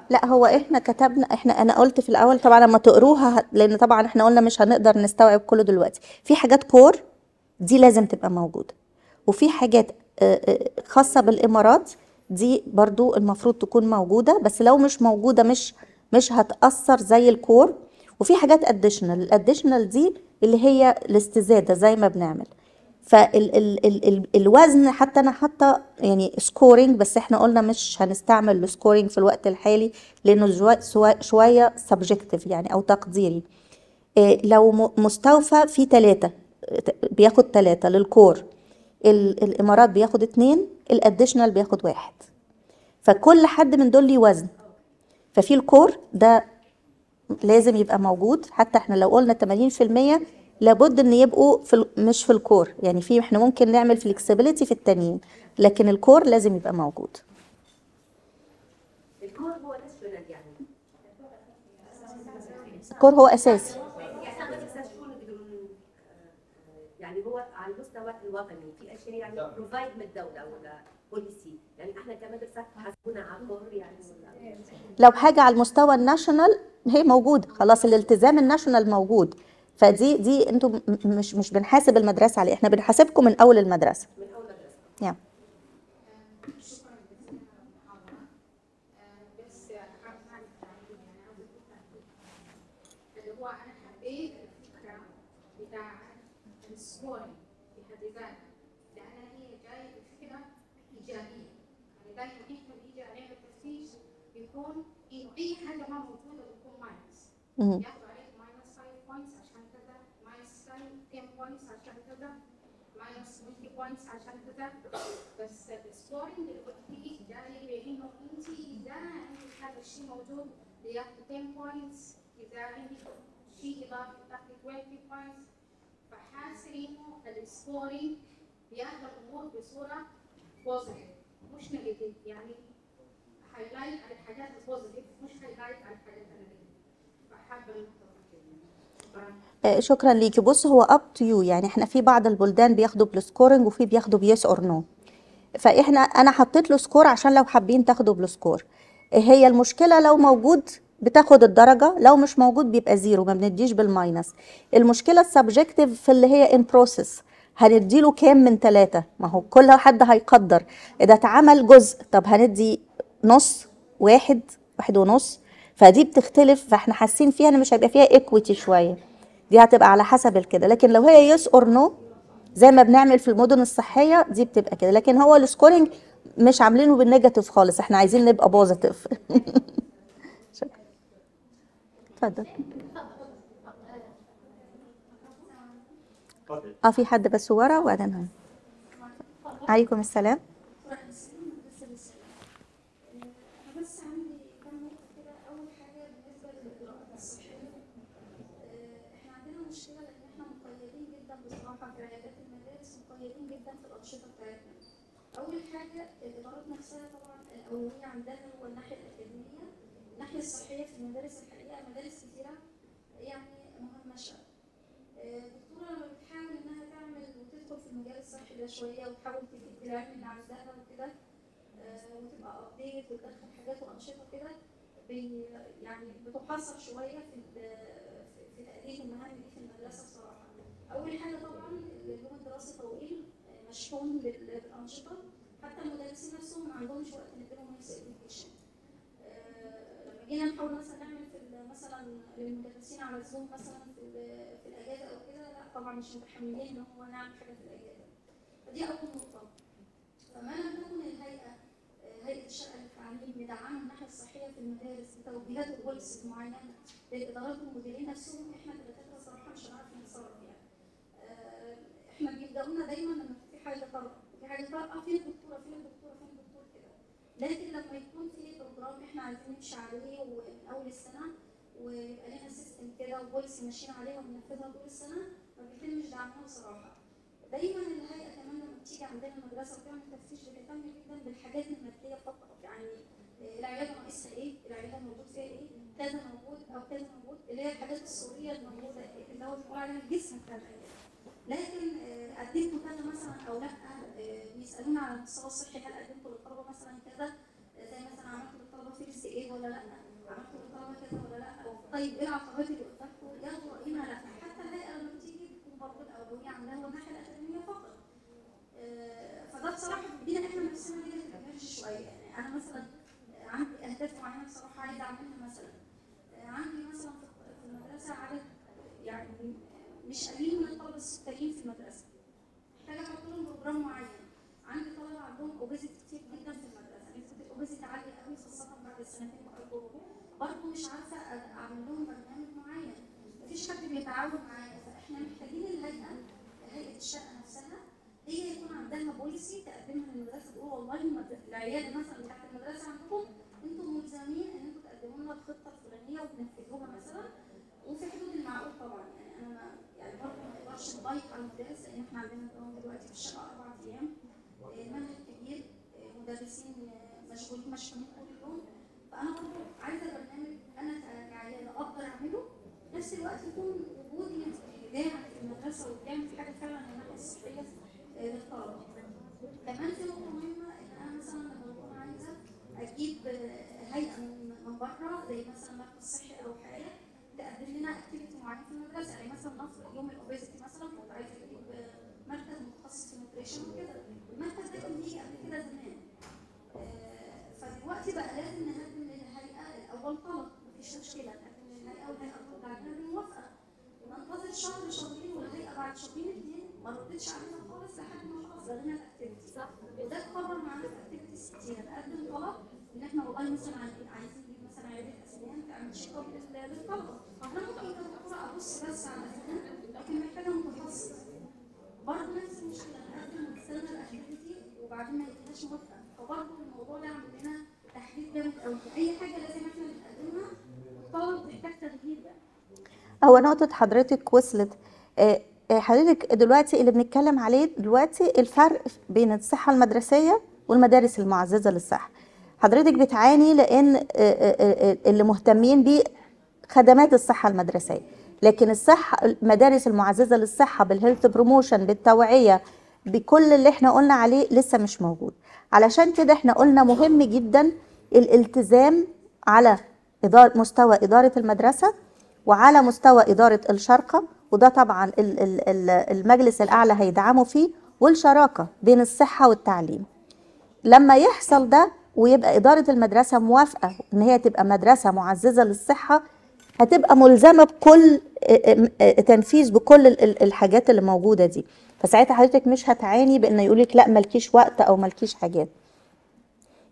لا هو إحنا كتبنا إحنا أنا قلت في الأول طبعا لما تقروها لأن طبعا إحنا قلنا مش هنقدر نستوعب كله دلوقتي. في حاجات core دي لازم تبقى موجودة. وفي حاجات آه، آه، خاصة بالإمارات دي برضو المفروض تكون موجودة بس لو مش موجودة مش مش هتأثر زي ال core. وفي حاجات additional ال additional دي اللي هي الاستزادة زي ما بنعمل. فال ال ال ال الوزن حتى أنا حاطة يعني scoring بس إحنا قلنا مش هنستعمل ال scoring في الوقت الحالي لأنه شوية subjective يعني أو تقديري. إيه لو مستوفى في ثلاثة بياخد ثلاثة لل core ال- الإمارات بياخد اتنين ال additional بياخد واحد. فكل حد من دول ليه وزن. ففي ال core ده لازم يبقى موجود. حتى إحنا لو قلنا 80% لابد إن يبقوا في ال- مش في ال core. يعني في إحنا ممكن نعمل flexibility في التانيين لكن ال core لازم يبقى موجود. ال core هو national يعني؟ ال core هو أساسي. يعني نقدروا يعني هو على المستوى الوطني في أشياء يعني provide من الدولة ولا بوليسي يعني إحنا كمدرسه حاسبونا على الكور يعني؟ ولا لو حاجة على المستوى الناشونال هي موجودة. خلاص الالتزام الناشونال موجود. فدي دي أنتوا م- مش مش بنحاسب المدرسة عليه إحنا بنحاسبكم من أول المدرسة. من أول مدرسه yeah. شكرا جزيلا. على المحاضرة آه، بس حابة أعرف تعليق يعني عاوزة أقول تعليق اللي هو أنا حبيت الفكرة بتاع ال scoring في حد ذاتها لأن هي جاية بفكرة إيجابية يعني دايما إحنا بنيجي علينا التفتيش بيكون إنه أي حاجة ما موجودة بتكون minus مهم. ياخدوا عليك minus 5 points عشان كذا minus 10 points عشان كذا minus 20 points عشان كذا بس انت اذا عندك هذا الشيء موجود بياخذ 10 points عندك شيء اضافي بتاخذ 20 points ال scoring بياخذ الأمور بصوره positive مش negative يعني highlight على الحاجات ال positive مش highlight على الحاجات ال negative آه، شكرا ليكي بص هو up to you يعني إحنا في بعض البلدان بياخدوا بال scoring وفي بياخدوا ب yes or no فإحنا أنا حطيت له score عشان لو حابين تاخدوا بال score. هي المشكلة لو موجود بتاخد الدرجة لو مش موجود بيبقى zero ما بنديش بال minus. المشكلة ال subjective في اللي هي in process هنديله كام من ثلاثة ما هو كل حد هيقدر. إذا اتعمل جزء طب هندي نص واحد واحد ونص. فدي بتختلف فإحنا حاسين فيها إن مش هيبقى فيها equity شوية. دي هتبقى على حسب الكده لكن لو هي yes or no زي ما بنعمل في المدن الصحية دي بتبقى كده. لكن هو ال scoring مش عاملينه بال negative خالص إحنا عايزين نبقى positive شكرا. اتفضل. آه في حد بس ورا وبعدين عليكم السلام أنا بس عندي كام نقطة كده أول حاجة بالنسبة للإجراءات الصحية آه، إحنا عندنا مشكلة لأن إحنا مقيدين جدا بصراحة في عيادات المدارس مقيدين جدا في الأنشطة بتاعتنا. أول حاجة الإدارات نفسها طبعا الأولوية عندها هو الناحية الأكاديمية الناحية الصحية في المدارس الحقيقة مدارس كتيرة يعني مهمشة آه، الدكتورة لما بتحاول إنها تعمل وتدخل في المجال شوية وتحاول العلم اللي عندها وكده آه، وتبقى ابديت وتدخل حاجات وأنشطة كده يعني بتحصل شوية في في تاديه المهام دي في المدرسة بصراحه. أول حاجة طبعا اليوم الدراسي طويل آه، مشحون بال- بالأنشطة حتى المدرسين نفسهم ما عندهمش وقت نديلهم نفس ال education. لما جينا نحاول مثلا نعمل في مثلا للمدرسين على Zoom مثلا في في الأجازة أو كده لا طبعا مش متحملين إن هو نعمل حاجة في الأجازة. فدي أول نقطة. فما لم تكن الهيئة هيئة الشارقة للتعليم مدعمه الناحية الصحية في المدارس بتوجيهات و policies معينه للادارات والمديرين نفسهم إحنا كدكاتره صراحة مش هنعرف نتصرف يعني. آه، إحنا بيبدأونا دايما لما في حاجة طارئة، في حاجة طارئة فين الدكتورة فين الدكتورة فين الدكتور كده. لكن لما يكون في program إحنا عايزين نمشي عليه ومن أول السنة ويبقى لنا system كده و policy ماشيين عليها وبننفذها طول السنة ما بيتمش دعمها بصراحة. دايما الهيئة كمان بتيجي عندنا المدرسة وتعمل تفتيش بتهتم جدا بالحاجات المادية فقط. يعني آه، العيادة ناقصها إيه؟ العيادة موجود فيها إيه؟ كذا موجود أو كذا موجود اللي هي الحاجات السورية الموجودة دوت بنقول عليها الجسم بتاع لكن آه، قدمتوا كذا مثلا أو لأ آه، بيسألونا على المستوى الصحي هل قدمتوا للطلبة مثلا كذا؟ آه، زي مثلا عملتوا للطلبة فيرست إيه ولا لأ؟ عملتوا للطلبة كذا ولا لأ؟ طيب إيه العقبات اللي قدامكم ياخدوا راينا لأ. حتى الهيئة لما بتيجي بتكون برضه الأولوية عندها هو الناحيه الاكاديميه فقط آه، فده بصراحه بيدينا إحنا نفسنا دي شوية. يعني أنا مثلا عندي أهداف معينة بصراحة عايزة أعملها مثلا. آه، عندي مثلا في المدرسة عدد يعني مش قليل من الطلبه السكريين في المدرسة. محتاجة أحط لهم program معين. عندي طلبة عندهم obesity كتير جدا في المدرسة. نسبه ال obesity عالية قوي خاصة بعد السنتين الكورونا. برضه مش عارفة أعمل لهم برنامج معين. مفيش حد بيتعاون معايا. فإحنا محتاجين الهيئه هيئه الشقه نفسها. هي يكون عندها بوليسي تقدمها للمدرسة تقول والله العيادة مثلا بتاعت المدرسة عندكم أنتم ملزمين إن أنتم تقدموا لنا الخطة الفلانية وتنفذوها مثلا وفي حدود المعقول طبعا. يعني أنا يعني برضه ما نقدرش نضيق على المدارس لأن إحنا عندنا دلوقتي في الشقة أربع أيام آه، منهج كبير آه، مدرسين آه، مشغولين مشحونين طول اليوم. فأنا برضه عايزة برنامج أنا كعيادة أقدر أعمله. نفس الوقت يكون وجودي داعم في المدرسة وبيعمل في حاجة فعلا من الناحيه الصحيه للطلبه كمان في نقطة مهمة إن أنا مثلا لما بكون عايزة أجيب هيئة من بره زي مثلا مركز صحي أو حاجة تقدم لنا activity معينه في المدرسة يعني مثلا نفرض يوم ال obesity مثلا كنت عايزه أجيب مركز متخصص في ال nutrition وكده. المركز ده كان بيجي قبل كده زمان. آه، فدلوقتي بقى لازم نقدم للهيئة الأول طلب مفيش مشكلة نقدم للهيئة والهيئة ترد علينا بالموافقه ننتظر شهر شهرين والهيئة بعد شهرين اتنين ما ردتش علينا لغينا ال activity صح في activities كتير طلب ان إحنا مثلا عايزين مثلا عياده اسنان ابص بس على الاسنان لكن محتاجه نفس المشكلة نقدم ال activity ما فبرضه الموضوع ده تحديد اي حاجة لازم إحنا نقدمها تغيير هو نقطة حضرتك وصلت. آه، حضرتك دلوقتي اللي بنتكلم عليه دلوقتي الفرق بين الصحة المدرسية والمدارس المعززة للصحة. حضرتك بتعاني لأن آه، آه، آه، اللي مهتمين بيه خدمات الصحة المدرسية. لكن الصحة المدارس المعززة للصحة بال health promotion بالتوعية بكل اللي إحنا قلنا عليه لسه مش موجود. علشان كده إحنا قلنا مهم جدا الالتزام على مستوى إدارة المدرسة وعلى مستوى إدارة الشرقة وده طبعا ال- ال- ال- المجلس الأعلى هيدعمه فيه والشراكة بين الصحة والتعليم. لما يحصل ده ويبقى إدارة المدرسة موافقة إن هي تبقى مدرسة معززة للصحة هتبقى ملزمة بكل تنفيذ بكل ال- ال- الحاجات اللي موجودة دي. فساعتها حضرتك مش هتعاني بإن يقولك لا ملكيش وقت أو ملكيش حاجات.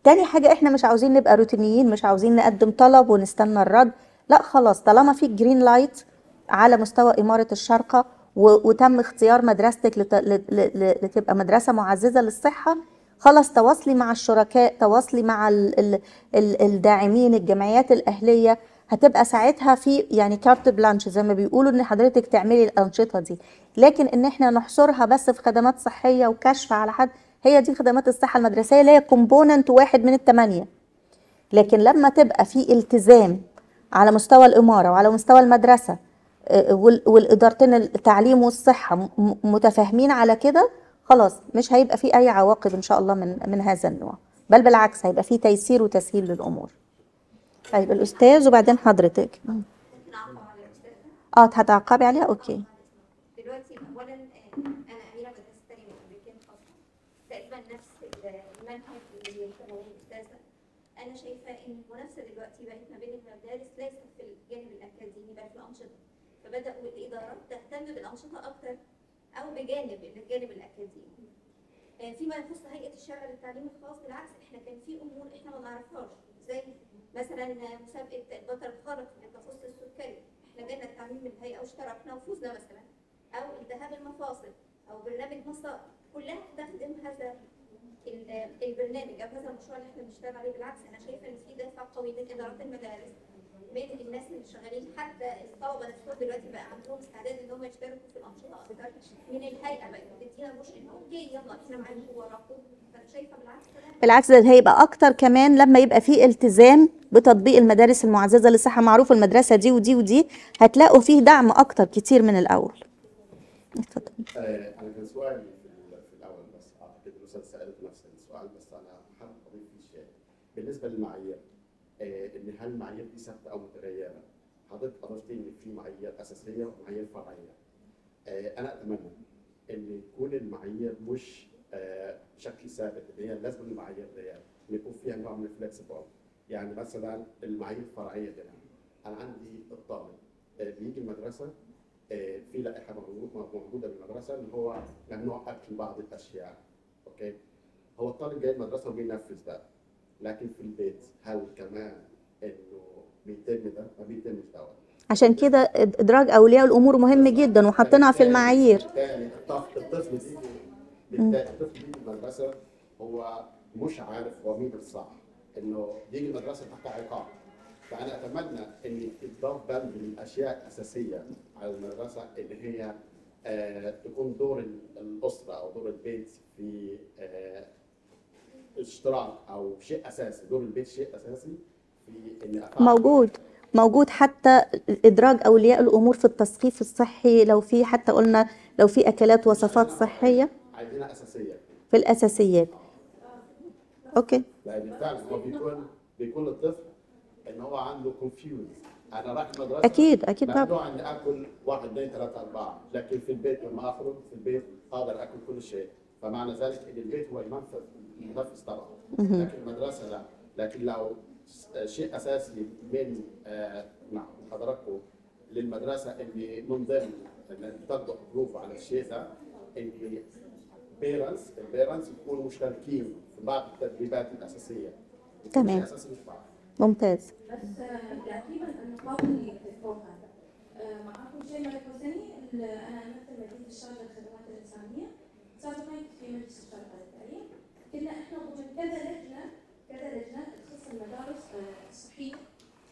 تاني حاجة إحنا مش عاوزين نبقى روتينيين مش عاوزين نقدم طلب ونستنى الرد. لا خلاص طالما في green light على مستوى إمارة الشارقة وتم اختيار مدرستك. لتبقى مدرسة معززة للصحة. خلاص تواصلي مع الشركاء تواصلي مع ال... ال... ال... الداعمين الجمعيات الأهلية. هتبقى ساعتها في يعني carte blanche زي ما بيقولوا إن حضرتك تعملي الأنشطة دي. لكن إن إحنا نحصرها بس في خدمات صحية وكشف على حد هي دي خدمات الصحة المدرسية اللي هي component واحد من الثمانية لكن لما تبقى في التزام على مستوى الإمارة وعلى مستوى المدرسة وال- والإدارتين التعليم م- متفاهمين على كده خلاص مش هيبقى في أي عواقب إن شاء الله من من هذا النوع. بل بالعكس هيبقى في تيسير وتسهيل للأمور. طيب الأستاذ وبعدين حضرتك. الاستاذ آه هتعقبي عليها؟ okay دلوقتي اولا آه، أنا اميره مدرسه تانية من امريكان خاصه تقريبا نفس المنهج اللي كانوا الاستاذه أنا شايفه ان المنافسه دلوقتي بقت ما بين المدارس ليست في الجانب الاكاديمي بل في الانشطه فبداوا الادارات تهتم بالانشطه أكتر أو بجانب الجانب الأكاديمي. آه، فيما يخص هيئة الشرع للتعليم الخاص بالعكس إحنا كان في أمور إحنا ما نعرفهاش زي مثلا مسابقة البطل الخارق اللي تخص السكري. إحنا جينا التعليم من الهيئة واشتركنا وفوزنا مثلا أو التهاب المفاصل أو برنامج مسار كلها تخدم هذا ال- البرنامج أو هذا المشروع اللي إحنا بنشتغل عليه. بالعكس أنا شايفة إن في دافع قوي من ادارات المدارس. بقية الناس اللي شغالين حتى الطلبة نفسهم دلوقتي بقى عندهم استعداد إن هم يشتركوا في الأنشطة من الهيئة بقت بتدينا مش إن أوكي يلا إحنا معاكم وراكم. فأنا شايفة بالعكس ده هيبقى أكتر كمان لما يبقى فيه التزام بتطبيق المدارس المعززة للصحه معروف المدرسة دي ودي ودي هتلاقوا فيه دعم أكتر كتير من الأول. اتفضل. آه، أنا كان سؤالي في ال- في الأول بس أعتقد الأستاذ سألت نفس السؤال بس أنا حابب أضيف فيه شيء. بالنسبة للمعايير أن هل المعايير دي ثابته أو متغيرة؟ حضرتك اضفتي إن في معايير أساسية ومعايير فرعية. آه، أنا أتمنى إن تكون المعايير مش آه، بشكل ثابت اللي هي لازم المعايير دي إن يكون فيها نوع من الفلكسبل يعني مثلا المعايير الفرعية هنا أنا عندي الطالب آه، بيجي المدرسة في لائحة موجود- موجودة بالمدرسة إن هو ممنوع أكل بعض الأشياء. أوكي؟ هو الطالب جاي المدرسة وبينفذ ده. لكن في البيت هل كمان إنه بيتم ده ما بيتمش دوت عشان كده إدراج أولياء الأمور مهم جدا وحاطينها في المعايير. الطفل الطفل بيجي المدرسة هو مش عارف هو مين الصح إنه بيجي المدرسة تحت عقاب. فأنا أتمنى إن تضاف بند من الأشياء الأساسية على المدرسة اللي هي آه تكون دور ال- الأسرة أو دور البيت في آه اشتراك أو شيء أساسي. دور البيت شيء أساسي موجود. موجود حتى إدراج أولياء الأمور في التثقيف الصحي لو في حتى قلنا لو في أكلات وصفات صحية عايزينها أساسية. في الأساسيات. okay. لأن فعلا هو بيكون بيكون الطفل إن هو عنده confuse أنا رايح المدرسة أكيد- أكيد طبعا. ممنوع إني آكل واحد اثنين ثلاثة أربعة. لكن في البيت لما أخرج في البيت أقدر آكل كل شيء. فمعنى ذلك إن البيت هو المنفذ المنفذ طبعا. لكن المدرسة لا. لكن لو شيء أساسي من آه، مع حضراتكم للمدرسة إن من ضمن إن تاخدوا approve على الشيء ده إن parents ال parents يكونوا مشتركين في بعض التدريبات الأساسية. تمام. شيء أساسي مش بعض. ممتاز. بس آه، تقريبا النقاط اللي ذكروها معاكم شيء ما يخصني ال- أنا امثل مدينه الشارقه للخدمات الإنسانية. سابقا كنت في مجلس الشارقه للتعليم كنا إحنا ضمن كذا لجنة كذا لجنة. المدارس آه، الصحية.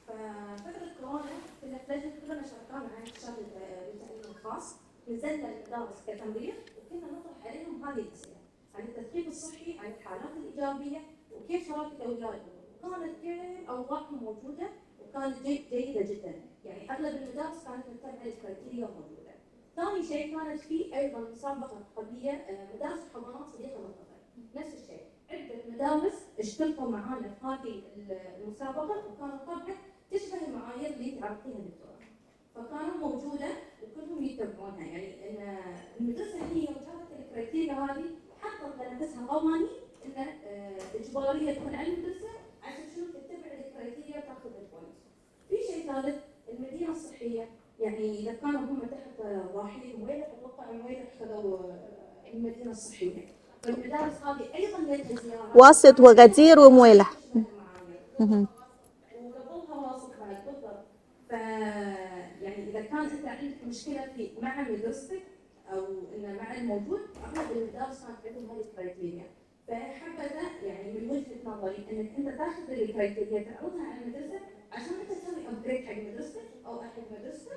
ففترة كورونا كنا لجنه كلنا شركاء مع الشارقه للتعليم الخاص. نزلنا المدارس كتمريض وكنا نطرح عليهم هذه الأسئلة عن التثقيف الصحي عن الحالات الإيجابية وكيف شراكه الأمور وكانت كل اوضاعهم موجودة وكانت جيد جيدة جدا. يعني أغلب المدارس كانت متبعة ال criteria موجودة. ثاني شيء كانت في أيضا مسابقة قبلية آه، مدارس الحضانات صديقة للطفل نفس الشيء. عده مدارس اشتركوا معانا في هذه المسابقة وكانت طبعا تشبه المعايير اللي انت عرفتيها دكتوره. فكانوا موجودة وكلهم يتبعونها يعني إن المدرسة هي وجابت ال criteria هذه حطت لنفسها قوانين ان آه، إجبارية تكون على المدرسة عشان شنو تتبع ال criteria وتاخذ ال point. في شيء ثالث المدينة الصحية يعني إذا كانوا هم تحت ضاحيه مويلح أتوقع مويلح خذوا المدينة الصحية. واسط وغدير ومويلح. وقبلها واسط بعد بالضبط ف يعني اذا كان انت عندك مشكله في مع مدرستك أو انه مع الموجود اغلب المدارس كانت عندهم هذه ال criteria فحبذا يعني من وجهة نظري أنك أنت تاخذ ال criteria تعرضها على المدرسة عشان انت تسوي upgrade حق مدرستك أو حق مدرستك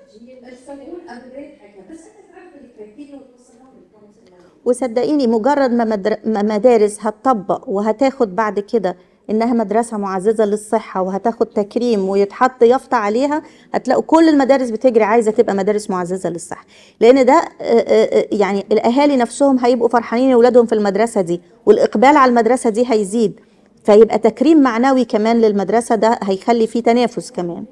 تسوون upgrade حقها بس أنت تعرض ال criteria وتوصلها لل council وصدقيني مجرد. ما مدارس هتطبق وهتاخد بعد كده إنها مدرسة معززة للصحة وهتاخد تكريم ويتحط يافطة عليها هتلاقوا كل المدارس بتجري عايزة تبقى مدارس معززة للصحة. لأن ده آه، آه، آه، يعني الأهالي نفسهم هيبقوا فرحانين اولادهم في المدرسة دي والإقبال على المدرسة دي هيزيد. فيبقى تكريم معنوي كمان للمدرسة ده هيخلي فيه تنافس كمان.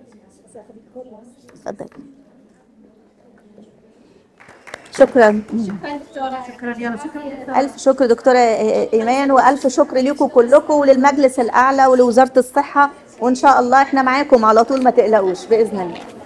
شكرا شكرا. ألف شكر دكتورة إيمان وألف شكر ليكم كلكم وللمجلس الأعلى ولوزارة الصحة وإن شاء الله إحنا معاكم على طول ما تقلقوش بإذن الله.